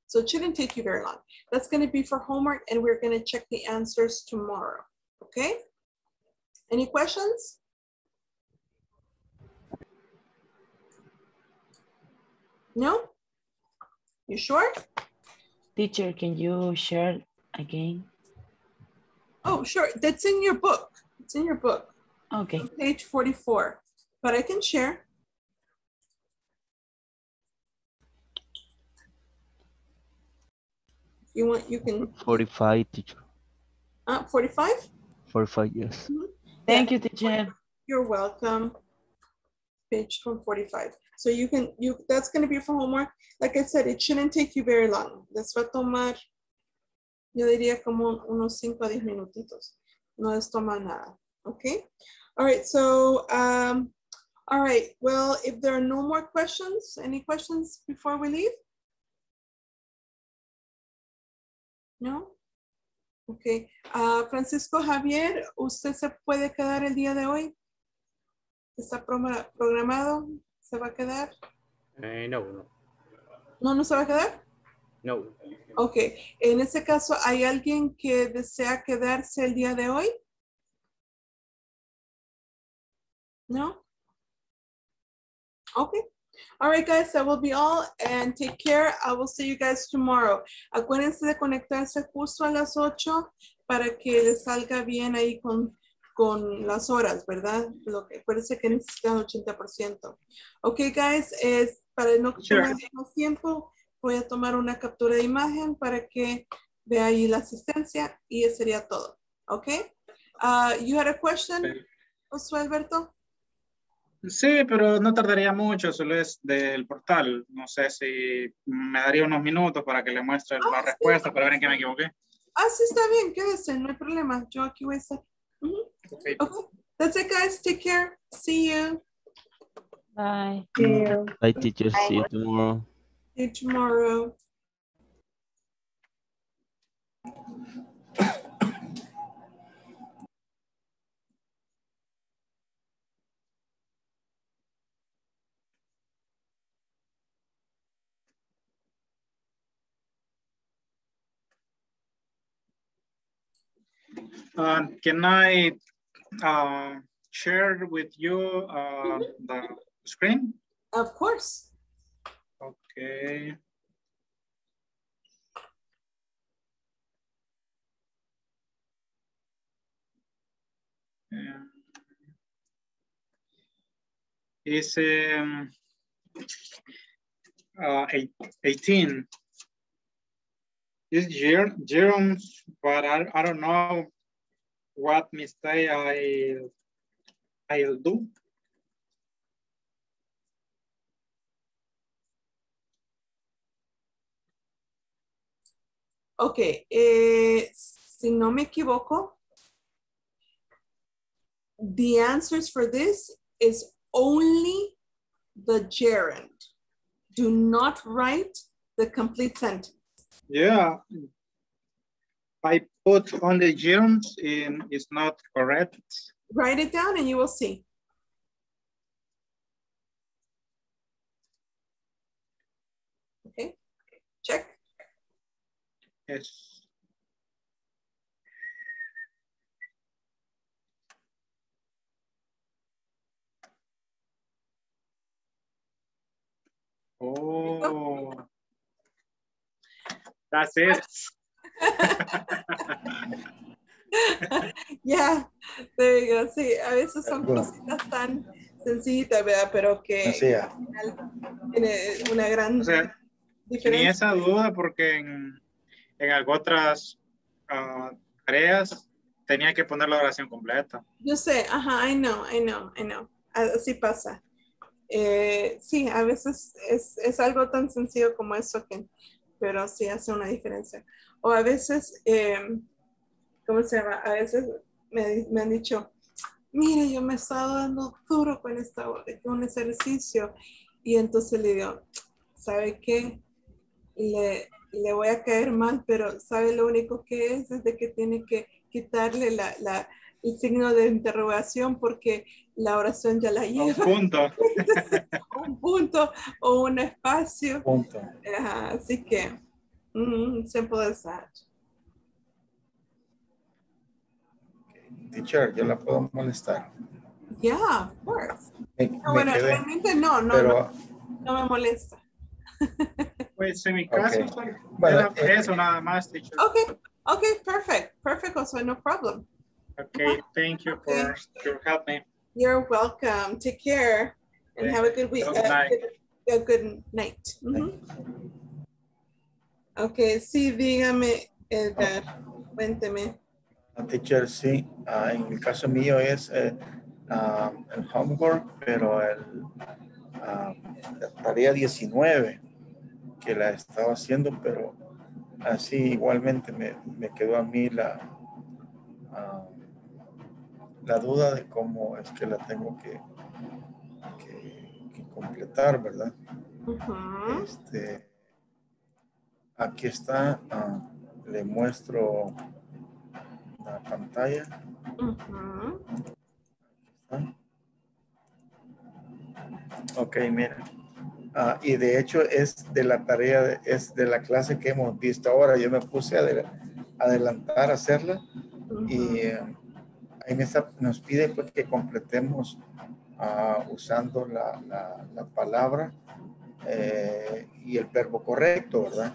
Speaker 1: So it shouldn't take you very long. That's gonna be for homework and we're gonna check the answers tomorrow, okay? Any questions? No? You sure?
Speaker 16: Teacher, can you share again?
Speaker 1: Oh, sure. That's in your book. It's in your book.
Speaker 16: Okay.
Speaker 1: on Page 44. But I can share. You want, you can.
Speaker 19: 45, teacher.
Speaker 1: Uh, 45?
Speaker 19: 45, yes.
Speaker 16: Thank you, teacher.
Speaker 1: You're welcome. Page 145. So you can, you that's going to be for homework. Like I said, it shouldn't take you very long. Les va tomar, yo diría como unos 5 a 10 minutitos. No les nada. Okay? All right. So, um, all right. Well, if there are no more questions, any questions before we leave? No? Ok. Ah, Francisco Javier, ¿usted se puede quedar el día de hoy? ¿Está programado? ¿Se va a quedar?
Speaker 13: Eh, no, no,
Speaker 1: ¿No, no se va a quedar?
Speaker 13: no.
Speaker 1: Ok. En ese caso, ¿hay alguien que desea quedarse el día de hoy? No? Okay. All right, guys, that will be all. And take care. I will see you guys tomorrow. Acuérdense de conectarse justo a las 8 para que les salga bien ahí con, con las horas, ¿verdad? Lo que parece que necesitan 80%. Ok, guys, es para no
Speaker 11: Sure.
Speaker 1: tomar más tiempo, voy a tomar una captura de imagen para que vea ahí la asistencia y eso sería todo. Ok. Uh, you had a question, Josué Alberto?
Speaker 11: Sí, pero no tardaría mucho, solo es del portal. No sé si me daría unos minutos para que le muestre la respuesta para ver en qué me equivoqué.
Speaker 1: Ah, sí, está bien, quédese, no hay problema. Yo aquí voy a estar. Ujú.
Speaker 11: Okay.
Speaker 1: Okay. That's it, guys. Take care. See you.
Speaker 12: Bye.
Speaker 19: Bye, teacher. See you tomorrow.
Speaker 1: See you tomorrow.
Speaker 11: Uh, can I uh, share with you uh, the screen?
Speaker 1: Of course.
Speaker 11: Okay. Yeah. It's um, uh, eight, 18. It's ger gerunds, but I, I don't know what mistake I, I'll do.
Speaker 1: Ok, eh, si no me equivoco, the answers for this is only the gerund. Do not write the complete sentence.
Speaker 11: Yeah. I put on the gerunds in, is not correct.
Speaker 1: Write it down and you will see. Okay, check.
Speaker 11: Yes. Oh. That's it.
Speaker 1: Ya, there you go. Sí, a veces son cositas tan sencillitas, ¿verdad? Pero que
Speaker 10: Sencilla.
Speaker 1: al final tiene una gran
Speaker 11: O sea, tenía
Speaker 1: diferencia.
Speaker 11: esa duda porque en, en algunas otras ah, tareas tenía que poner la oración completa.
Speaker 1: Yo sé, ajá, I know, I know, I know. Así pasa. Eh, sí, a veces es, es algo tan sencillo como eso que, pero sí hace una diferencia. O a veces, eh, ¿cómo se llama? A veces me, me han dicho, mire, yo me he estado dando duro con, esta, con ese ejercicio. Y entonces le digo, ¿sabe qué? Le, le voy a caer mal, pero ¿sabe lo único que es? Es de que tiene que quitarle la, la, el signo de interrogación porque la oración ya la
Speaker 11: Un
Speaker 1: lleva.
Speaker 11: punto.
Speaker 1: un punto o un espacio.
Speaker 10: Punto.
Speaker 1: Ajá, así que, mm, simple as that.
Speaker 10: Teacher, yo la puedo molestar.
Speaker 1: Yeah, of course.
Speaker 10: Me,
Speaker 1: No,
Speaker 10: me
Speaker 1: bueno,
Speaker 10: quedé,
Speaker 1: realmente no, no,
Speaker 10: pero
Speaker 1: no, no me molesta.
Speaker 11: Pues en mi caso,
Speaker 10: Ok.
Speaker 11: solo
Speaker 10: Bueno,
Speaker 11: era
Speaker 10: eh,
Speaker 11: eso nada más, teacher.
Speaker 1: Okay, okay, perfect, perfect. Also, no problem.
Speaker 11: Okay, thank you for your help me.
Speaker 1: You're welcome. Take care and have a good week.
Speaker 11: Good
Speaker 1: uh,
Speaker 11: night.
Speaker 1: good- a good night. Mhm. Okay, sí, dígame, Edgar, cuénteme.
Speaker 10: Teacher, sí, ah, en el caso mío es eh, ah, el homework, pero el, ah, la tarea 19 que la estaba haciendo, pero así igualmente me, me quedó a mí la, la duda de cómo es que la tengo que, que- que completar, ¿verdad? Este, aquí está, ah, le muestro pantalla.
Speaker 1: Ujú.
Speaker 10: ¿Ah? Ok, mira. Ah, y de hecho es de la tarea, de- es de la clase que hemos visto ahora. Yo me puse a adel- adelantar a hacerla y eh, ahí me está- nos pide pues, que completemos ah, usando la, la- la palabra eh, y el verbo correcto, ¿verdad?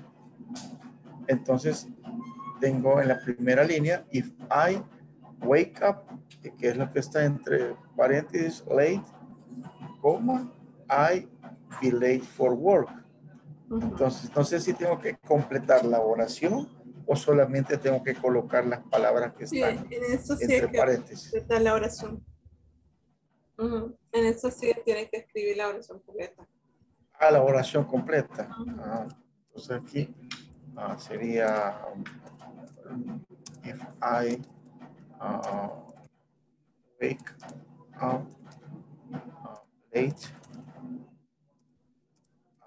Speaker 10: Entonces, tengo en la primera línea, if I wake up, que es lo que está entre paréntesis, late, coma, I be late for work. Entonces, no sé si tengo que completar la oración o solamente tengo que colocar las palabras que
Speaker 1: Sí,
Speaker 10: están
Speaker 1: en eso sí
Speaker 10: entre
Speaker 1: que
Speaker 10: paréntesis.
Speaker 1: completar la oración. En eso sí tiene que escribir la oración completa.
Speaker 10: a la oración completa. Ah, entonces aquí ah, sería um, if I uh, wake up uh, late,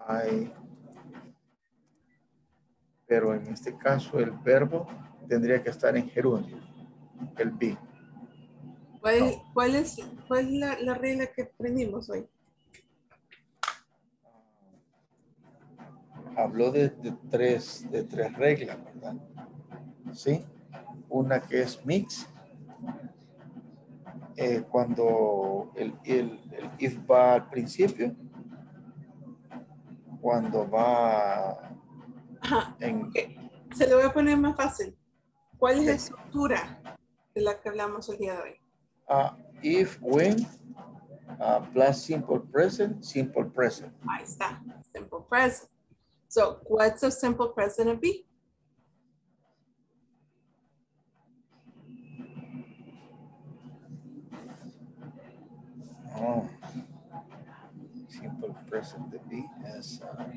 Speaker 10: I, pero en este caso el verbo tendría que estar en gerundio, el be.
Speaker 1: ¿Cuál, cuál es, cuál es la, la regla que aprendimos hoy?
Speaker 10: Habló de, de tres, de tres reglas, ¿verdad? Sí. Una que es mix, eh, cuando el, el, el if va al principio, cuando va
Speaker 1: Ajá.
Speaker 10: en...
Speaker 1: Se lo voy a poner más fácil. ¿Cuál es la estructura de la que hablamos el día de hoy?
Speaker 10: if, when, ah, plus simple present, simple present.
Speaker 1: Ahí está. Simple present. So, what's a simple present of be?
Speaker 10: Oh. Simple present de be es... ah,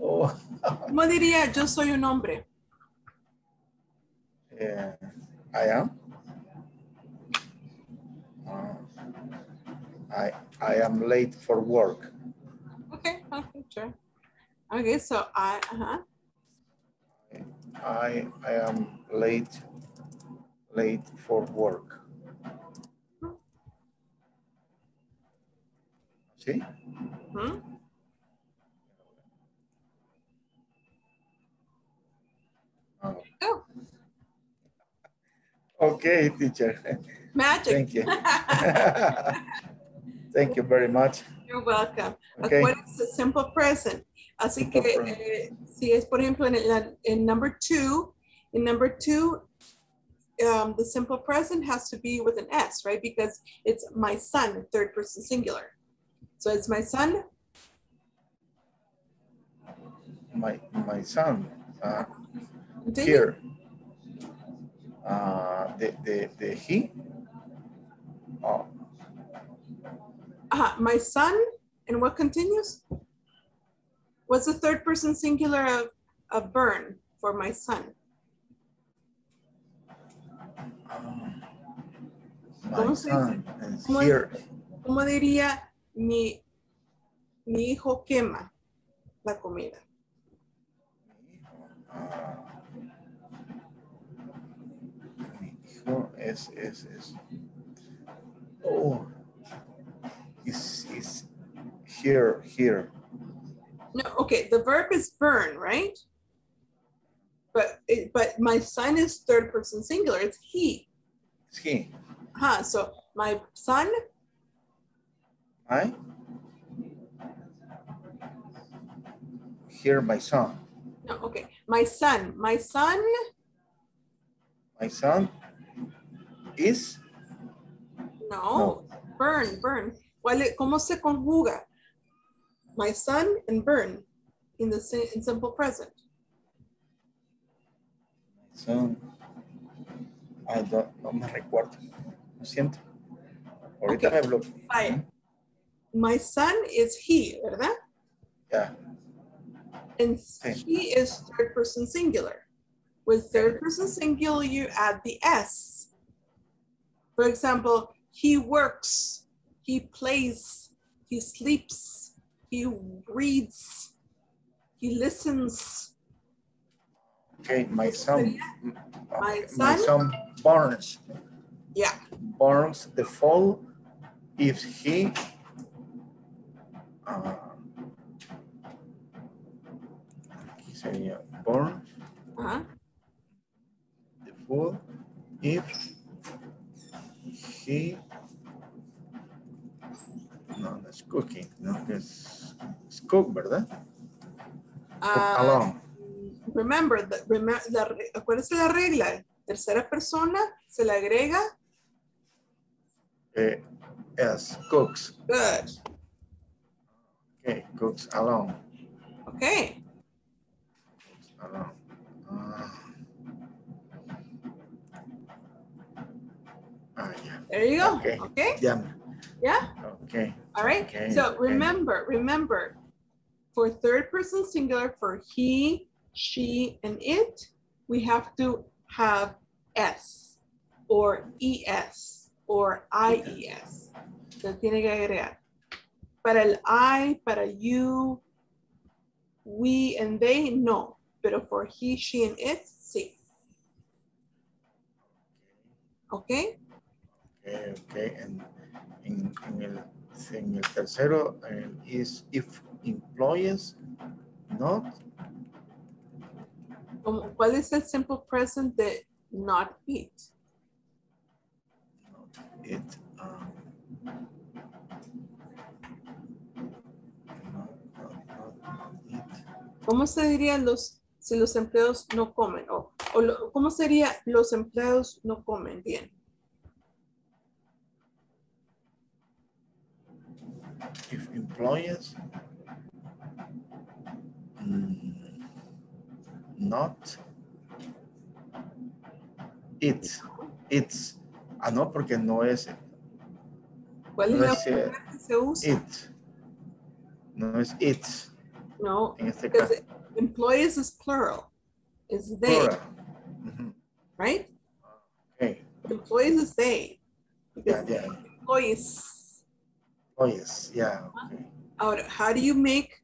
Speaker 10: oh,
Speaker 1: ¿Cómo diría yo soy un hombre?
Speaker 10: eh, I am. Ah, I, I am late for work.
Speaker 1: Okay, okay, so I, uh-huh.
Speaker 10: I, I am late, late for work. ¿Sí?
Speaker 1: Hmm?
Speaker 10: Okay, teacher.
Speaker 1: Magic.
Speaker 10: Thank you. Thank you very much.
Speaker 1: You're welcome.
Speaker 10: Okay.
Speaker 1: What is the simple present? Así
Speaker 10: Simple
Speaker 1: que
Speaker 10: present.
Speaker 1: eh, si es, por ejemplo, en, el, en number two, in number two, um, the simple present has to be with an S, right? Because it's my son, third person singular. So it's my son,
Speaker 10: My, my son, uh, here. Uh, the, the, the he. Oh,
Speaker 1: uh, my son, and what continues? What's the third person singular of, of burn for my son?
Speaker 10: my
Speaker 1: ¿Cómo se
Speaker 10: son is
Speaker 1: ¿Cómo,
Speaker 10: here.
Speaker 1: cómo diría mi, mi hijo quema la comida?
Speaker 10: Hijo es, es, es. Oh, is, is here, here.
Speaker 1: No, okay, the verb is burn, right? But it, but my son is third person singular. It's he.
Speaker 10: It's he.
Speaker 1: Huh. So my son,
Speaker 10: I here my son.
Speaker 1: no, okay. My son, my son,
Speaker 10: My son is
Speaker 1: no, burn, burn. ¿Cuál es- ¿Cómo se conjuga? My son and burn in the in simple present.
Speaker 10: son. I don't, no me recuerdo. Lo siento. Ahorita me bloqueo.
Speaker 1: My son is he, ¿verdad?
Speaker 10: Yeah.
Speaker 1: And he is third person singular. With third person singular, you add the S. For example, he works, he plays, he sleeps, he reads, he listens.
Speaker 10: Okay, my son,
Speaker 1: My
Speaker 10: my
Speaker 1: son,
Speaker 10: son burns,
Speaker 1: yeah,
Speaker 10: burns the fall if he uh, sería burn
Speaker 1: ajá.
Speaker 10: the food if he no, that's cooking, no, es cook, ¿verdad? Alone.
Speaker 1: remember, the, remember la, acuérdense la regla, tercera persona, se le agrega,
Speaker 10: Eh, yes, cooks.
Speaker 1: good,
Speaker 10: Okay, cooks alone.
Speaker 1: okay.
Speaker 10: alone. Ah. Ah, yeah.
Speaker 1: There you go,
Speaker 10: Okay.
Speaker 1: okay,
Speaker 10: Yeah.
Speaker 1: Yeah,
Speaker 10: Okay.
Speaker 1: all right.
Speaker 10: Okay,
Speaker 1: So
Speaker 10: okay.
Speaker 1: remember, remember, for third person singular, for he, she, and it, we have to have S or ES or IES. Se tiene que agregar. Para el I, para you, we and they, no. Pero for he, she, and it, sí. Okay?
Speaker 10: Okay, okay. And en, en el, en el tercero is if employees not
Speaker 1: ¿Cuál es el simple present de not eat?
Speaker 10: it um, not, it.
Speaker 1: ¿Cómo se diría los, si los empleados no comen? O, o lo- ¿Cómo sería los empleados no comen bien?
Speaker 10: If employees mm, not it it's ah no porque no es
Speaker 1: ¿Cuál es
Speaker 10: no
Speaker 1: la
Speaker 10: es eh,
Speaker 1: que se usa?
Speaker 10: it no es it
Speaker 1: No,
Speaker 10: en este
Speaker 1: because
Speaker 10: caso
Speaker 1: employees is plural. It's they,
Speaker 10: plural
Speaker 1: right?
Speaker 10: okay
Speaker 1: Employees is they.
Speaker 10: yeah yeah
Speaker 1: Employees.
Speaker 10: Oh, employees yeah okay
Speaker 1: Ahora, how do you make,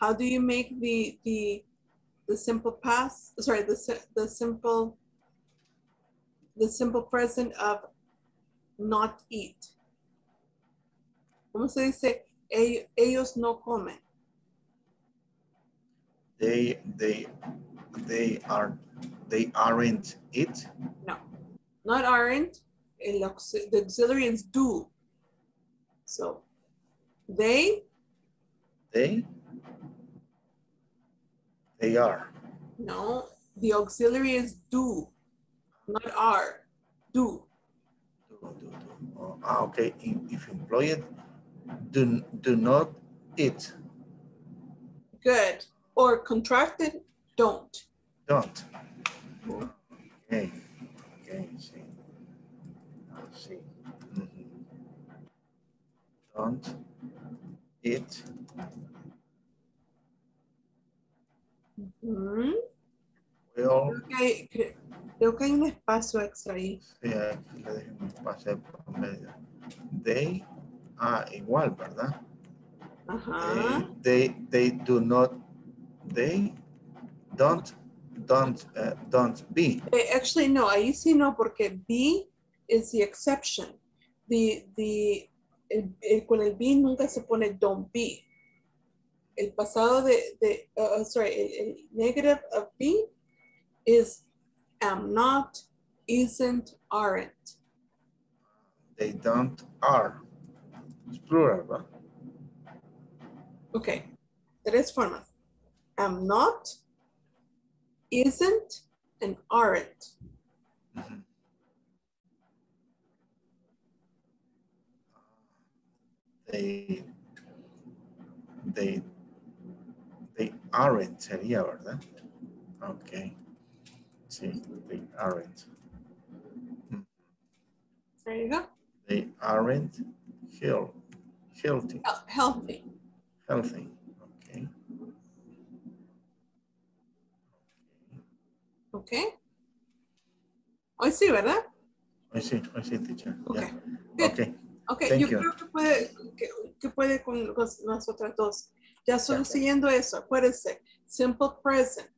Speaker 1: how do you make the, the, the simple past, sorry, the, the simple, the simple present of not eat? ¿Cómo se dice? "Ell- Ellos no comen.
Speaker 10: they they they are they aren't it
Speaker 1: No, not aren't. The auxiliary is do. So they,
Speaker 10: they they are
Speaker 1: no, the auxiliary is do, not are, do.
Speaker 10: do, do, Oh, ah, okay if if employed do do not eat
Speaker 1: Good. Or contracted, don't.
Speaker 10: Don't. Okay. Okay. I see. Mhm. Don't eat.
Speaker 1: Mm.
Speaker 10: Will.
Speaker 1: Creo que, hay, cre- creo que hay un espacio extra ahí.
Speaker 10: Sí, aquí le dejo un espacio por medio. They. Ah, igual, ¿verdad?
Speaker 1: Ajá.
Speaker 10: They, they, they do not. They don't. Don't. Uh, don't be.
Speaker 1: Eh, Actually, no, ahí sí no, porque be is the exception. The, the, el- el- con el be nunca se pone don't be. El pasado de, de uh, uh, sorry, el, el negative of be is am not, isn't, aren't.
Speaker 10: They don't are. Es plural, ¿verdad?
Speaker 1: Ok, tres formas. Am not, isn't, and aren't.
Speaker 10: They, they, they aren't sería, ¿verdad? Ok. Sí, they aren't.
Speaker 1: There you go.
Speaker 10: They aren't heal, healthy,
Speaker 1: Hel- Healthy.
Speaker 10: healthy. Okay.
Speaker 1: Ok. Hoy sí, ¿verdad?
Speaker 10: I see, I see, teacher.
Speaker 1: Okay.
Speaker 10: Yeah. Okay.
Speaker 1: Ok,
Speaker 10: Thank
Speaker 1: yo
Speaker 10: you.
Speaker 1: creo que puede, que, que puede con los- las otras dos. Ya solo siguiendo eso, acuérdense, simple present,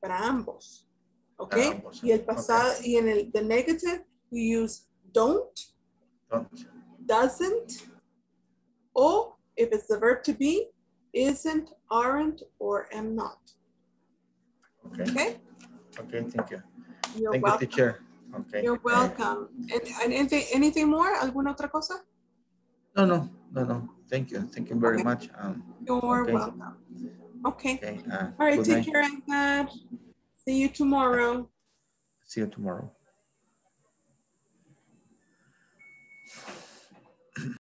Speaker 1: para ambos. ¿Ok?
Speaker 10: Para ambos,
Speaker 1: Y el pasado, y en el the negative, you use don't,
Speaker 10: Don't.
Speaker 1: doesn't, or if it's the verb to be, isn't, aren't, or am not.
Speaker 10: Okay.
Speaker 1: Okay?
Speaker 10: Okay, thank you.
Speaker 1: You're
Speaker 10: Thank you,
Speaker 1: welcome.
Speaker 10: teacher. Okay.
Speaker 1: You're welcome. And, and anything, anything more? ¿Alguna otra cosa?
Speaker 10: No, no, no, no. Thank you. Thank you very
Speaker 1: Okay.
Speaker 10: much. Um,
Speaker 1: You're
Speaker 10: okay.
Speaker 1: welcome. Okay.
Speaker 10: Okay. Uh,
Speaker 1: All right, take
Speaker 10: night.
Speaker 1: care, Edgar. See you tomorrow.
Speaker 10: See you tomorrow.